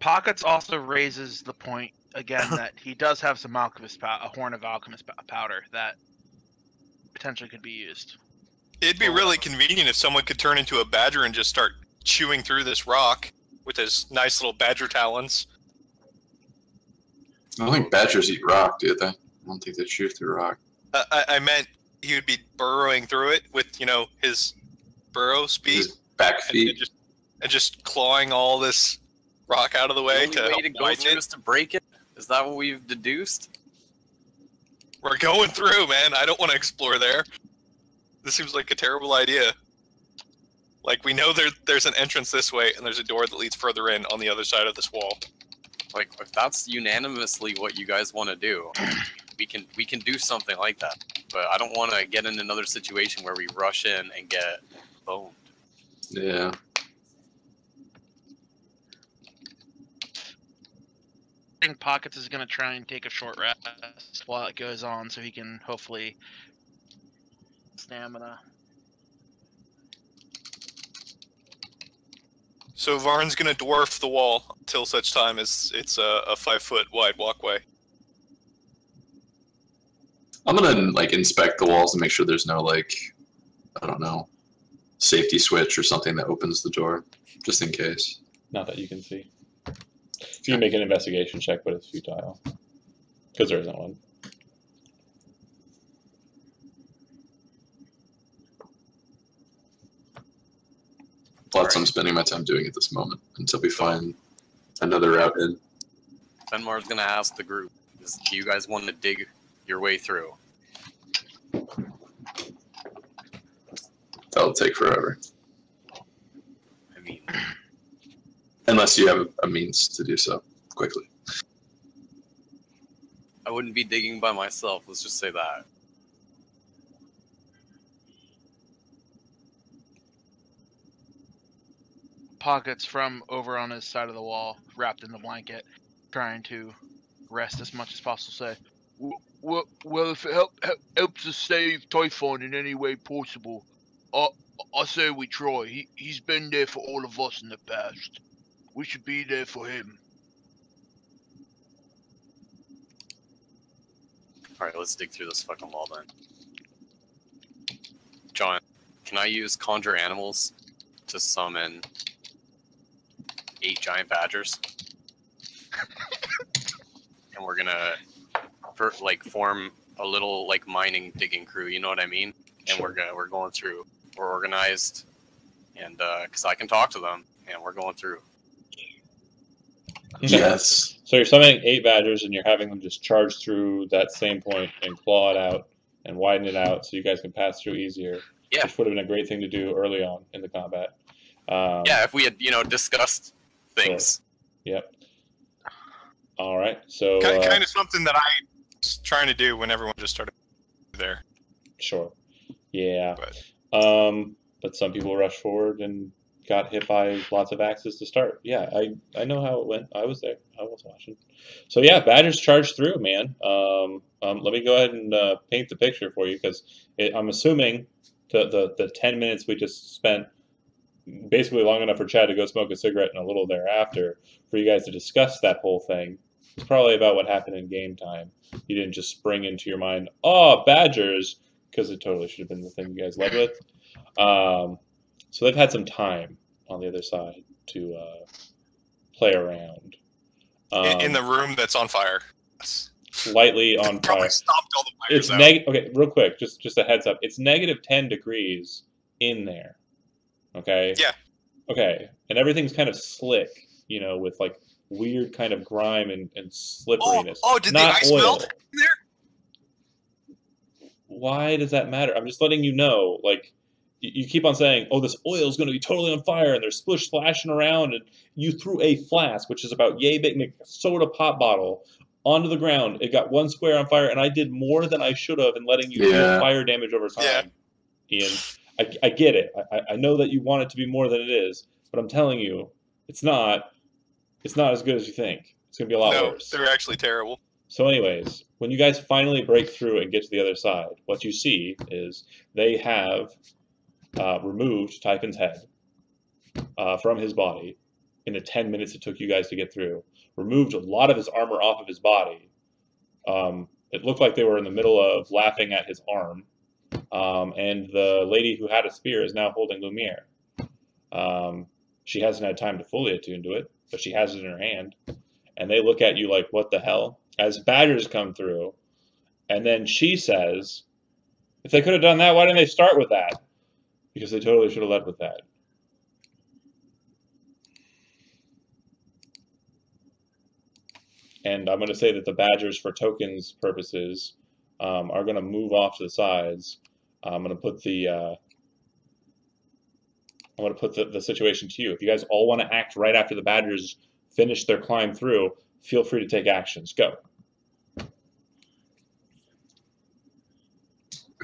Pockets also raises the point again that he does have some alchemist pow- a horn of alchemist pow- powder that potentially could be used. It'd be really convenient if someone could turn into a badger and just start chewing through this rock with his nice little badger talons. I don't think badgers eat rock, do they? I don't think they chew through rock. Uh, I, I meant he would be burrowing through it with you know his burrow speed His back and, and feet. just and just clawing all this rock out of the way the to only help way to go widen through it. is to break it. Is that what we've deduced? We're going through, man. I don't want to explore there. This seems like a terrible idea. Like we know there there's an entrance this way and there's a door that leads further in on the other side of this wall. Like, if that's unanimously what you guys want to do, we can we can do something like that. But I don't want to get in another situation where we rush in and get boned. Yeah. I think Pockets is going to try and take a short rest while it goes on so he can hopefully stamina. So Varn's gonna dwarf the wall until such time as it's a, a five foot wide walkway. I'm gonna like inspect the walls and make sure there's no like, I don't know, safety switch or something that opens the door, just in case. Not that you can see. You can make an investigation check, but it's futile because there isn't one. Plus, I'm spending my time doing at this moment until we find another route in. Fenmar's gonna ask the group: Do you guys want to dig your way through? That'll take forever, I mean, unless you have a means to do so quickly. I wouldn't be digging by myself. Let's just say that. Pockets from over on his side of the wall, wrapped in the blanket, trying to rest as much as possible. Say, Well, well, if it help, help, helps us save Typhon in any way possible, I, I say we try. He, he's been there for all of us in the past. We should be there for him. All right, let's dig through this fucking wall then. John, can I use conjure animals to summon eight giant badgers? and we're gonna per, like form a little like mining digging crew. You know what I mean? And we're gonna we're going through. We're organized, and because I can talk to them, and we're going through. Okay. Yes. So you're summoning eight badgers and you're having them just charge through that same point and claw it out and widen it out so you guys can pass through easier. Yeah. Which would have been a great thing to do early on in the combat. Um, Yeah, if we had you know discussed things. Yep. All right. So Kind, uh, kind of something that I was trying to do when everyone just started there. Sure. Yeah. But Um, but some people rushed forward and got hit by lots of axes to start. Yeah, I, I know how it went. I was there. I was watching. So yeah, Badgers charged through, man. Um, um, let me go ahead and uh, paint the picture for you because I'm assuming the, the the ten minutes we just spent basically long enough for Chad to go smoke a cigarette and a little thereafter for you guys to discuss that whole thing. It's probably about what happened in game time. You didn't just spring into your mind, oh, Badgers, because it totally should have been the thing you guys led with. Um, so they've had some time on the other side to uh, play around. Um, in, in the room that's on fire. Yes. slightly on Probably fire. stopped all the fires It's negative. Okay, real quick, just just a heads up. It's negative ten degrees in there. Okay. Yeah. Okay, and everything's kind of slick, you know, with like weird kind of grime and, and oh, slipperiness. oh, did the Not ice oil. melt in there? Why does that matter? I'm just letting you know. Like, you, you keep on saying, "Oh, this oil is going to be totally on fire," and there's splish splashing around, and you threw a flask, which is about yay big, like soda pop bottle, onto the ground. It got one square on fire, and I did more than I should have in letting you Yeah. deal fire damage over time, Yeah. time. Ian, I, I get it. I, I- I know that you want it to be more than it is, but I'm telling you, it's not. It's not as good as you think. It's going to be a lot No, worse. they're actually terrible. So, anyways, when you guys finally break through and get to the other side, what you see is they have uh, removed Typhon's head uh, from his body in the 10 minutes it took you guys to get through, removed a lot of his armor off of his body. Um, it looked like they were in the middle of laughing at his arm. Um, and the lady who had a spear is now holding Lumiere. Um, she hasn't had time to fully attune to it, but she has it in her hand. And they look at you like, what the hell? As badgers come through, and then she says, if they could have done that, why didn't they start with that? Because they totally should have led with that. And I'm going to say that the badgers, for tokens purposes, um, are going to move off to the sides. I'm going to put the uh, I'm going to put the, the situation to you. If you guys all want to act right after the badgers finish their climb through, feel free to take actions. Go.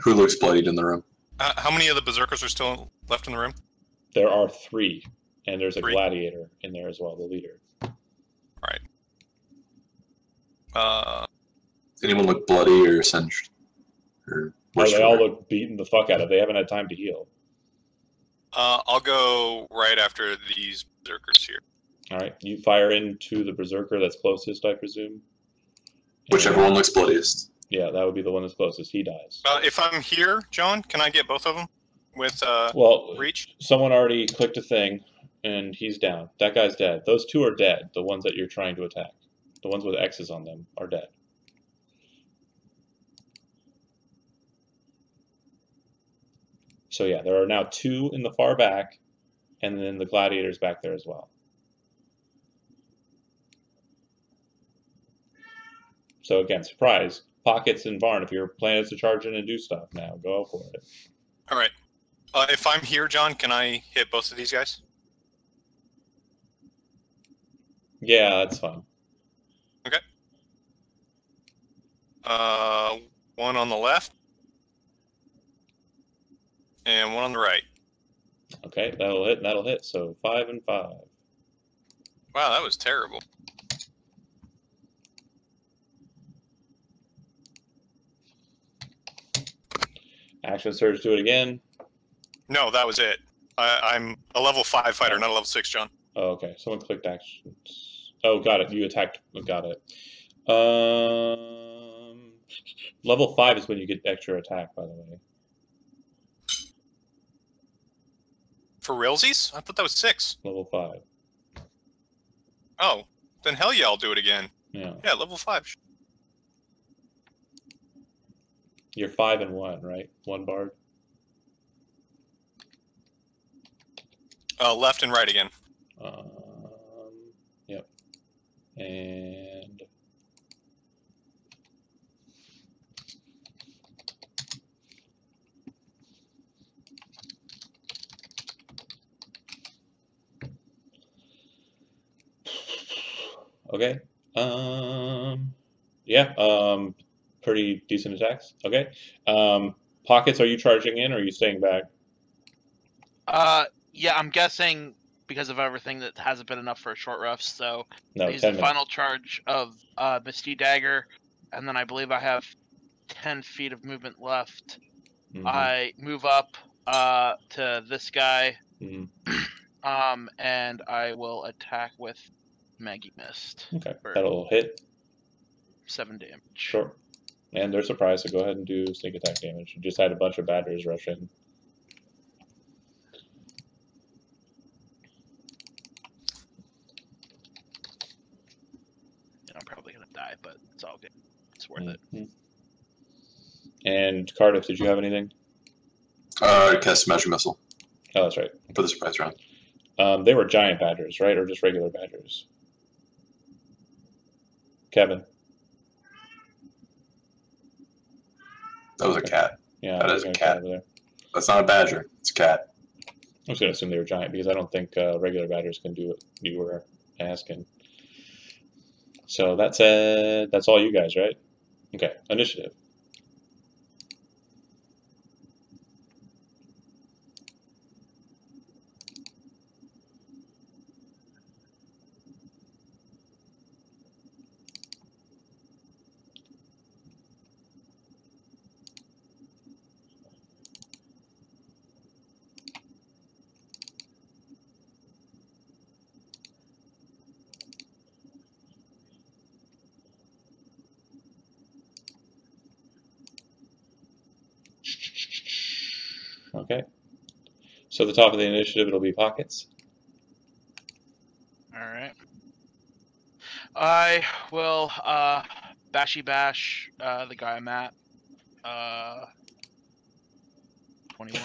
Who looks bloodied in the room? Uh, how many of the berserkers are still left in the room? There are three, and there's a Three. gladiator in there as well, the leader. Uh, Anyone look bloody or singed? Or worse they all look beaten the fuck out of. They haven't had time to heal. uh, I'll go right after these berserkers here. All right, you fire into the berserker that's closest, I presume. Whichever And- one looks bloodiest. Yeah, that would be the one that's closest. He dies. Uh, if I'm here, John, can I get both of them with uh, Well, reach? someone already clicked a thing, and he's down. That guy's dead. Those two are dead. The ones that you're trying to attack, the ones with X's on them, are dead. So yeah, there are now two in the far back, and then the gladiators back there as well. So again, surprise. Pockets and Varn, if your plan is to charge in and do stuff now, go for it. All right. Uh, if I'm here, John, can I hit both of these guys? Yeah, that's fine. Uh, one on the left and one on the right. Okay, that'll hit, that'll hit. So five and five. Wow, that was terrible. Action surge, do it again. No, that was it. I, I'm a level five fighter, not a level six, John. Oh, okay. Someone clicked action. Oh, got it. You attacked. Got it. Um, level five is when you get extra attack. By the way. For realsies? I thought that was six. Level five. Oh, then hell yeah, I'll do it again. Yeah. Yeah, level five. You're five and one, right? One bard. Uh, left and right again. Um, yep. And okay. Um, yeah. Um, pretty decent attacks. Okay. Um, pockets. Are you charging in, or are you staying back? Uh, yeah, I'm guessing because of everything that hasn't been enough for a short rest. So No, use the minutes. final charge of uh, Misty Dagger, and then I believe I have ten feet of movement left. Mhm, I move up uh, to this guy, mhm. um, and I will attack with Maggie Mist. Okay, that'll hit. seven damage. Sure. And they're surprised, so go ahead and do sneak attack damage. You just had a bunch of badgers rush in. And I'm probably gonna die, but it's all good. It's worth it. Mhm. And Cardiff, did you have anything? Uh, cast Magic Missile Oh, that's right. for the surprise round. Um, they were giant badgers, right, or just regular badgers? Kevin. That was a cat. Yeah, that is a cat. over there. That's not a badger. It's a cat. I was gonna assume they were giant because I don't think uh, regular badgers can do what you were asking. So that's uh that's all you guys, right? Okay, initiative. Okay. So at the top of the initiative, it'll be pockets. All right. I will uh bashy bash uh the guy I'm at. Uh 21.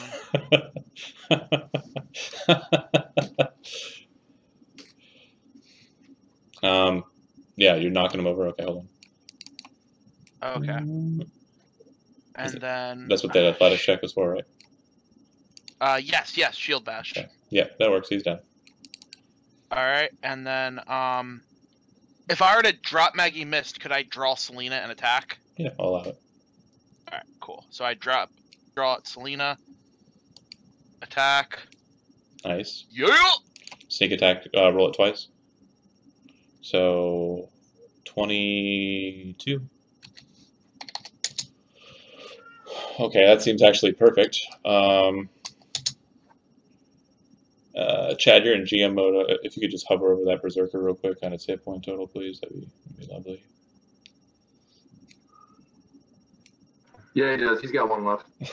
um, yeah, you're knocking him over. Okay, hold on. Okay. on. And then That's what that athletics check was for, right? Uh yes, yes, shield bash. Okay. Yeah, that works. He's done. All right. And then um if I were to drop Maggie Mist, could I draw Selena and attack? Yeah, I'll allow it. All right, cool. So I drop draw at Selena. Attack. Nice. Yeah. Sneak attack. Uh, roll it twice. So, twenty-two. Okay, that seems actually perfect. Um, uh, Chad, you're in GM mode. Uh, If you could just hover over that berserker real quick on its hit point total, please, that'd be, that'd be lovely. Yeah, he does. He's got one left.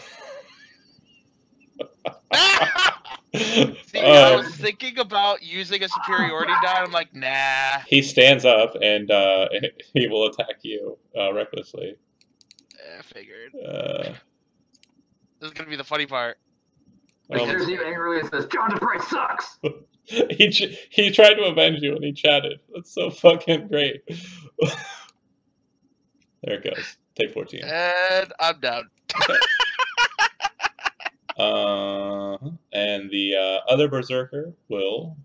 See, I Uh, was thinking about using a superiority die. I'm like, nah. he stands up and uh, he will attack you uh, recklessly. I figured. Uh, This is gonna be the funny part. He well, stares at you angrily and says, John DeBright sucks! he ch- he tried to avenge you and he chatted. That's so fucking great. there it goes. Take 14. And I'm down. Uh, and the uh, other berserker will.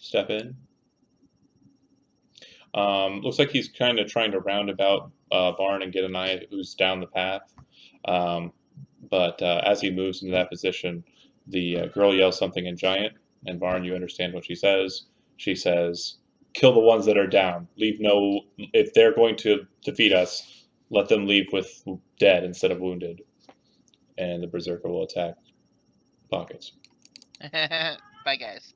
Step in. Um, looks like he's kind of trying to round about uh, Varn and get an eye who's down the path. Um, but uh, as he moves into that position, the uh, girl yells something in giant, and Varn, you understand what she says. She says, "Kill the ones that are down. Leave no. If they're going to defeat us, let them leave with dead instead of wounded." And the berserker will attack pockets. Bye, guys.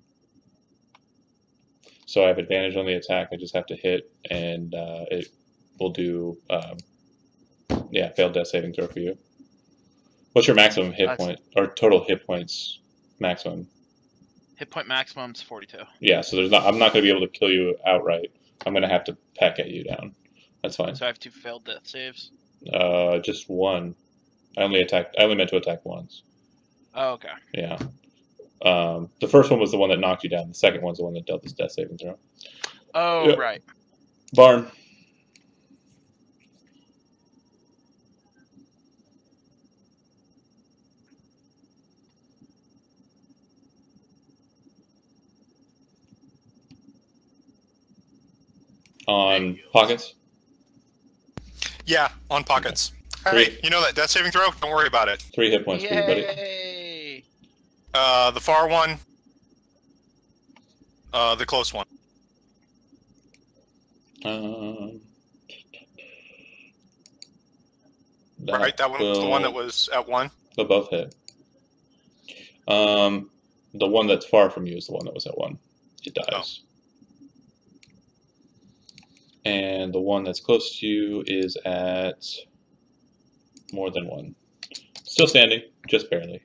So I have advantage on the attack. I just have to hit, and uh, it will do. Um, yeah, failed death saving throw for you. What's your maximum hit That's- point or total hit points maximum? Hit point maximum's 42. Yeah, so there's not. I'm not going to be able to kill you outright. I'm going to have to peck at you down. That's fine. So I have two failed death saves. Uh, just one. I only attacked. I only meant to attack once. Oh, okay. Yeah. Um, the first one was the one that knocked you down. The second one's the one that dealt this death saving throw. Oh, Yeah. right. Varn. On pockets. Yeah, on pockets. Three. Hey, you know that death saving throw? Don't worry about it. Three hit points for you, buddy. Yay! Uh, the far one. Uh, the close one. Um, right, that one was the one that was at one. They'll both hit. Um, the one that's far from you is the one that was at one. It dies. And the one that's close to you is at more than one. Still standing, just barely.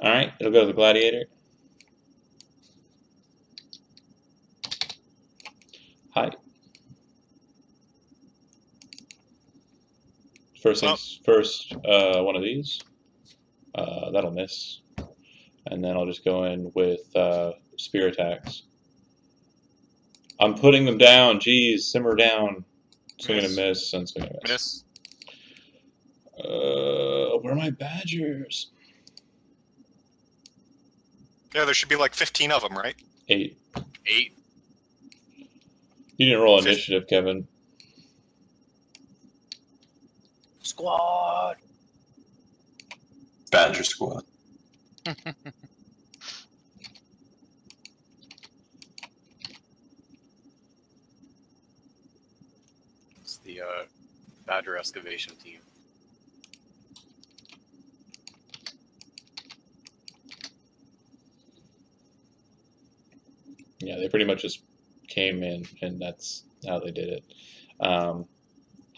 All right, it'll go to the gladiator. Hi. First things first, uh, one of these. Uh, that'll miss. And then I'll just go in with uh, spear attacks. I'm putting them down. Jeez, simmer down. Swing and a Miss. miss and swing and a miss. Miss. Uh, where are my badgers? Yeah, there should be like 15 of them, right? Eight. Eight. You didn't roll Fif- initiative, Kevin. Squad. Badger Squad. It's the uh, Badger excavation team. Yeah, they pretty much just came in, and that's how they did it. Um,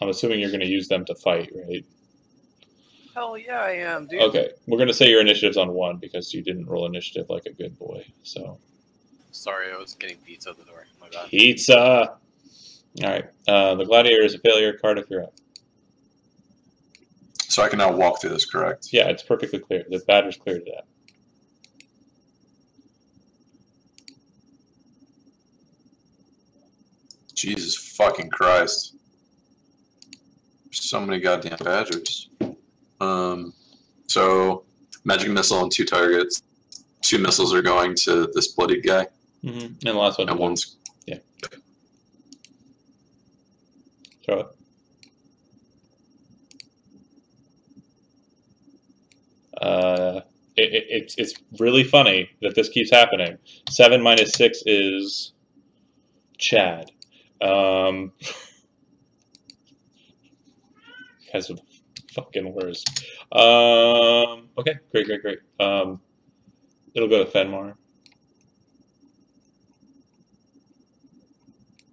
I'm assuming you're going to use them to fight, right? Hell yeah, I am, dude. Okay, we're going to say your initiative's on one because you didn't roll initiative like a good boy. So Sorry, I was getting pizza at the door. My bad. pizza. All right, uh, the gladiator is a failure. Cardiff, you're up. So I can now walk through this, correct? Yeah, it's perfectly clear. The badger's cleared that. Jesus fucking Christ. So many goddamn badgers. Um, so magic missile on two targets. Two missiles are going to this bloody guy, Mm-hmm. And the last one, and one's throw it. Uh, it, it, it's it's really funny that this keeps happening. Seven minus six is Chad. Um, guys are the fucking worst. Um, okay, great, great, great. Um, it'll go to Fenmar.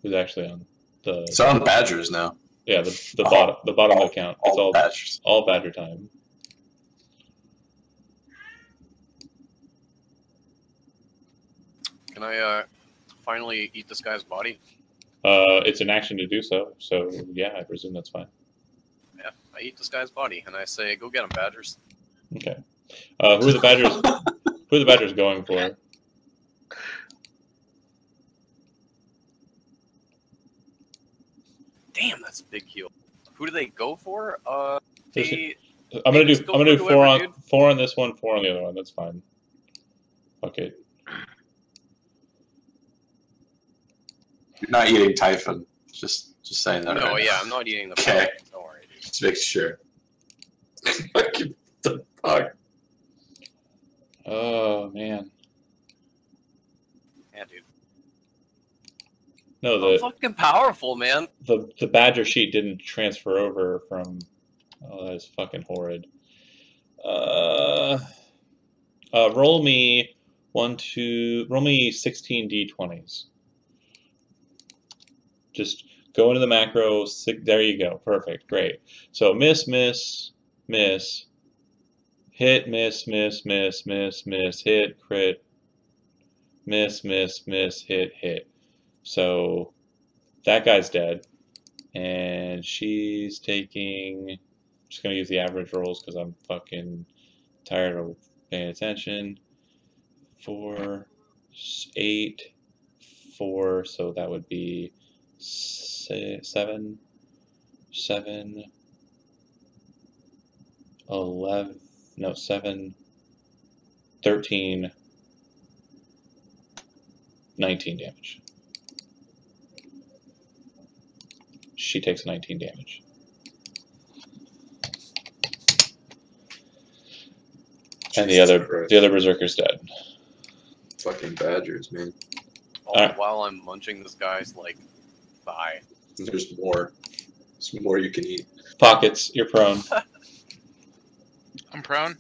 Who's actually on the it's on badgers now. yeah the, the all- bottom the bottom of the count. It's All all badgers. all Badger time. Can I uh, finally eat this guy's body? Uh, it's an action to do so. So yeah, I presume that's fine. Yeah, I eat this guy's body, and I say, "Go get him, Badgers." Okay. Uh, who are the Badgers? who are the Badgers going for? Damn, that's a big heal. Who do they go for? Uh, they, I'm gonna do. Go I'm gonna do four on dude. four on this one, four on the other one. That's fine. Okay. You're not eating Typhon. Just just saying that. no, right Oh, yeah, now. I'm not eating the Okay. body. Don't worry, dude. Just make sure. Fucking the fuck. Oh man. Yeah, dude. No, I'm the fucking powerful, man. the the Badger sheet didn't transfer over from. Oh, that is fucking horrid. Uh, uh, roll me one, two. Roll me sixteen d20s. Just go into the macro. Six, there you go. Perfect. Great. So miss, miss, miss. Hit, miss, miss, miss, miss, miss. Hit, crit. Miss, miss, miss. Hit, hit. So that guy's dead and she's taking. Just gonna use the average rolls because I'm fucking tired of paying attention. Four, eight, four. So that would be se- seven, seven, eleven. No, seven, thirteen, nineteen damage. She takes 19 damage. and the other Christ. the other berserker's dead. Fucking badgers, man. All Alright. while I'm munching this guy's like thigh. There's more. There's more you can eat. Pockets, you're prone. I'm prone.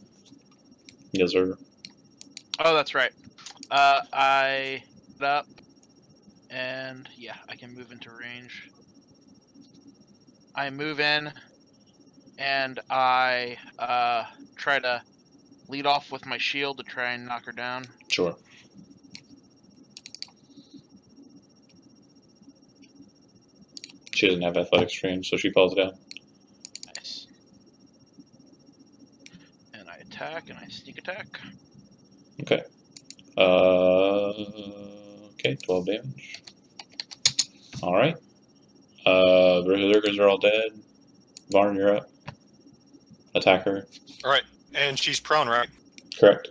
Yes, sir. Oh, that's right. Uh, I get up, and yeah, I can move into range. I move in, and I uh, try to lead off with my shield to try and knock her down. Sure. She doesn't have athletics range, so she falls down. Nice. And I attack, and I sneak attack. Okay. Uh, okay, 12 damage. Alright. Uh, the berserkers are all dead. Varn, you're up. Attack her. All right, and she's prone, right? Correct.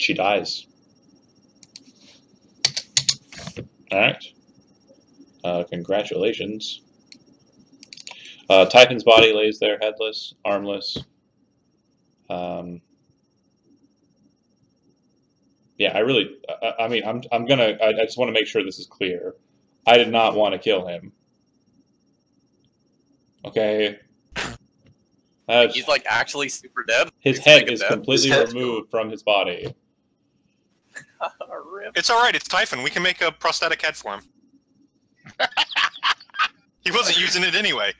She dies. Alright. Uh, congratulations. Uh, Typhon's body lays there, headless, armless. Um, yeah, I really, I, I mean, I'm, I'm gonna, I, I just want to make sure this is clear. I did not want to kill him. Okay. That's, He's like actually super dead. his he's head is dead. completely His head's removed from his body. It's all right. It's Typhon. We can make a prosthetic head for him. he wasn't using it anyway.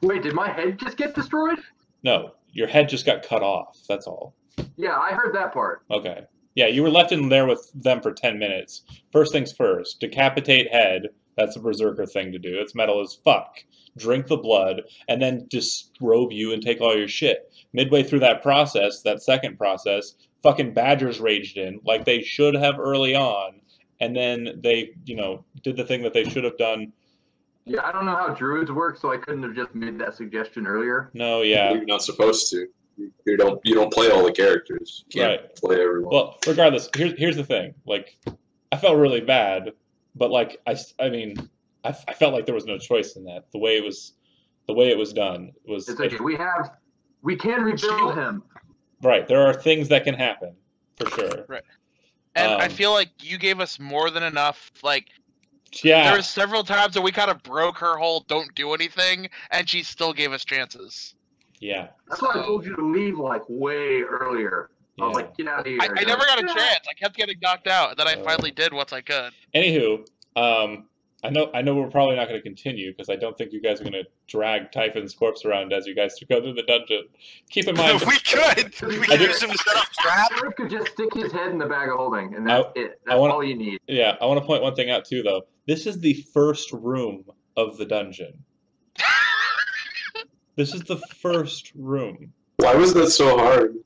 Wait, did my head just get destroyed? No, your head just got cut off. That's all. Yeah, I heard that part. Okay. Yeah, you were left in there with them for 10 minutes. First things first, decapitate head. That's a berserker thing to do. It's metal as fuck. Drink the blood, and then disrobe you and take all your shit. Midway through that process, that second process, fucking badgers raged in, like they should have early on. And then they, you know, did the thing that they should have done. Yeah, I don't know how druids work, so I couldn't have just made that suggestion earlier. No, yeah. You're not supposed to. You- You don't. You don't play all the characters. You can't Right. play everyone. Well, regardless, here's here's the thing. Like, I felt really bad, but like I I mean, I felt like there was no choice in that. The way it was, the way it was done was It's okay. We have, we can rebuild him. right. There are things that can happen for sure. Right. And I Um, feel like you gave us more than enough. Like Yeah, there was several times that we kind of broke her whole "don't do anything," and she still gave us chances. Yeah, That's why I told you to leave like way earlier. I was like, get out of here. I, I never like, got a chance. I kept getting knocked out, and then I Oh. finally did once I could. Anywho, um, I know I know we're probably not going to continue because I don't think you guys are going to drag Typhon's corpse around as you guys go through the dungeon. Keep in mind, we could. We I could did- use him to set up traps. Rip could just stick his head in the bag of holding, and that's it. That's wanna- all you need. yeah, I want to point one thing out too, though. This is the first room of the dungeon. This is the first room Why was that so hard?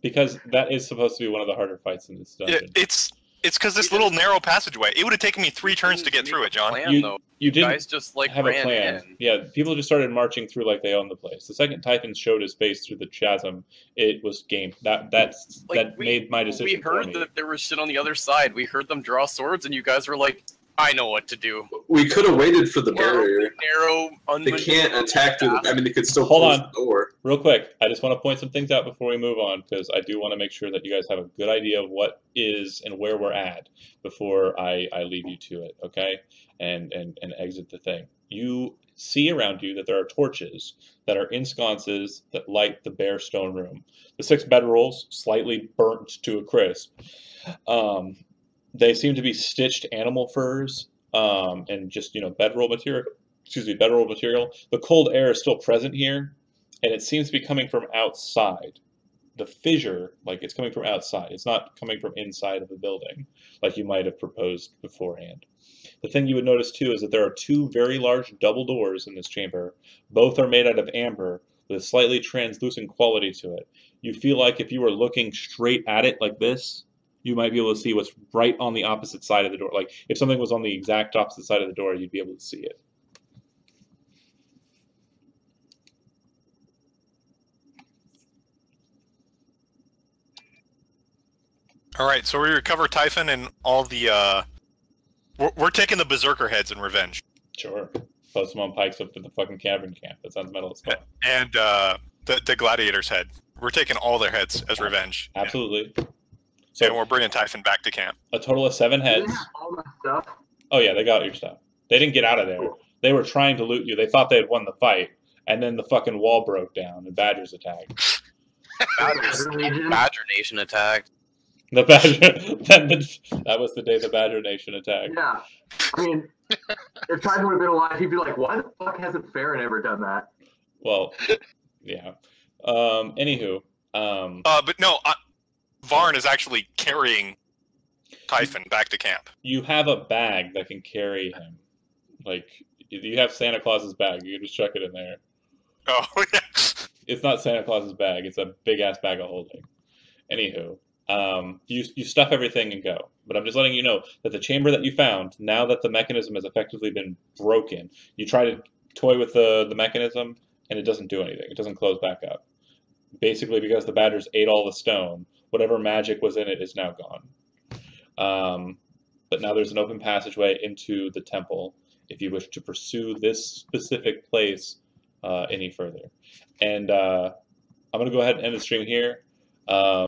because that is supposed to be one of the harder fights in this It, dungeon. it's it's because this little narrow passageway. It would have taken me three turns to get through it, John. Plan, You- though. you didn't guys just like have a ran plan. in. Yeah, people just started marching through like they owned the place. The second Typhon showed his face through the chasm, it was game. That that's Like, that we- made my We decision for heard me. that there was shit on the other side. We heard them draw swords, and you guys were like, "I know what to do." We could have waited for the barrier. Narrow, They can't attack through the. I mean, they could still Hold close on. the door. Real quick, I just want to point some things out before we move on because I do want to make sure that you guys have a good idea of what is and where we're at before I, I leave you to it, okay? And, and and exit the thing. You see around you that there are torches that are in sconces that light the bare stone room. The six bedrolls slightly burnt to a crisp. Um, they seem to be stitched animal furs um, and just you know bedroll material. Excuse me, bedroll material. The cold air is still present here, and it seems to be coming from outside. The fissure, like it's coming from outside. It's not coming from inside of the building, like you might have proposed beforehand. The thing you would notice too is that there are two very large double doors in this chamber. Both are made out of amber with a slightly translucent quality to it. You feel like if you were looking straight at it like this, you might be able to see what's right on the opposite side of the door. Like if something was on the exact opposite side of the door, you'd be able to see it. All right, so we recover Typhon and all the. uh We're, we're taking the berserker heads in revenge, Sure. Post them on pikes up to the fucking cavern camp. That sounds metal as fuck. and uh the the gladiator's head. We're taking all their heads as revenge. Absolutely. And So we're bringing Typhon back to camp. a total of seven heads. all my stuff. Oh yeah, they got your stuff. They didn't get out of there. They were trying to loot you. They thought they had won the fight, and then the fucking wall broke down and badgers attacked. Badgers, Badger Nation attacked. The badger. that, that was the day the Badger Nation attacked. Yeah. I mean, if Typhon would have been alive, he'd be like, why the fuck hasn't Farron ever done that? Well, yeah. Um. Anywho. Um. Uh, but no, uh, Varn is actually carrying Typhon back to camp. You have a bag that can carry him. Like you have Santa Claus's bag. You can just chuck it in there. Oh yeah. it's not Santa Claus's bag. It's a big ass bag of holding. Anywho, um, you you stuff everything and go. But I'm just letting you know that the chamber that you found, now that the mechanism has effectively been broken, you try to toy with the the mechanism and it doesn't do anything. It doesn't close back up. Basically, because the badgers ate all the stone, whatever magic was in it is now gone. Um, but now there's an open passageway into the temple if you wish to pursue this specific place uh, any further. And uh, I'm going to go ahead and end the stream here. Um,